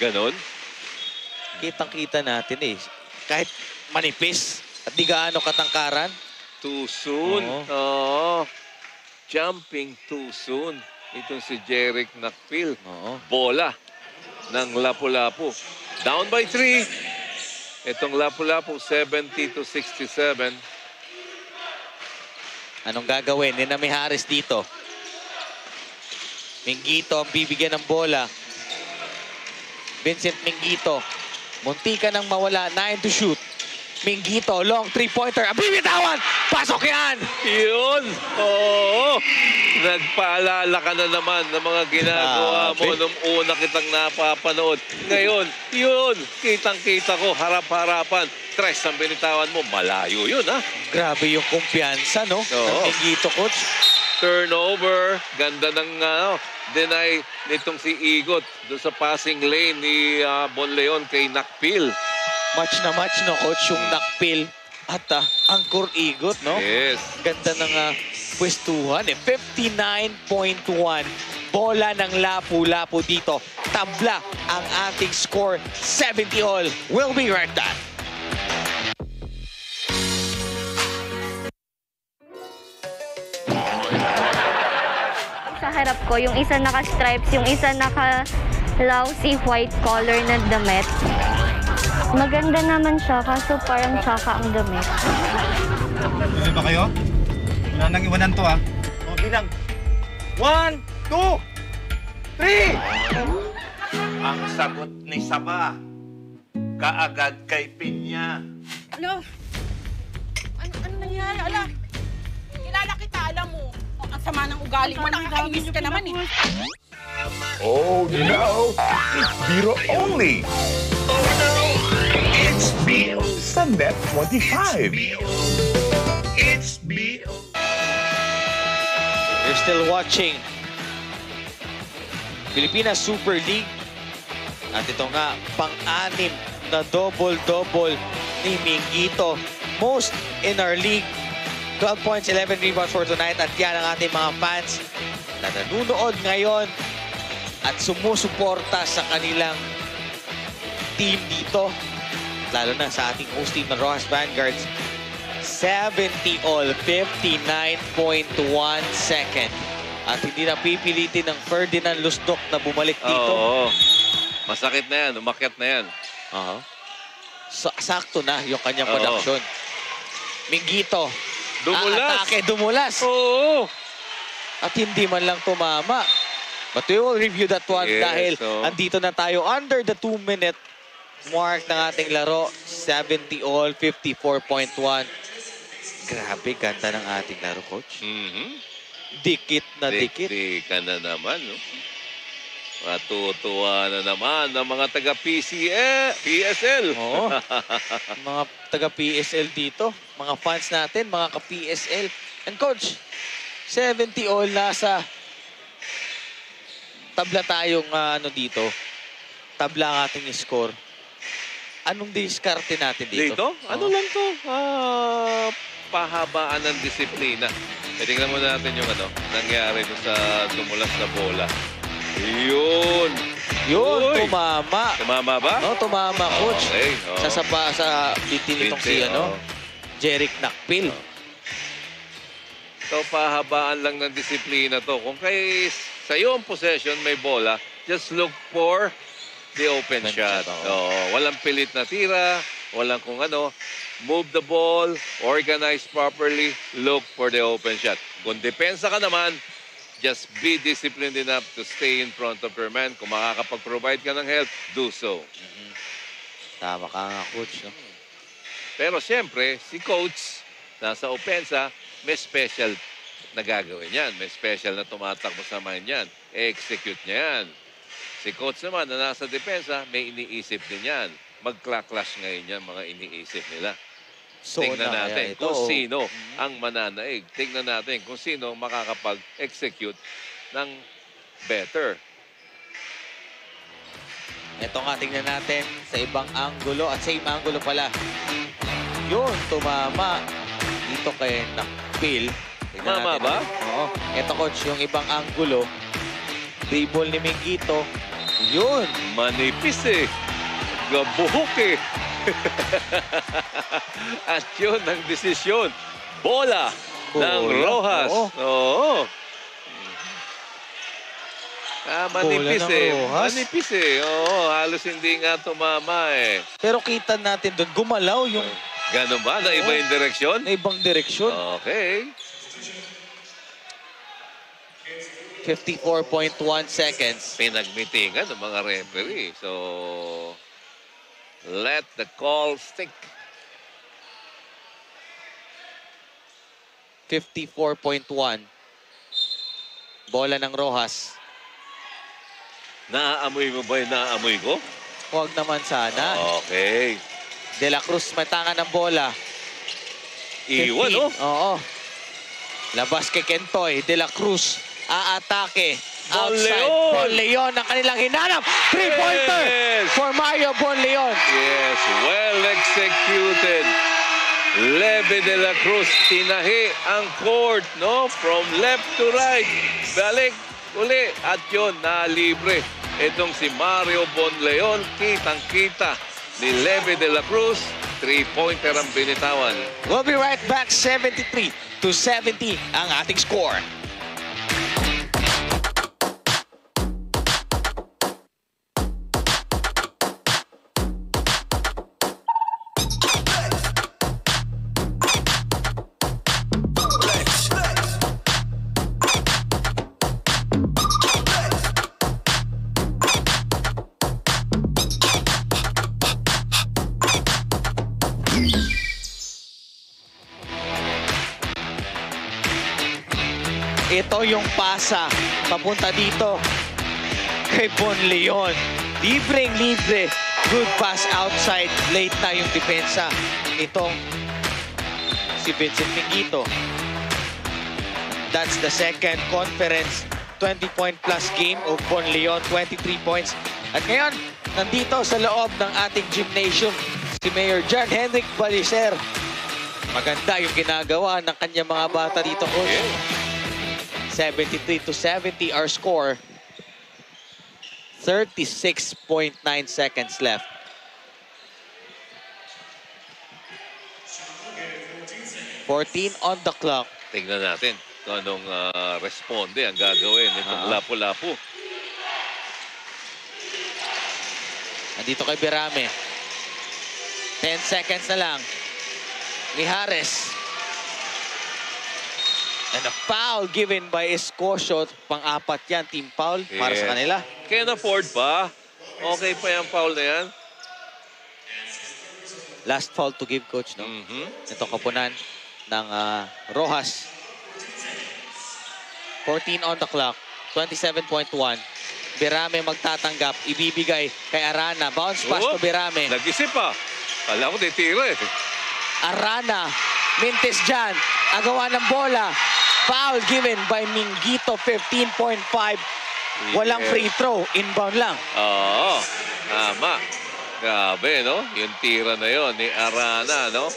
[SPEAKER 2] Ganon?
[SPEAKER 1] Kitang-kita natin eh. Kahit manipis at di gaano katangkaran.
[SPEAKER 2] Too soon. Oo. Jumping too soon. Itong si Jeric Nakpil. Bola ng Lapu-Lapu. Down by three. Itong Lapu-Lapu, 70 to 67.
[SPEAKER 1] Anong gagawin ni na Mihares dito? Mingito ang bibigyan ng bola. Vincent Mingito. Muntika nang mawala. 9 to shoot. Mingito, long three-pointer. Ang bibitawan! Pasok yan!
[SPEAKER 2] Yun! Oo! Nagpaalala ka na naman ng mga ginagawa mo
[SPEAKER 1] Grabe.
[SPEAKER 2] nung una kitang napapanood. Ngayon, yun! Kitang-kita ko, harap-harapan. Tres ang binitawan mo. Malayo yun, ha?
[SPEAKER 1] Grabe yung kumpiyansa, no?
[SPEAKER 2] Oo.
[SPEAKER 1] Ng Mingito, coach.
[SPEAKER 2] Turnover. Ganda ng ano, deny nitong si Igot doon sa passing lane ni ah, Bonleon kay Nakpil.
[SPEAKER 1] Match na match, no, coach? Yung nakpil at ah, angkor igot, no?
[SPEAKER 2] Yes.
[SPEAKER 1] Ganda ng ah, pwestuhan, eh. 59.1. Bola ng Lapu-Lapu dito. Tabla ang ating score. 70 all. We'll be right back.
[SPEAKER 22] Sa harap ko, yung isa naka-stripes, yung isa naka-lousy white collar na damit. Maganda naman siya, kaso parang tsaka ang damit.
[SPEAKER 24] Tuloy ba kayo? Wala nang iwanan to ah. O, bilang. One, two, three!
[SPEAKER 23] Ang sagot ni Saba, kaagad kay Pinya.
[SPEAKER 25] Ala, ano, ano nangyari? Ala, ang sama ng ugali mo, nakakainis ka naman eh.
[SPEAKER 9] Oh no! It's Biro only!
[SPEAKER 23] Oh no! It's B.O.
[SPEAKER 9] Sunnet 25.
[SPEAKER 23] It's B.O.
[SPEAKER 1] You're still watching Pilipinas Super League. At ito nga, pang-anim na double-double ni Mingito. Most in our league. 12 points, 11 rebounds for tonight. At yan ang ating mga fans na nanunood ngayon at sumusuporta sa kanilang team dito. Lalo na sa ating host team na Rojas Vanguards. 70 all, 59.1 second. At hindi na pipilitin ng Ferdinand Lusdok na bumalik dito.
[SPEAKER 2] Oo. Masakit na yan. Umakyat na yan.
[SPEAKER 1] Oo. Sa sakto na yung kanyang
[SPEAKER 2] Oo.
[SPEAKER 1] production. Mingito.
[SPEAKER 2] Dumulas.
[SPEAKER 1] Ang atake, dumulas.
[SPEAKER 2] Oo.
[SPEAKER 1] At hindi man lang tumama. But we will review that one
[SPEAKER 2] Yes,
[SPEAKER 1] dahil
[SPEAKER 2] oo.
[SPEAKER 1] andito na tayo under the 2-minute mark ng ating laro. 70 all, 54.1. Grabe, ganda ng ating laro, coach.
[SPEAKER 2] Mhm.
[SPEAKER 1] Dikit na dikit.
[SPEAKER 2] ka na naman, no? Matutuwa na naman ng mga taga-PCL, PSL.
[SPEAKER 1] Oo. mga taga-PSL dito, mga fans natin, mga ka-PSL. And coach, 70 all nasa tabla tayong ah, ano dito. Tabla ang ating score. Anong diskarte natin dito?
[SPEAKER 2] Dito? Ano
[SPEAKER 1] Oo.
[SPEAKER 2] lang to? Ah, pahabaan ng disiplina. E tingnan mo natin yung ano, nangyari sa dumulas na bola. Yun.
[SPEAKER 1] Yun,
[SPEAKER 2] Uy!
[SPEAKER 1] tumama.
[SPEAKER 2] Tumama ba?
[SPEAKER 1] No, tumama, coach.
[SPEAKER 2] Okay, oo.
[SPEAKER 1] Sa sapa, sa binti nitong si, ano,
[SPEAKER 2] oo.
[SPEAKER 1] Jeric Nakpil.
[SPEAKER 2] So, pahabaan lang ng disiplina to. Kung kay sa iyo ang possession, may bola, just look for the open shot. Oo, walang pilit na tira, walang kung ano. Move the ball, organize properly, look for the open shot. Kung depensa ka naman, just be disciplined enough to stay in front of your man. Kung makakapag-provide ka ng help, do so.
[SPEAKER 1] Tama ka nga, coach. No?
[SPEAKER 2] Pero siyempre, si coach, nasa opensa, may special na gagawin yan. May special na tumatakbo sa mind yan. E-execute niya yan. Si coach naman na nasa depensa, may iniisip din yan. Mag-clash ngayon yan, mga iniisip nila.
[SPEAKER 1] So
[SPEAKER 2] Tingnan
[SPEAKER 1] na
[SPEAKER 2] natin
[SPEAKER 1] ito,
[SPEAKER 2] kung
[SPEAKER 1] oh.
[SPEAKER 2] sino ang mananaig. Tingnan natin kung sino makakapag-execute ng better.
[SPEAKER 1] Ito nga, tingnan natin sa ibang anggulo at same anggulo pala. Yun, tumama. Dito kay Nakpil.
[SPEAKER 2] Tumama ba?
[SPEAKER 1] ang- Oo. Ito, coach, yung ibang anggulo. Dribble ni Mingito. Yun.
[SPEAKER 2] Manipis eh. Gabuhok eh. At yun ang desisyon. Bola, ng
[SPEAKER 1] Bola,
[SPEAKER 2] Rojas.
[SPEAKER 1] oo.
[SPEAKER 2] Oo. Ah, manipis
[SPEAKER 1] ng
[SPEAKER 2] eh.
[SPEAKER 1] Rojas.
[SPEAKER 2] Manipis eh. Oo, halos hindi nga tumama eh.
[SPEAKER 1] Pero kita natin doon, gumalaw yung
[SPEAKER 2] Ganun ba? Na iba yung direksyon?
[SPEAKER 1] na ibang direksyon.
[SPEAKER 2] Okay.
[SPEAKER 1] 54.1 seconds.
[SPEAKER 2] Pinagmitingan ng mga referee. So, let the call stick.
[SPEAKER 1] 54.1. Bola ng Rojas.
[SPEAKER 2] Naaamoy mo ba yung naaamoy ko?
[SPEAKER 1] Huwag naman sana.
[SPEAKER 2] Okay.
[SPEAKER 1] De La Cruz may tanga ng bola.
[SPEAKER 2] Iwan,
[SPEAKER 1] 15.
[SPEAKER 2] oh.
[SPEAKER 1] Oo. Labas kay Kentoy. De La Cruz. Aatake. Outside.
[SPEAKER 2] Bonleon.
[SPEAKER 1] Bonleon ang kanilang hinanap. Three-pointer
[SPEAKER 2] Yes.
[SPEAKER 1] for Mario Bonleon.
[SPEAKER 2] Yes, well executed. Leve de la Cruz, tinahi ang court, no? From left to right. Balik, uli. At yun, nalibre. Itong si Mario Bonleon, kitang-kita ni Leve de la Cruz. Three-pointer ang binitawan.
[SPEAKER 1] We'll be right back. 73 to 70 ang ating score. Pasa papunta dito kay Bon Leon. Libreng libre. Good pass outside. Late na yung depensa nitong si Vincent Mingito. That's the second conference 20-point plus game of Bon Leon, 23 points. At ngayon, nandito sa loob ng ating gymnasium, si Mayor John Henrik Balicer. Maganda yung ginagawa ng kanyang mga bata dito, coach. 73 to 70 our score. 36.9 seconds left. Fourteen on the clock.
[SPEAKER 2] Tingnan natin kung anong ah, responde ang gagawin itong
[SPEAKER 1] Ah.
[SPEAKER 2] lapu-lapu.
[SPEAKER 1] Nandito kay Berame. 10 seconds na lang. Mijares. And a foul given by Escocio. Pang-apat yan, team foul para sa kanila.
[SPEAKER 2] Can afford pa. Okay pa yung foul na yan.
[SPEAKER 1] Last foul to give, coach, no? Ito kapunan ng ah, Rojas. 14 on the clock. 27.1. Berame magtatanggap. Ibibigay kay Arana. Bounce pass to
[SPEAKER 2] Oh,
[SPEAKER 1] Berame.
[SPEAKER 2] Nag-isip pa. Kala ko titira eh.
[SPEAKER 1] Arana. Mintis dyan. Agawa ng bola. Foul given by Mingito. 15.5. Walang free throw. Inbound lang.
[SPEAKER 2] Oo. Tama. Grabe, no? Yung tira na yon ni Arana, no?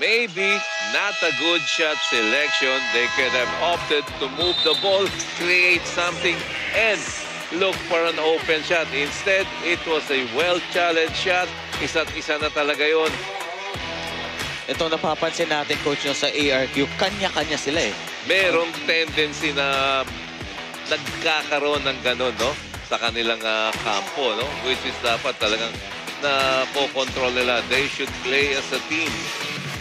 [SPEAKER 2] Maybe not a good shot selection. They could have opted to move the ball, create something, and look for an open shot. Instead, it was a well-challenged shot. Isa't isa na talaga yon.
[SPEAKER 1] Ito napapansin natin, coach, yung sa ARQ, kanya-kanya sila eh.
[SPEAKER 2] Merong tendency na nagkakaroon ng ganun, no? Sa kanilang ah, kampo, no? Which is dapat talagang na po-control nila. They should play as a team.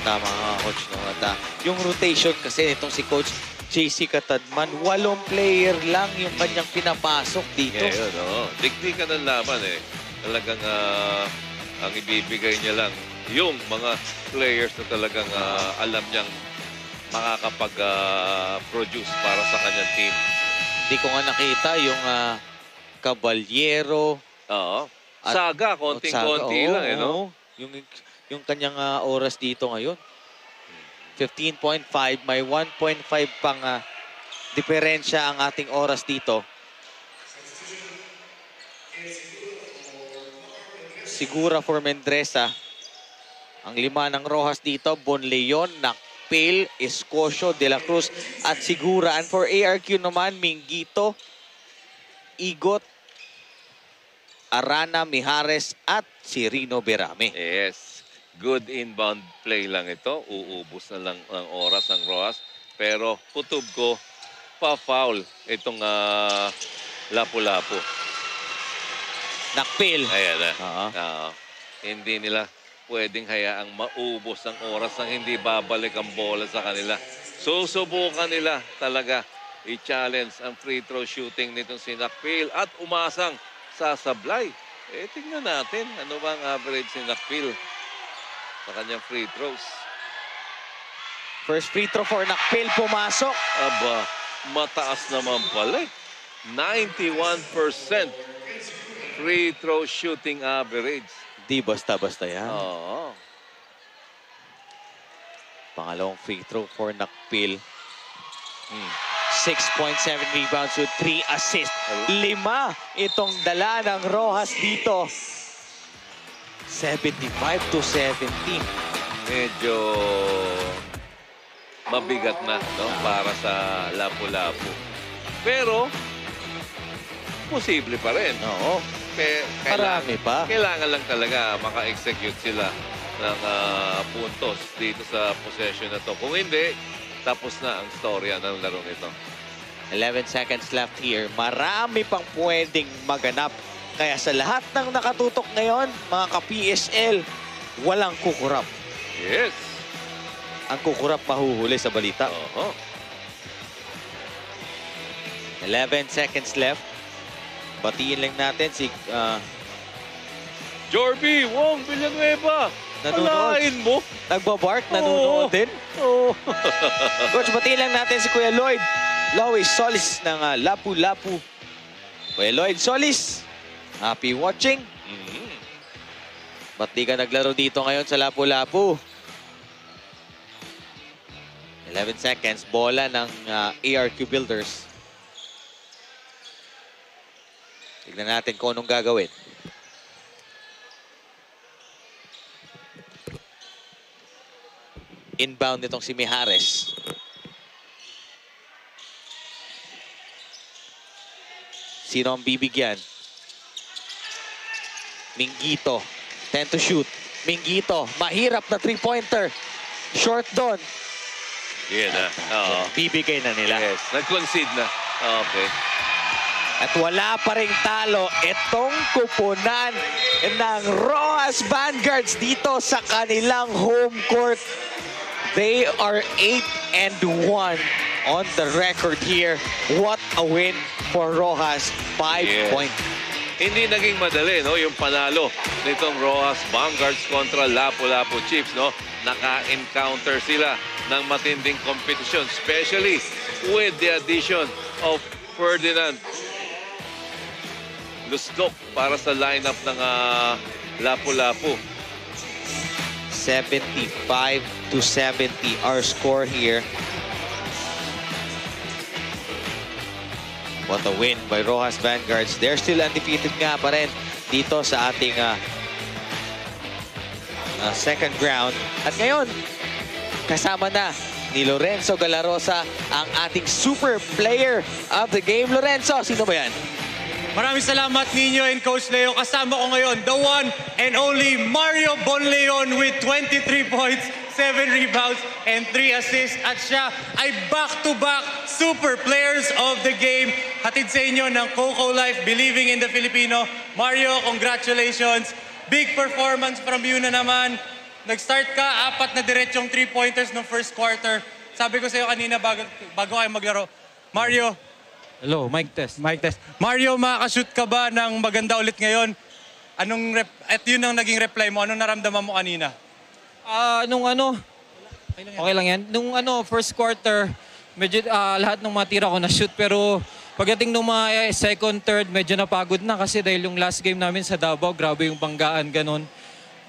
[SPEAKER 1] Tama nga, coach. No? At, ah, yung rotation kasi itong si coach JC Katadman, walong player lang yung kanyang pinapasok dito.
[SPEAKER 2] Yeah, yun, no? Dikdikan ng laban, eh. Talagang ah, ang ibibigay niya lang yung mga players na talagang ah, alam niyang makakapag-produce para sa kanyang team.
[SPEAKER 1] Hindi ko nga nakita yung ah, Caballero.
[SPEAKER 2] Oo.
[SPEAKER 1] At-
[SPEAKER 2] Saga, konting-konti lang, eh, no?
[SPEAKER 1] Yung, yung kanyang ah, oras dito ngayon. 15.5, may 1.5 pang ah, diferensya ang ating oras dito. Sigura for Mendresa. Ang lima ng Rojas dito, Bonleon, Nakpil, Escocio, De La Cruz at Sigura. And for ARQ naman, Mingito, Igot, Arana, Mijares at si Rino Berame.
[SPEAKER 2] Yes. Good inbound play lang ito. Uubos na lang ang oras ng Rojas. Pero kutob ko, pa-foul itong ah, Lapu-Lapu.
[SPEAKER 1] Nakpil.
[SPEAKER 2] Ayan na. Oo. Hindi nila pwedeng hayaang maubos ang oras nang hindi babalik ang bola sa kanila. Susubukan nila talaga i-challenge ang free throw shooting nitong si Nakpil at umasang sasablay. Eh, tingnan natin ano bang average si Nakpil sa kanyang free throws.
[SPEAKER 1] First free throw for Nakpil pumasok.
[SPEAKER 2] Aba, mataas naman pala eh. 91% free throw shooting average.
[SPEAKER 1] Di basta-basta yan.
[SPEAKER 2] Oo.
[SPEAKER 1] Pangalawang free throw for Nakpil.
[SPEAKER 2] Hmm.
[SPEAKER 1] 6.7 rebounds with 3 assists. Lima itong dala ng Rojas dito. 75 to 17.
[SPEAKER 2] Medyo mabigat na no? para sa Lapu-Lapu. Pero, posible pa rin.
[SPEAKER 1] Oo.
[SPEAKER 2] Pe,
[SPEAKER 1] Marami pa.
[SPEAKER 2] Kailangan lang talaga maka-execute sila ng ah, puntos dito sa possession na to. Kung hindi, tapos na ang storya ng laro nito.
[SPEAKER 1] 11 seconds left here. Marami pang pwedeng maganap. Kaya sa lahat ng nakatutok ngayon, mga ka-PSL, walang kukurap.
[SPEAKER 2] Yes.
[SPEAKER 1] Ang kukurap mahuhuli sa balita.
[SPEAKER 2] Oo.
[SPEAKER 1] 11 seconds left. Batiin lang natin si ah,
[SPEAKER 2] Jorby Wong Villanueva. Alain mo.
[SPEAKER 1] Nagbabark, nanonood
[SPEAKER 2] Oo.
[SPEAKER 1] din.
[SPEAKER 2] Oo.
[SPEAKER 1] Coach, batiin lang natin si Kuya Lloyd. Lois Solis ng ah, Lapu-Lapu. Kuya Lloyd Solis, happy watching.
[SPEAKER 2] Mhm.
[SPEAKER 1] Ba't di ka naglaro dito ngayon sa Lapu-Lapu? 11 seconds, bola ng ah, ARQ Builders. Tignan natin kung anong gagawin. Inbound nitong si Mijares. Sino ang bibigyan? Mingito. 10 to shoot. Mingito. Mahirap na three-pointer. Short doon.
[SPEAKER 2] Yan na. Oo.
[SPEAKER 1] Bibigay na nila.
[SPEAKER 2] Yes. Nag-concede na. Okay.
[SPEAKER 1] At wala pa ring talo itong kupunan ng Rojas Vanguards dito sa kanilang home court. They are 8 and 1 on the record here. What a win for Rojas. 5
[SPEAKER 2] Yes.
[SPEAKER 1] point.
[SPEAKER 2] Hindi naging madali, no? Yung panalo nitong Rojas Vanguards kontra Lapu-Lapu Chiefs, no? Naka-encounter sila ng matinding competition, especially with the addition of Ferdinand Lustok para sa lineup ng ah, Lapu-Lapu.
[SPEAKER 1] 75 to 70 our score here. What a win by Rojas Vanguards. They're still undefeated nga pa rin dito sa ating ah, ah, second round. At ngayon, kasama na ni Lorenzo Galarosa ang ating super player of the game. Lorenzo, sino ba yan?
[SPEAKER 3] Maraming salamat ninyo and Coach Leo. Kasama ko ngayon, the one and only Mario Bonleon with 23 points, 7 rebounds, and 3 assists. At siya ay back-to-back super players of the game. Hatid sa inyo ng Coco Life, Believing in the Filipino. Mario, congratulations. Big performance from you na naman. Nag-start ka, apat na diretsong three-pointers ng first quarter. Sabi ko sa iyo kanina bago, bago kayo maglaro, Mario,
[SPEAKER 33] Hello, mic test.
[SPEAKER 3] Mic test. Mario, makakashoot ka ba ng maganda ulit ngayon? Anong rep at yun ang naging reply mo. Anong naramdaman mo kanina?
[SPEAKER 33] Ah, nung ano, okay lang yan. Nung ano, first quarter, medyo ah, lahat ng mga tira ko na shoot pero pagdating nung mga eh, second, third, medyo napagod na kasi dahil yung last game namin sa Davao, grabe yung banggaan, ganun.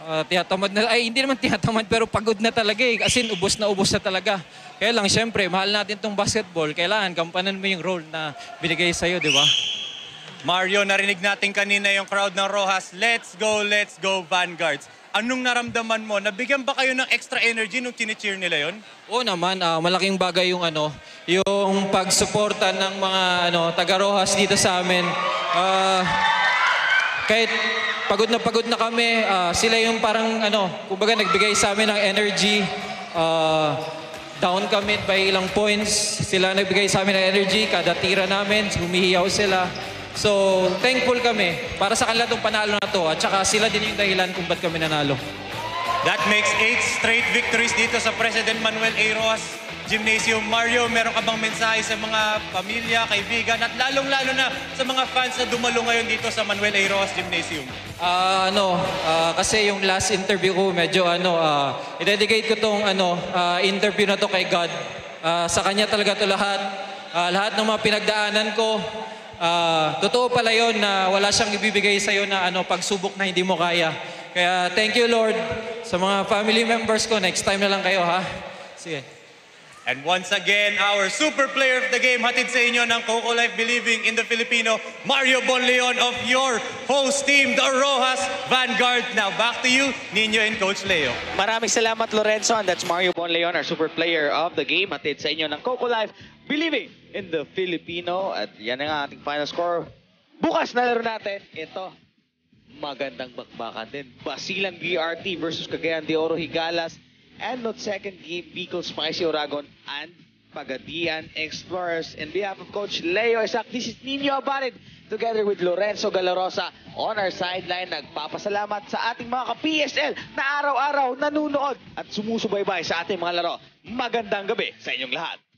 [SPEAKER 33] Ah, tiyatamad na, ay hindi naman tiyatamad pero pagod na talaga eh. As in, ubos na ubos na talaga. Kaya lang, syempre, mahal natin tong basketball. Kailangan, kampanan mo yung role na binigay sa'yo, di ba?
[SPEAKER 3] Mario, narinig natin kanina yung crowd ng Rojas. Let's go, let's go, Vanguards. Anong naramdaman mo? Nabigyan ba kayo ng extra energy nung chine-cheer nila yon?
[SPEAKER 33] Oo naman, ah, malaking bagay yung ano, yung pagsuporta ng mga ano, taga Rojas dito sa amin. Ah, kahit pagod na pagod na kami, ah, sila yung parang ano, kumbaga nagbigay sa amin ng energy. Ah, down kami by ilang points. Sila nagbigay sa amin ng energy, kada tira namin, humihiyaw sila. So, thankful kami para sa kanila itong panalo na to at saka sila din yung dahilan kung ba't kami nanalo.
[SPEAKER 3] That makes eight straight victories dito sa President Manuel A. Rojas Gymnasium. Mario, meron ka bang mensahe sa mga pamilya, kaibigan, at lalong-lalo na sa mga fans na dumalo ngayon dito sa Manuel A. Rojas Gymnasium?
[SPEAKER 33] Ah, ano, ah, kasi yung last interview ko medyo ano, ah, i-dedicate ko tong ano, ah, interview na to kay God. Ah, sa kanya talaga to lahat. Ah, lahat ng mga pinagdaanan ko, ah, totoo pala yon na wala siyang ibibigay sa iyo na ano, pagsubok na hindi mo kaya. Kaya thank you Lord sa mga family members ko. Next time na lang kayo ha. Sige.
[SPEAKER 3] And once again, our super player of the game, hatid sa inyo ng Coco Life Believing in the Filipino, Mario Bonleon of your host team, the Rojas Vanguard. Now, back to you, Nino and Coach Leo.
[SPEAKER 1] Maraming salamat Lorenzo and that's Mario Bonleon, our super player of the game. Hatid sa inyo ng Coco Life, believing in the Filipino. At yan ang ating final score. Bukas na laro natin. Ito, magandang bakbakan din. Basilan BRT versus Cagayan de Oro Higalas. And not second game, Bicol Spicy Oragon and Pagadian Explorers. In behalf of Coach Leo Isaac, this is Nino Abarid together with Lorenzo Galarosa on our sideline. Nagpapasalamat sa ating mga ka-PSL na araw-araw nanunood at sumusubaybay sa ating mga laro. Magandang gabi sa inyong lahat.